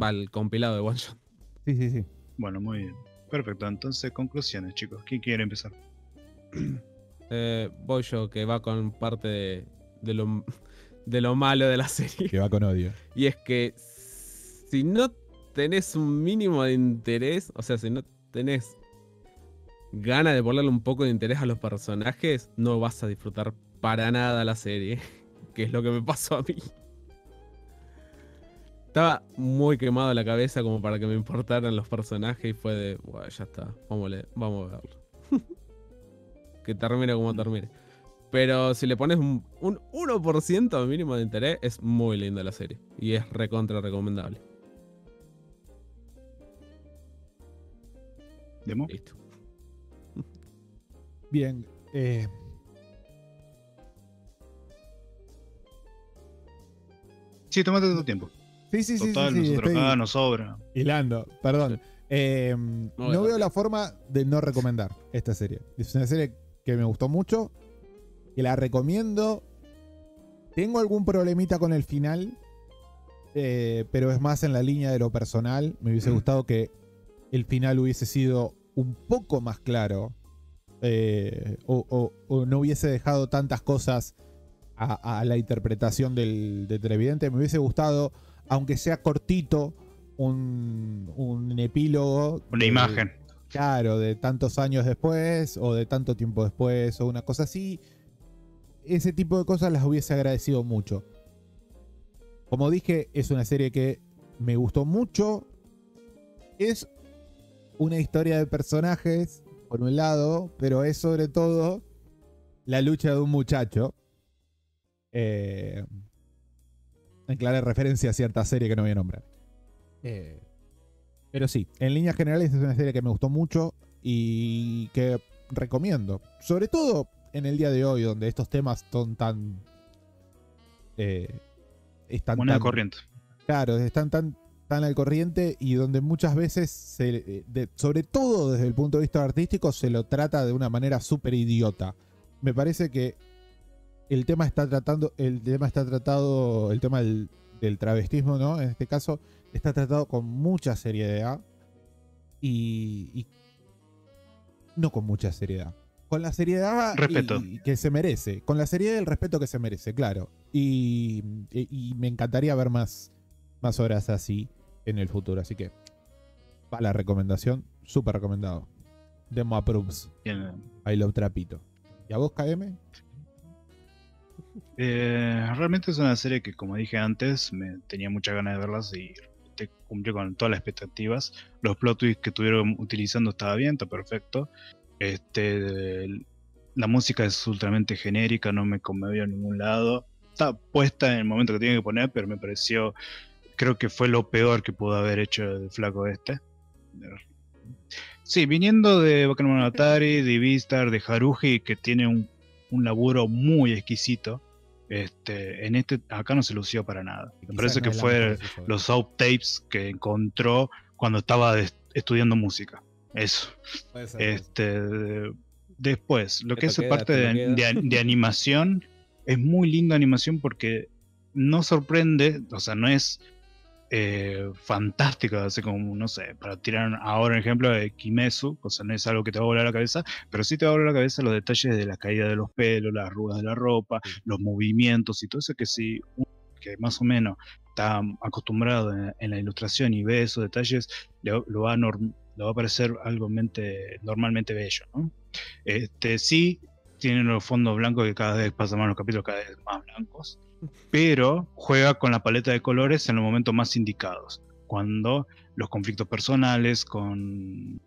Speaker 3: Va, el compilado de one shot.
Speaker 2: Sí, sí, sí.
Speaker 4: Bueno, muy bien. Perfecto, entonces conclusiones, chicos. ¿Quién quiere empezar?
Speaker 3: Eh, voy yo, que va con parte de, de lo, de lo malo de la serie.
Speaker 2: Que va con odio.
Speaker 3: Y es que si no tenés un mínimo de interés, o sea, si no tenés ganas de ponerle un poco de interés a los personajes, no vas a disfrutar para nada la serie. Que es lo que me pasó a mí. Estaba muy quemado la cabeza como para que me importaran los personajes y fue de, bueno, ya está, vamos a, vamos a verlo. que termine como termine. Pero si le pones un, un 1% mínimo de interés, es muy linda la serie. Y es recontra recomendable.
Speaker 4: ¿Demo?
Speaker 3: Listo.
Speaker 2: Bien. eh,
Speaker 4: Sí, tomate tu tiempo.
Speaker 2: sí, sí, sí.
Speaker 4: Total,
Speaker 2: sí, sí,
Speaker 4: nosotros
Speaker 2: estoy
Speaker 4: acá nos sobra.
Speaker 2: hilando. Perdón. Eh, no veo la forma de no recomendar esta serie. Es una serie que me gustó mucho. Que la recomiendo. Tengo algún problemita con el final. eh, pero es más en la línea de lo personal. Me hubiese
Speaker 4: Mm.
Speaker 2: gustado que el final hubiese sido un poco más claro. eh, o, o- o no hubiese dejado tantas cosas a, a la interpretación del, del televidente. Me hubiese gustado, aunque sea cortito, un, un epílogo.
Speaker 4: Una
Speaker 2: de-
Speaker 4: imagen.
Speaker 2: Claro, de tantos años después o de tanto tiempo después o una cosa así. Ese tipo de cosas las hubiese agradecido mucho. Como dije, es una serie que me gustó mucho. Es una historia de personajes, por un lado, pero es sobre todo la lucha de un muchacho. Eh, en clara referencia a cierta serie que no voy a nombrar. Eh, pero sí, en líneas generales es una serie que me gustó mucho y que recomiendo. Sobre todo en el día de hoy, donde estos temas son tan. eh, están
Speaker 4: Moneda
Speaker 2: tan-
Speaker 4: corriente.
Speaker 2: Claro, están tan, tan al corriente y donde muchas veces, se, eh, de- sobre todo desde el punto de vista artístico, se lo trata de una manera súper idiota. Me parece que el tema está tratando, el tema está tratado, el tema del, del travestismo, ¿no? En este caso, está tratado con mucha seriedad y, y no con mucha seriedad. Con la seriedad y-
Speaker 4: Respeto.
Speaker 2: y que se merece, con la seriedad y el respeto que se merece, claro. Y, y- y me encantaría ver más, más horas así en el futuro. Así que, para la recomendación, súper recomendado. Demo approves.
Speaker 4: Bien.
Speaker 2: I love Trapito. ¿Y a vos, KM?
Speaker 4: Eh, realmente es una serie que, como dije antes, me tenía muchas ganas de verlas y te cumplió con todas las expectativas. Los plot twists que estuvieron utilizando estaba bien, está perfecto. Este, la música es ultramente genérica, no me conmovió en ningún lado. Está puesta en el momento que tiene que poner, pero me pareció, creo que fue lo peor que pudo haber hecho el flaco este. Sí, viniendo de Bakemono Atari, de Vistar, de Haruji, que tiene un, un laburo muy exquisito. Este, en este, acá no se lució para nada. Me parece que fue los outtapes que encontró cuando estaba estudiando música. Eso. Este, después, lo que es
Speaker 3: queda,
Speaker 4: parte de, de- de animación, es muy linda animación porque no sorprende, o sea, no es eh, fantástica, así como, no sé, para tirar ahora un ejemplo de Kimetsu, o sea, no es algo que te va a volar la cabeza, pero sí te va a volar la cabeza los detalles de la caída de los pelos, las arrugas de la ropa, los movimientos y todo eso que si uno que más o menos está acostumbrado en, en la ilustración y ve esos detalles, le, lo, va a norm- le va a parecer algo mente- normalmente bello, ¿no? Este, sí, tienen los fondos blancos que cada vez pasan más los capítulos cada vez más blancos, pero juega con la paleta de colores en los momentos más indicados, cuando los conflictos personales con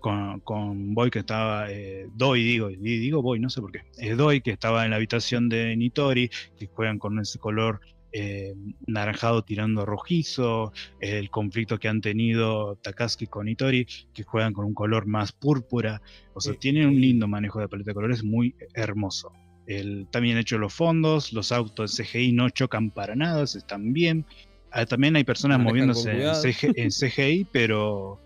Speaker 4: con, con Boy que estaba, eh, Doi digo, digo Boy, no sé por qué, es Doi que estaba en la habitación de Nitori, que juegan con ese color eh, naranjado tirando rojizo, el conflicto que han tenido Takaski con Nitori, que juegan con un color más púrpura, o sea, tienen un lindo manejo de paleta de colores muy hermoso. El, también hecho los fondos, los autos en CGI no chocan para nada, están bien. Ah, también hay personas moviéndose en,
Speaker 3: cuidado.
Speaker 4: CG en CGI, pero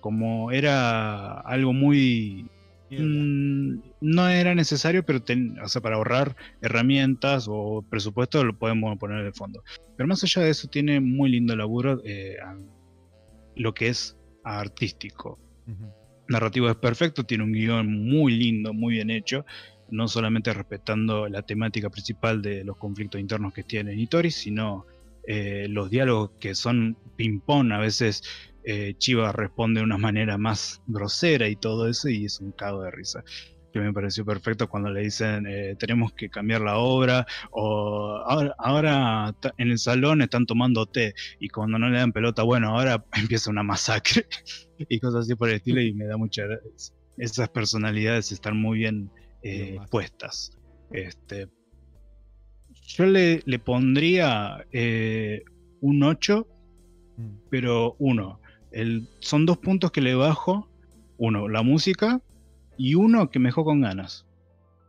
Speaker 4: como era algo muy Mm, no era necesario, pero ten- o sea, para ahorrar herramientas o presupuesto lo podemos poner de fondo. Pero más allá de eso, tiene muy lindo laburo eh, lo que es artístico. Narrativo es perfecto, tiene un guion muy lindo, muy bien hecho. No solamente respetando la temática principal de los conflictos internos que tiene Nitori, sino eh, los diálogos que son ping-pong, a veces eh, Chiva responde de una manera más grosera y todo eso, y es un cago de risa. Que me pareció perfecto cuando le dicen eh, tenemos que cambiar la obra, o ahora, ahora en el salón están tomando té, y cuando no le dan pelota, bueno, ahora empieza una masacre, y cosas así por el estilo, y me da mucha. Esas personalidades están muy bien eh, puestas. Este, yo le, le pondría eh, un 8
Speaker 2: Mm.
Speaker 4: pero uno, el, son dos puntos que le bajo. Uno, la música y uno que me dejó con ganas.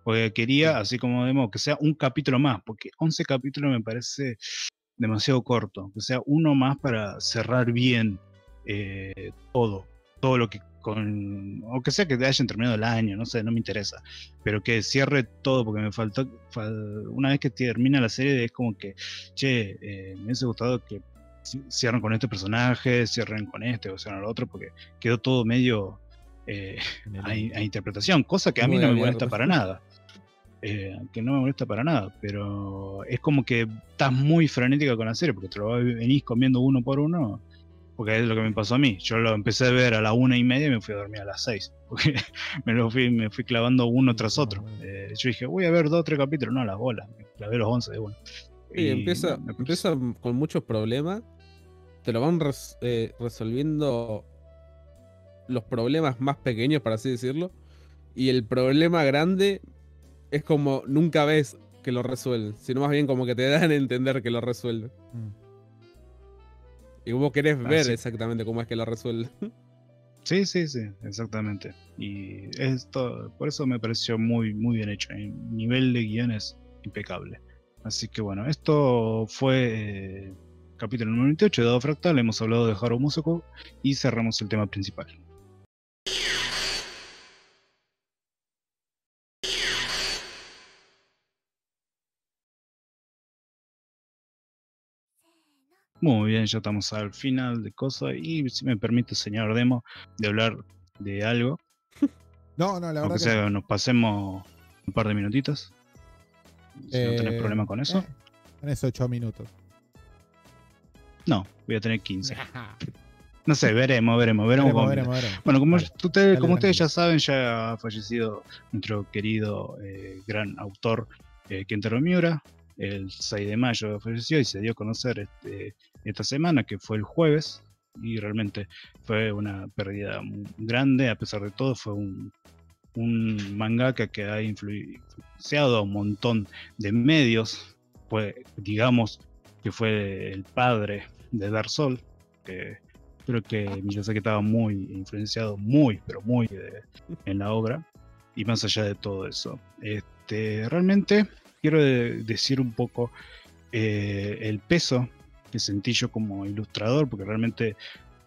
Speaker 4: Porque quería, así como demo, que sea un capítulo más, porque 11 capítulos me parece demasiado corto. Que sea uno más para cerrar bien eh, todo. Todo lo que con. O que sea que hayan terminado el año, no sé, no me interesa. Pero que cierre todo, porque me faltó. fal- una vez que termina la serie, es como que, che, eh, me hubiese gustado que ci- cierren con este personaje, cierren con este o cierren al otro, porque quedó todo medio eh,
Speaker 2: el-
Speaker 4: a, in- a interpretación, cosa que a mí no me molesta para nada. Eh, que no me molesta para nada, pero es como que estás muy frenética con la serie, porque te lo venís comiendo uno por uno, porque es lo que me pasó a mí. Yo lo empecé a ver a la una y media y me fui a dormir a las seis, porque me lo fui, me fui clavando uno tras otro. Eh, yo dije, voy a ver dos o tres capítulos, no, las bolas, me clavé los once de uno.
Speaker 3: Sí,
Speaker 4: Y
Speaker 3: empieza, empieza con muchos problemas. Te lo van res- eh, resolviendo los problemas más pequeños, por así decirlo. Y el problema grande es como nunca ves que lo resuelven, sino más bien como que te dan a entender que lo resuelven.
Speaker 2: Mm.
Speaker 3: Y vos querés
Speaker 4: Ah,
Speaker 3: ver
Speaker 4: sí.
Speaker 3: exactamente cómo es que lo resuelven.
Speaker 4: Sí, sí, sí, exactamente. Y esto, por eso me pareció muy, muy bien hecho. El nivel de guion es impecable. Así que bueno, esto fue eh, capítulo número 28 de Dado Fractal. Hemos hablado de Haru Musoko y cerramos el tema principal. Muy bien, ya estamos al final de cosas. Y si me permite, señor Demo, de hablar de algo.
Speaker 2: No, no, la verdad
Speaker 4: Aunque
Speaker 2: que
Speaker 4: sea, nos pasemos un par de minutitos. Si no tenés
Speaker 2: Eh,
Speaker 4: problema con eso.
Speaker 2: eh, tenés 8 minutos.
Speaker 4: No, voy a tener 15. No sé, veremos, veremos, veremos.
Speaker 2: Veremos, veremos.
Speaker 4: Bueno, como,
Speaker 2: dale
Speaker 4: como ustedes ya saben, ya ha fallecido nuestro querido eh, gran autor eh, Kentaro Miura. El 6 de mayo falleció y se dio a conocer este, esta semana, que fue el jueves. Y realmente fue una pérdida grande, a pesar de todo, fue un, un mangaka que ha influ- influenciado a un montón de medios. Fue, digamos, que fue el padre de Dark Soul, que creo que Miyazaki estaba muy influenciado, muy, pero muy de- en la obra. Y más allá de todo eso, este, realmente quiero de- decir un poco eh, el peso que sentí yo como ilustrador, porque realmente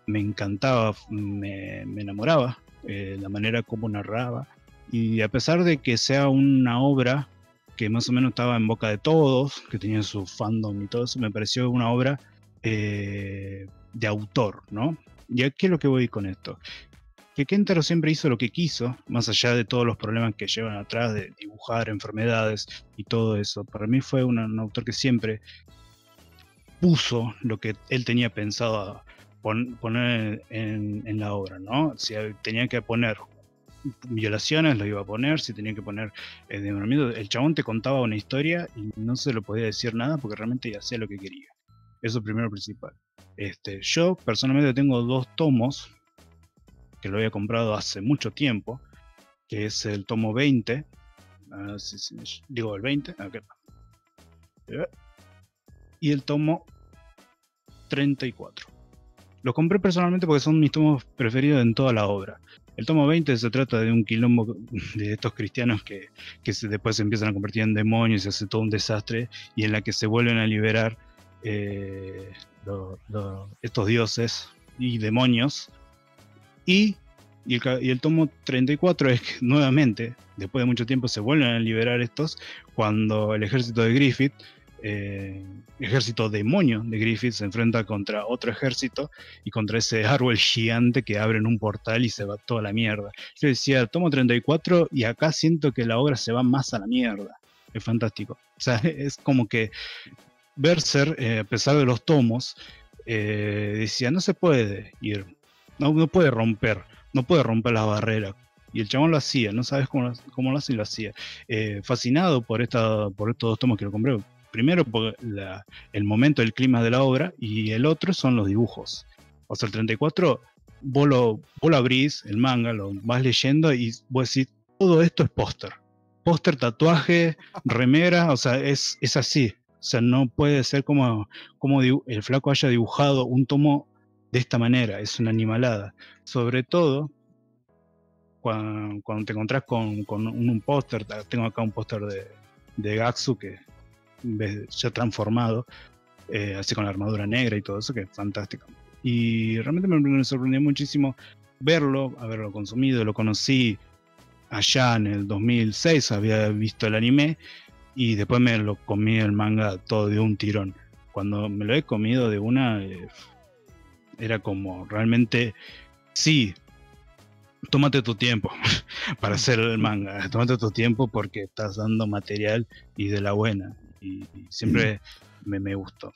Speaker 4: me encantaba, me, me enamoraba eh, la manera como narraba. Y a pesar de que sea una obra que más o menos estaba en boca de todos, que tenía su fandom y todo eso, me pareció una obra eh, de autor, ¿no? ¿Y qué es lo que voy con esto? Que Kentaro siempre hizo lo que quiso, más allá de todos los problemas que llevan atrás de dibujar enfermedades y todo eso. Para mí fue un autor que siempre puso lo que él tenía pensado poner en, la obra, ¿no? Si tenía que poner violaciones, lo iba a poner, si tenía que poner eh, desmembramiento, el chabón te contaba una historia y no se lo podía decir nada porque realmente hacía lo que quería. Eso primero principal. Este, yo personalmente tengo dos tomos que lo había comprado hace mucho tiempo, que es el tomo 20, ah, digo el 20, acá está. Eh, y el tomo 34. Los compré personalmente porque son mis tomos preferidos en toda la obra. El tomo 20 se trata de un quilombo de estos cristianos que, que después se empiezan a convertir en demonios y se hace todo un desastre y en la que se vuelven a liberar eh, estos dioses y demonios. Y, y, el, y el tomo 34 es que nuevamente, después de mucho tiempo, se vuelven a liberar estos cuando el ejército de Griffith eh, ejército demonio de Griffith se enfrenta contra otro ejército y contra ese árbol gigante que abre en un portal y se va toda la mierda. Yo decía, tomo 34 y acá siento que la obra se va más a la mierda. Es fantástico. O sea, es como que Berser, eh, a pesar de los tomos, eh, decía, no se puede ir, no, no puede romper, no puede romper las barreras. Y el chabón lo hacía, no sabes cómo, cómo lo hace y lo hacía. Fascinado por, esta, por estos dos tomos que lo compré. Primero por la- el momento, el clima de la obra, y el otro son los dibujos. O sea, el 34, vos lo, vos lo abrís, el manga, lo vas leyendo y vos decís, todo esto es póster. Póster, tatuaje, remera, o sea, es, es así. O sea, no puede ser como, como el flaco haya dibujado un tomo de esta manera, es una animalada. Sobre todo cuando, cuando te encontrás con, con un, un póster, tengo acá un póster de, de Gatsu que ya transformado, eh, así con la armadura negra y todo eso, que es fantástico. Y realmente me, me sorprendió muchísimo verlo, haberlo consumido, lo conocí allá en el 2006, había visto el anime y después me lo comí el manga todo de un tirón. Cuando me lo he comido de una, eh, era como realmente, sí, tómate tu tiempo para hacer el manga, tómate tu tiempo porque estás dando material y de la buena. Y, y siempre me, me gustó.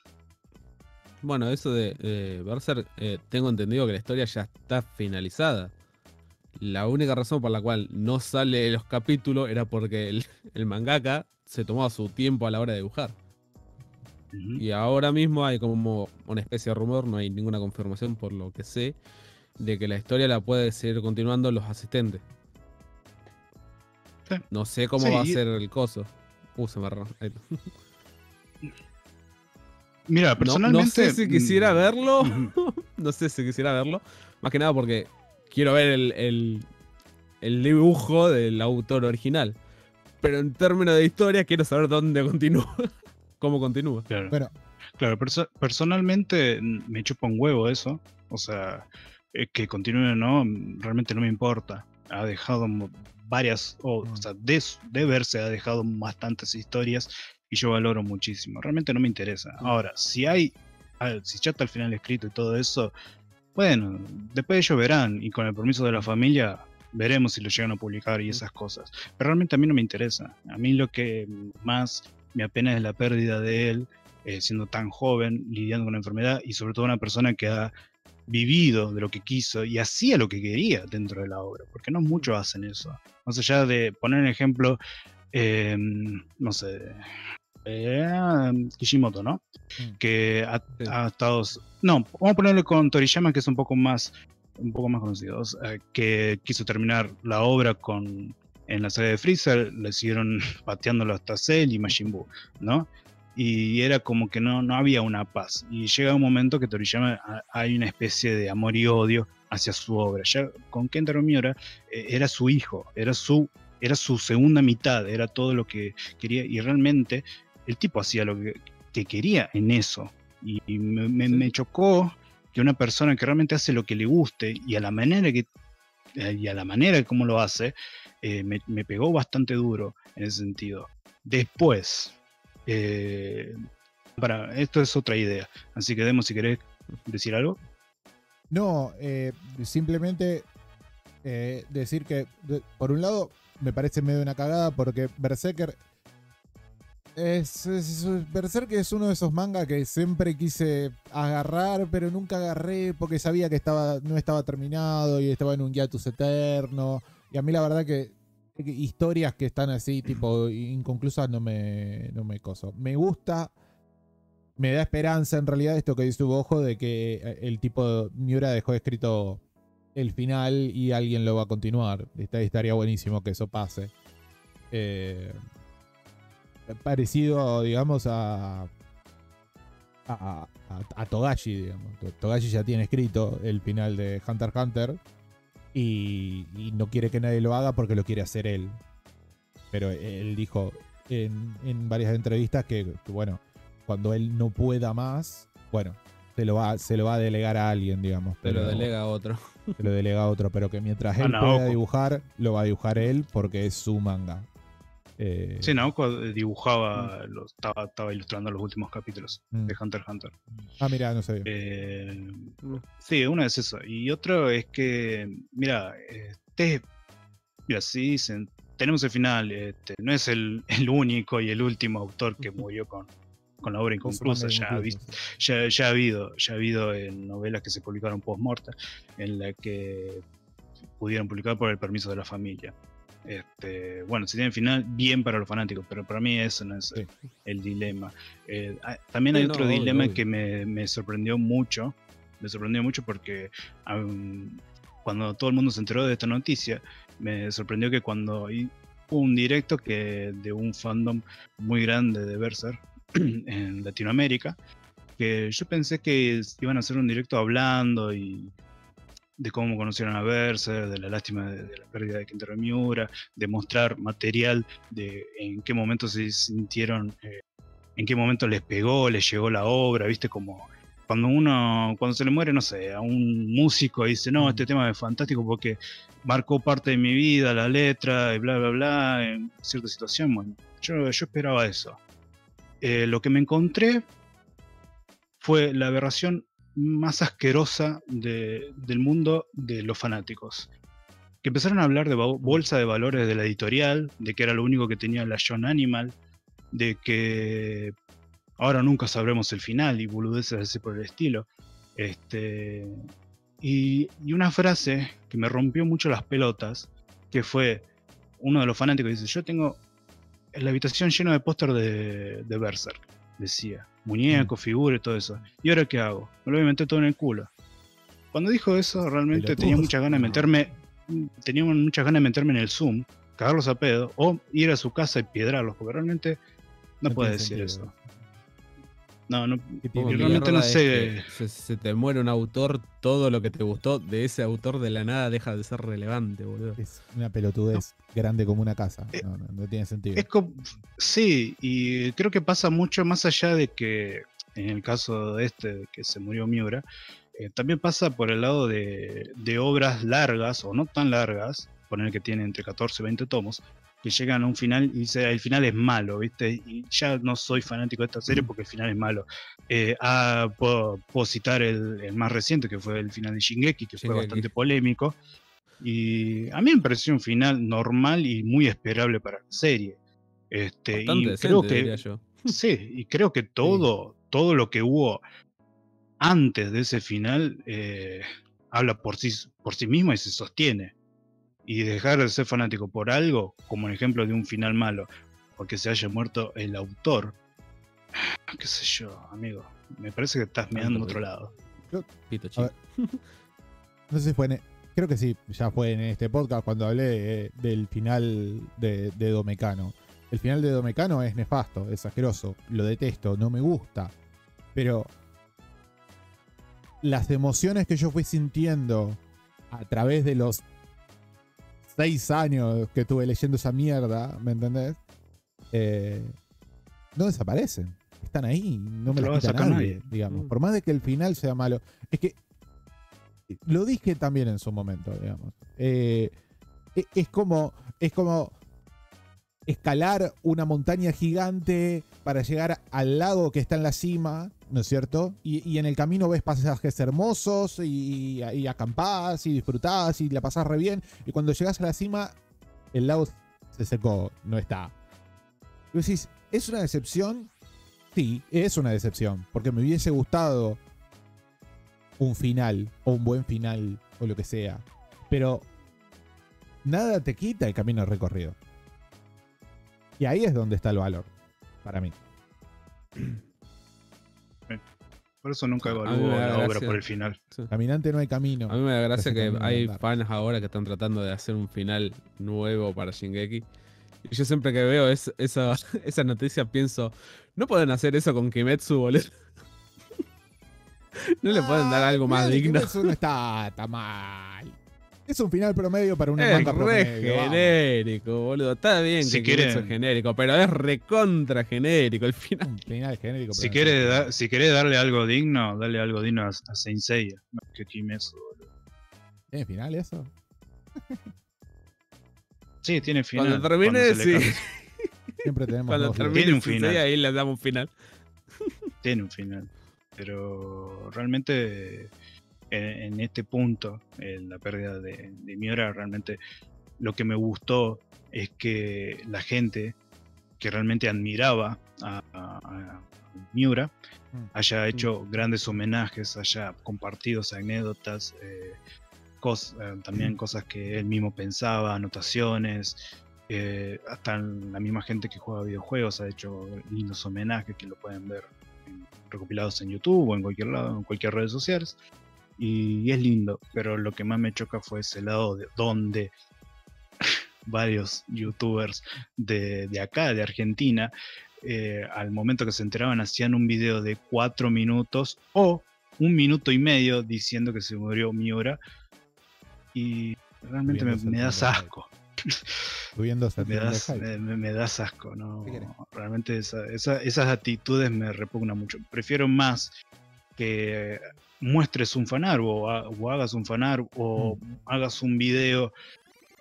Speaker 3: Bueno, eso de eh, Berserk, eh, tengo entendido que la historia ya está finalizada. La única razón por la cual no sale los capítulos era porque el, el mangaka se tomaba su tiempo a la hora de dibujar. Y ahora mismo hay como una especie de rumor, no hay ninguna confirmación por lo que sé, de que la historia la puede seguir continuando los asistentes.
Speaker 4: Sí.
Speaker 3: No sé cómo
Speaker 4: Sí,
Speaker 3: va a ser el coso. Uh, se me.
Speaker 4: Mira,
Speaker 3: No, no
Speaker 4: personalmente.
Speaker 3: sé si quisiera
Speaker 4: mm,
Speaker 3: verlo. No sé si quisiera verlo. Más que nada porque quiero ver el, el- el dibujo del autor original. Pero en términos de historia, quiero saber dónde continúa. Cómo continúa.
Speaker 4: Claro.
Speaker 2: Bueno,
Speaker 4: Claro, perso- personalmente me chupa un huevo eso. O sea, eh, que continúe o no, realmente no me importa. Ha dejado varias, o, o
Speaker 2: Mm.
Speaker 4: sea, de, de verse ha dejado bastantes historias y yo valoro muchísimo. Realmente no me interesa. Ahora, si hay, si ya está el final escrito y todo eso, bueno, después ellos verán y con el permiso de la familia veremos si lo llegan a publicar y esas cosas. Pero realmente a mí no me interesa. A mí lo que más me apena es la pérdida de él eh, siendo tan joven, lidiando con la enfermedad y sobre todo una persona que ha vivido de lo que quiso y hacía lo que quería dentro de la obra, porque no muchos hacen eso. Más allá de poner un ejemplo, eh, no sé, eh, Kishimoto, ¿no?
Speaker 2: Mm.
Speaker 4: Que ha,
Speaker 3: Sí.
Speaker 4: ha estado... No, vamos a ponerle con Toriyama, que es un poco más, un poco más conocido, que quiso terminar la obra con... En la saga de Freezer le siguieron pateándolo hasta Cell y Majin Buu, ¿no? Y era como que no, no había una paz. Y llega un momento que Toriyama ha- hay una especie de amor y odio hacia su obra. Ya con Kentaro Miura eh, era su hijo, era su, era su segunda mitad, era todo lo que quería y realmente el tipo hacía lo que, que quería en eso. Y, y me, me- me chocó que una persona que realmente hace lo que le guste y a la manera que y a la manera como lo hace, eh, me, me pegó bastante duro en ese sentido. Después, eh, para, esto es otra idea. Así que Demo, si querés decir algo.
Speaker 2: No, eh, simplemente eh, decir que, por un lado, me parece medio una cagada porque Berserker es, es, Berserker es uno de esos mangas que siempre quise agarrar, pero nunca agarré porque sabía que estaba, no estaba terminado y estaba en un hiatus eterno. Y a mí la verdad que historias que están así, tipo inconclusas, no me, no me coso. Me gusta me da esperanza en realidad esto que dice Ojo de que eh, el tipo Miura dejó escrito el final y alguien lo va a continuar. Estaría buenísimo que eso pase. Eh, parecido, digamos, a, a, a, a Togashi, digamos. To- Togashi ya tiene escrito el final de Hunter x Hunter y, y no quiere que nadie lo haga porque lo quiere hacer él. Pero él dijo en, en varias entrevistas que, que, bueno, cuando él no pueda más, bueno, se lo va, se lo va a delegar a alguien, digamos.
Speaker 3: Pero
Speaker 2: pero-
Speaker 3: delega a otro.
Speaker 2: se lo delega a otro, pero que mientras él pueda dibujar, lo va a dibujar él porque es su manga. Eh,
Speaker 4: Sí, Naoko dibujaba, lo- estaba, estaba ilustrando los últimos capítulos
Speaker 2: mm.
Speaker 4: de Hunter x Hunter.
Speaker 2: Ah, mira, no sabía.
Speaker 4: Eh, sí, uno es eso. Y otro es que, mira, este, mira, sí dicen, tenemos el final, este, no es el, el único y el último autor que murió con, con la obra inconclusa. Ya, ha ya, ya ha habido, ya ha habido en novelas que se publicaron post-mortem en la que pudieron publicar por el permiso de la familia. Este, bueno, si tiene final, bien para los fanáticos, pero para mí eso no es
Speaker 2: Sí.
Speaker 4: el dilema. Eh, ah, también hay
Speaker 3: no,
Speaker 4: otro dilema que me, me sorprendió mucho. Me sorprendió mucho porque cuando todo el mundo se enteró de esta noticia, me sorprendió que cuando hubo un directo que de un fandom muy grande de Berserk en Latinoamérica, que yo pensé que iban a hacer un directo hablando y de cómo conocieron a Berserk, de la lástima de, de la pérdida de Kentaro Miura, de mostrar material de en qué momento se sintieron, eh, en qué momento les pegó, les llegó la obra, viste como cuando uno, cuando se le muere, no sé, a un músico y dice, no, este tema es fantástico porque marcó parte de mi vida, la letra, y bla, bla, bla, en cierta situación, bueno, yo, yo esperaba eso. Eh, lo que me encontré fue la aberración más asquerosa de- del mundo de los fanáticos. Que empezaron a hablar de bolsa de valores de la editorial, de que era lo único que tenía la John Animal, de que ahora nunca sabremos el final y boludeces así por el estilo. Este, y, una frase que me rompió mucho las pelotas, que fue uno de los fanáticos dice, yo tengo en la habitación lleno de póster de, de Berserk, decía, muñecos, figuras y todo eso. ¿Y ahora qué hago? Me lo voy a meter todo en el culo. Cuando dijo eso, realmente tenía muchas ganas de meterme, tenía muchas ganas de meterme en el Zoom, cagarlos a pedo, o ir a su casa y piedrarlos, porque realmente no,
Speaker 2: No
Speaker 4: puede decir
Speaker 2: sentido.
Speaker 4: eso. No, no,
Speaker 2: ¿Qué
Speaker 3: ¿Cómo
Speaker 2: tiene que
Speaker 4: realmente no
Speaker 3: es
Speaker 4: sé.
Speaker 3: que Se, se te muere un autor, todo lo que te gustó de ese autor de la nada deja de ser relevante, boludo.
Speaker 2: Es una pelotudez grande como una casa.
Speaker 4: Eh,
Speaker 2: No, no, no tiene sentido.
Speaker 4: Es sí, y creo que pasa mucho más allá de que, en el caso de este, de que se murió Miura, eh, también pasa por el lado de, de obras largas o no tan largas, poner que tiene entre 14 y 20 tomos, que llegan a un final y dice, el final es malo, ¿viste? Y ya no soy fanático de esta serie porque el final es malo. Eh, ah, puedo, puedo citar el, el más reciente, que fue el final de Shingeki, que fue bastante polémico. Y a mí me pareció un final normal y muy esperable para la serie. Este,
Speaker 3: Bastante
Speaker 4: y
Speaker 3: decente,
Speaker 4: creo que,
Speaker 3: diría yo.
Speaker 4: Sí, y creo que todo, todo lo que hubo antes de ese final eh, habla por sí, por sí mismo y se sostiene. Y dejar de ser fanático por algo, como el ejemplo de un final malo, porque se haya muerto el autor, qué sé yo, amigo, me parece que estás mirando otro lado.
Speaker 3: Pito
Speaker 2: A
Speaker 3: chico.
Speaker 2: ver. No sé si fue en, creo que sí, ya fue en este podcast cuando hablé del final de, de Domecano. El final de Domecano es nefasto, es asqueroso, lo detesto, no me gusta. Pero las emociones que yo fui sintiendo a través de los seis años que estuve leyendo esa mierda, ¿me entendés? Eh, no desaparecen. Están ahí, no me
Speaker 4: lo
Speaker 2: las quita nadie,
Speaker 4: nadie.
Speaker 2: digamos.
Speaker 3: Mm.
Speaker 2: Por más de que el final sea malo. Es que lo dije también en su momento, digamos. Eh, e- es como. Es como escalar una montaña gigante para llegar al lago que está en la cima, ¿no es cierto? Y, y en el camino ves pasajes hermosos y, y acampás y disfrutás y la pasás re bien. Y cuando llegas a la cima, el lago se secó, no está. ¿es una decepción? Sí, es una decepción, porque me hubiese gustado un final, o un buen final, o lo que sea. Pero nada te quita el camino recorrido. Y ahí es donde está el valor, para mí.
Speaker 4: Por eso nunca evalúo la obra
Speaker 3: gracia.
Speaker 4: por el final.
Speaker 2: Caminante no hay camino.
Speaker 3: A mí me da gracia que hay
Speaker 2: andar.
Speaker 3: fans ahora que están tratando de hacer un final nuevo para Shingeki. Y yo siempre que veo es- esa, esa noticia pienso, ¿no pueden hacer eso con Kimetsu, boludo? ¿No le pueden dar algo más
Speaker 2: Mira, de
Speaker 3: digno?
Speaker 2: Kimetsu no está tan mal. Es un final promedio para una
Speaker 3: Es
Speaker 2: manga
Speaker 3: re
Speaker 2: promedio. vamos.
Speaker 3: genérico, boludo. Está bien
Speaker 4: Si
Speaker 3: que
Speaker 4: quieren-
Speaker 3: es genérico, pero es recontra genérico el final.
Speaker 2: Un final genérico.
Speaker 4: Si da- querés darle algo digno, dale algo digno a, Seiya, no que Kimetsu, boludo.
Speaker 2: ¿Tiene final eso?
Speaker 4: Sí, tiene final.
Speaker 3: Cuando termine,
Speaker 4: cuando
Speaker 3: sí.
Speaker 2: Siempre tenemos
Speaker 3: Cuando termine
Speaker 4: Tiene un
Speaker 3: un
Speaker 4: final.
Speaker 3: ahí le damos un final.
Speaker 4: tiene un final. Pero realmente en, en este punto, en la pérdida de, de Miura, realmente lo que me gustó es que la gente que realmente admiraba a, a- a Miura
Speaker 2: Mm.
Speaker 4: haya hecho grandes homenajes, haya compartido anécdotas, eh, cos- eh, también cosas que él mismo pensaba, anotaciones. eh, hasta la misma gente que juega videojuegos ha hecho lindos homenajes que lo pueden ver recopilados en YouTube o en cualquier lado, en cualquier red sociales. Y, es lindo, pero lo que más me choca fue ese lado de donde varios youtubers de, de acá, de Argentina, eh, al momento que se enteraban hacían un video de cuatro minutos o un minuto y medio diciendo que se murió Miura. Y realmente me, me das asco.
Speaker 2: Subiendo
Speaker 4: Me das, me, me- das asco, ¿no? Realmente esa- esa- esas actitudes me repugnan mucho. Prefiero más que muestres un fanar o, ha- o hagas un fanar o
Speaker 2: Mm.
Speaker 4: hagas un video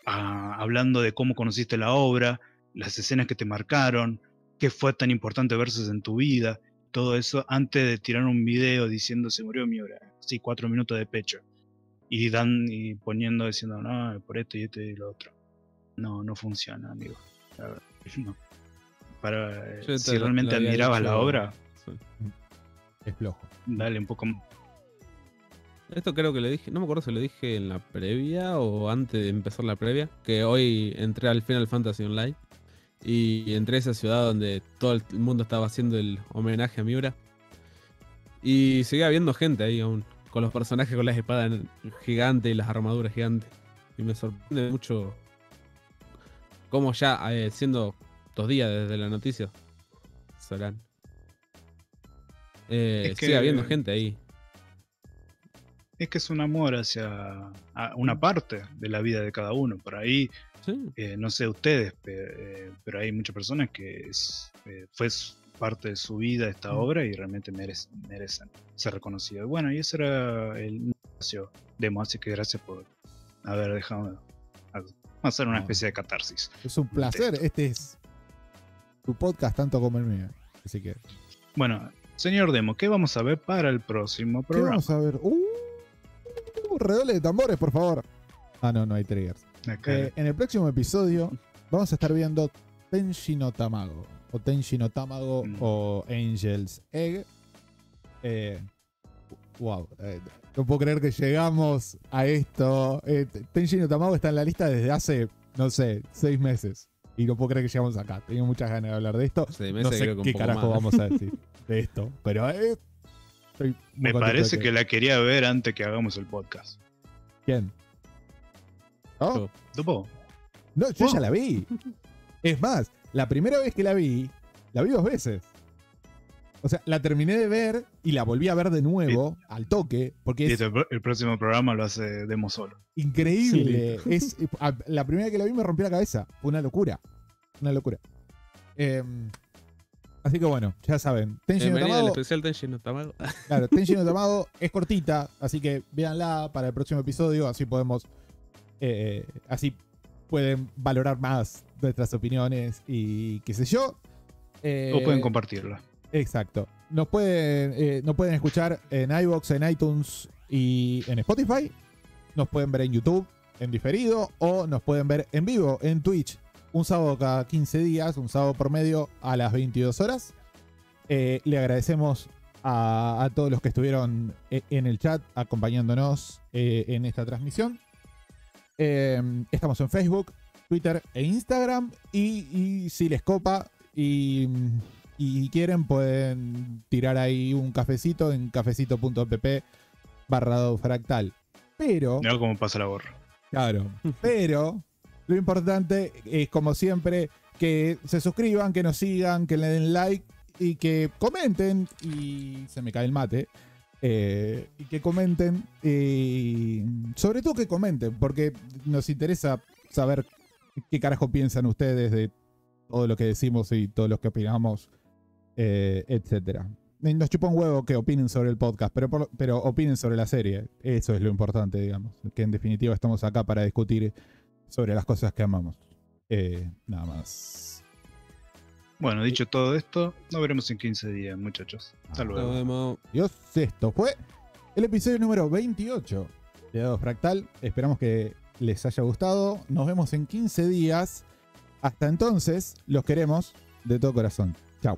Speaker 4: ah, hablando de cómo conociste la obra, las escenas que te marcaron, qué fue tan importante versus en tu vida, todo eso antes de tirar un video diciendo se murió mi obra, sí, cuatro minutos de pecho. Y dan y poniendo diciendo, no, por esto y esto y lo otro. No, no funciona, amigo. No. Para, eh, si realmente admirabas la obra,
Speaker 3: Sí.
Speaker 2: Es flojo.
Speaker 4: dale un poco
Speaker 3: Esto creo que lo dije, no me acuerdo si lo dije en la previa o antes de empezar la previa, que hoy entré al Final Fantasy Online y entré a esa ciudad donde todo el mundo estaba haciendo el homenaje a Miura y seguía viendo gente ahí aún, con los personajes con las espadas gigantes y las armaduras gigantes. Y me sorprende mucho cómo ya, eh, siendo dos días desde la noticia, Solán, eh,
Speaker 4: Es que-
Speaker 3: sigue habiendo gente ahí.
Speaker 4: Es que es un amor hacia una parte de la vida de cada uno. Por ahí
Speaker 3: Sí.
Speaker 4: eh, no sé ustedes, eh, pero hay muchas personas que es, eh, fue parte de su vida esta
Speaker 2: Mm.
Speaker 4: obra y realmente merec- merecen ser reconocidos. Bueno, y ese era el espacio demo, así que gracias por haber dejado hacer una especie de catarsis.
Speaker 2: Es un placer. Este es tu podcast tanto como el mío. Así que,
Speaker 4: Bueno, señor Demo, ¿qué vamos a ver para el próximo
Speaker 2: ¿qué
Speaker 4: programa?
Speaker 2: vamos a ver? ¡Uh! Redoble de tambores, por favor. Ah, no, no hay triggers. Eh, en el próximo episodio vamos a estar viendo Tenshi no Tamago. O Tenshi no Tamago
Speaker 4: Mm.
Speaker 2: o Angel's Egg. Eh, wow. eh, no puedo creer que llegamos a esto. Eh, Tenshi no Tamago está en la lista desde hace, no sé, seis meses. Y no puedo creer que llegamos acá. Tengo muchas ganas de hablar de esto.
Speaker 3: Seis
Speaker 2: No
Speaker 3: meses,
Speaker 2: sé
Speaker 3: creo que un
Speaker 2: qué carajo
Speaker 3: más.
Speaker 2: vamos a decir de esto. Pero eh, estoy
Speaker 4: Me parece que la quería ver antes que hagamos el podcast.
Speaker 2: ¿Quién? ¿No?
Speaker 4: ¿Tupo?
Speaker 2: No, yo
Speaker 4: Oh.
Speaker 2: ya la vi. Es más, la primera vez que la vi, la vi dos veces. O sea, la terminé de ver y la volví a ver de nuevo, al toque, porque es
Speaker 4: Listo, el, próximo programa lo hace Demo solo.
Speaker 2: increíble. Es, la primera vez que la vi me rompió la cabeza. Fue una locura. Una locura. Em, así que bueno, ya saben. Tenshi no Tamago,
Speaker 3: especial Tenshi no Tamago.
Speaker 2: claro, Tenshi no Tamago es cortita, así que véanla para el próximo episodio, así podemos. eh, así pueden valorar más nuestras opiniones y qué sé yo. Eh,
Speaker 4: O pueden compartirla.
Speaker 2: Exacto. Nos pueden, eh, nos pueden escuchar en iBox, en iTunes y en Spotify. Nos pueden ver en YouTube en diferido o nos pueden ver en vivo en Twitch un sábado cada 15 días, un sábado por medio a las 22 horas. Eh, le agradecemos a, a todos los que estuvieron e- en el chat acompañándonos eh, en esta transmisión. Eh, estamos en Facebook, Twitter e Instagram. Y, y si les copa y, y quieren, pueden tirar ahí un cafecito en cafecito.app barra fractal. Pero,
Speaker 4: Mira cómo pasa la gorra.
Speaker 2: claro, pero lo importante es, como siempre, que se suscriban, que nos sigan, que le den like y que comenten. Y se me cae el mate. eh, y que comenten. Y sobre todo que comenten, porque nos interesa saber qué carajo piensan ustedes de todo lo que decimos y todo lo que opinamos, eh, etcétera. Nos chupa un huevo que opinen sobre el podcast, pero, pero opinen sobre la serie. Eso es lo importante, digamos. Que en definitiva estamos acá para discutir sobre las cosas que amamos. Eh, nada más.
Speaker 4: Bueno, dicho todo esto, nos veremos en 15 días, muchachos. Hasta
Speaker 2: Ah.
Speaker 4: luego.
Speaker 3: Nos vemos.
Speaker 2: Dios, esto fue el episodio número 28 de Dado Fractal. Esperamos que les haya gustado. Nos vemos en 15 días. Hasta entonces, los queremos de todo corazón. Chao.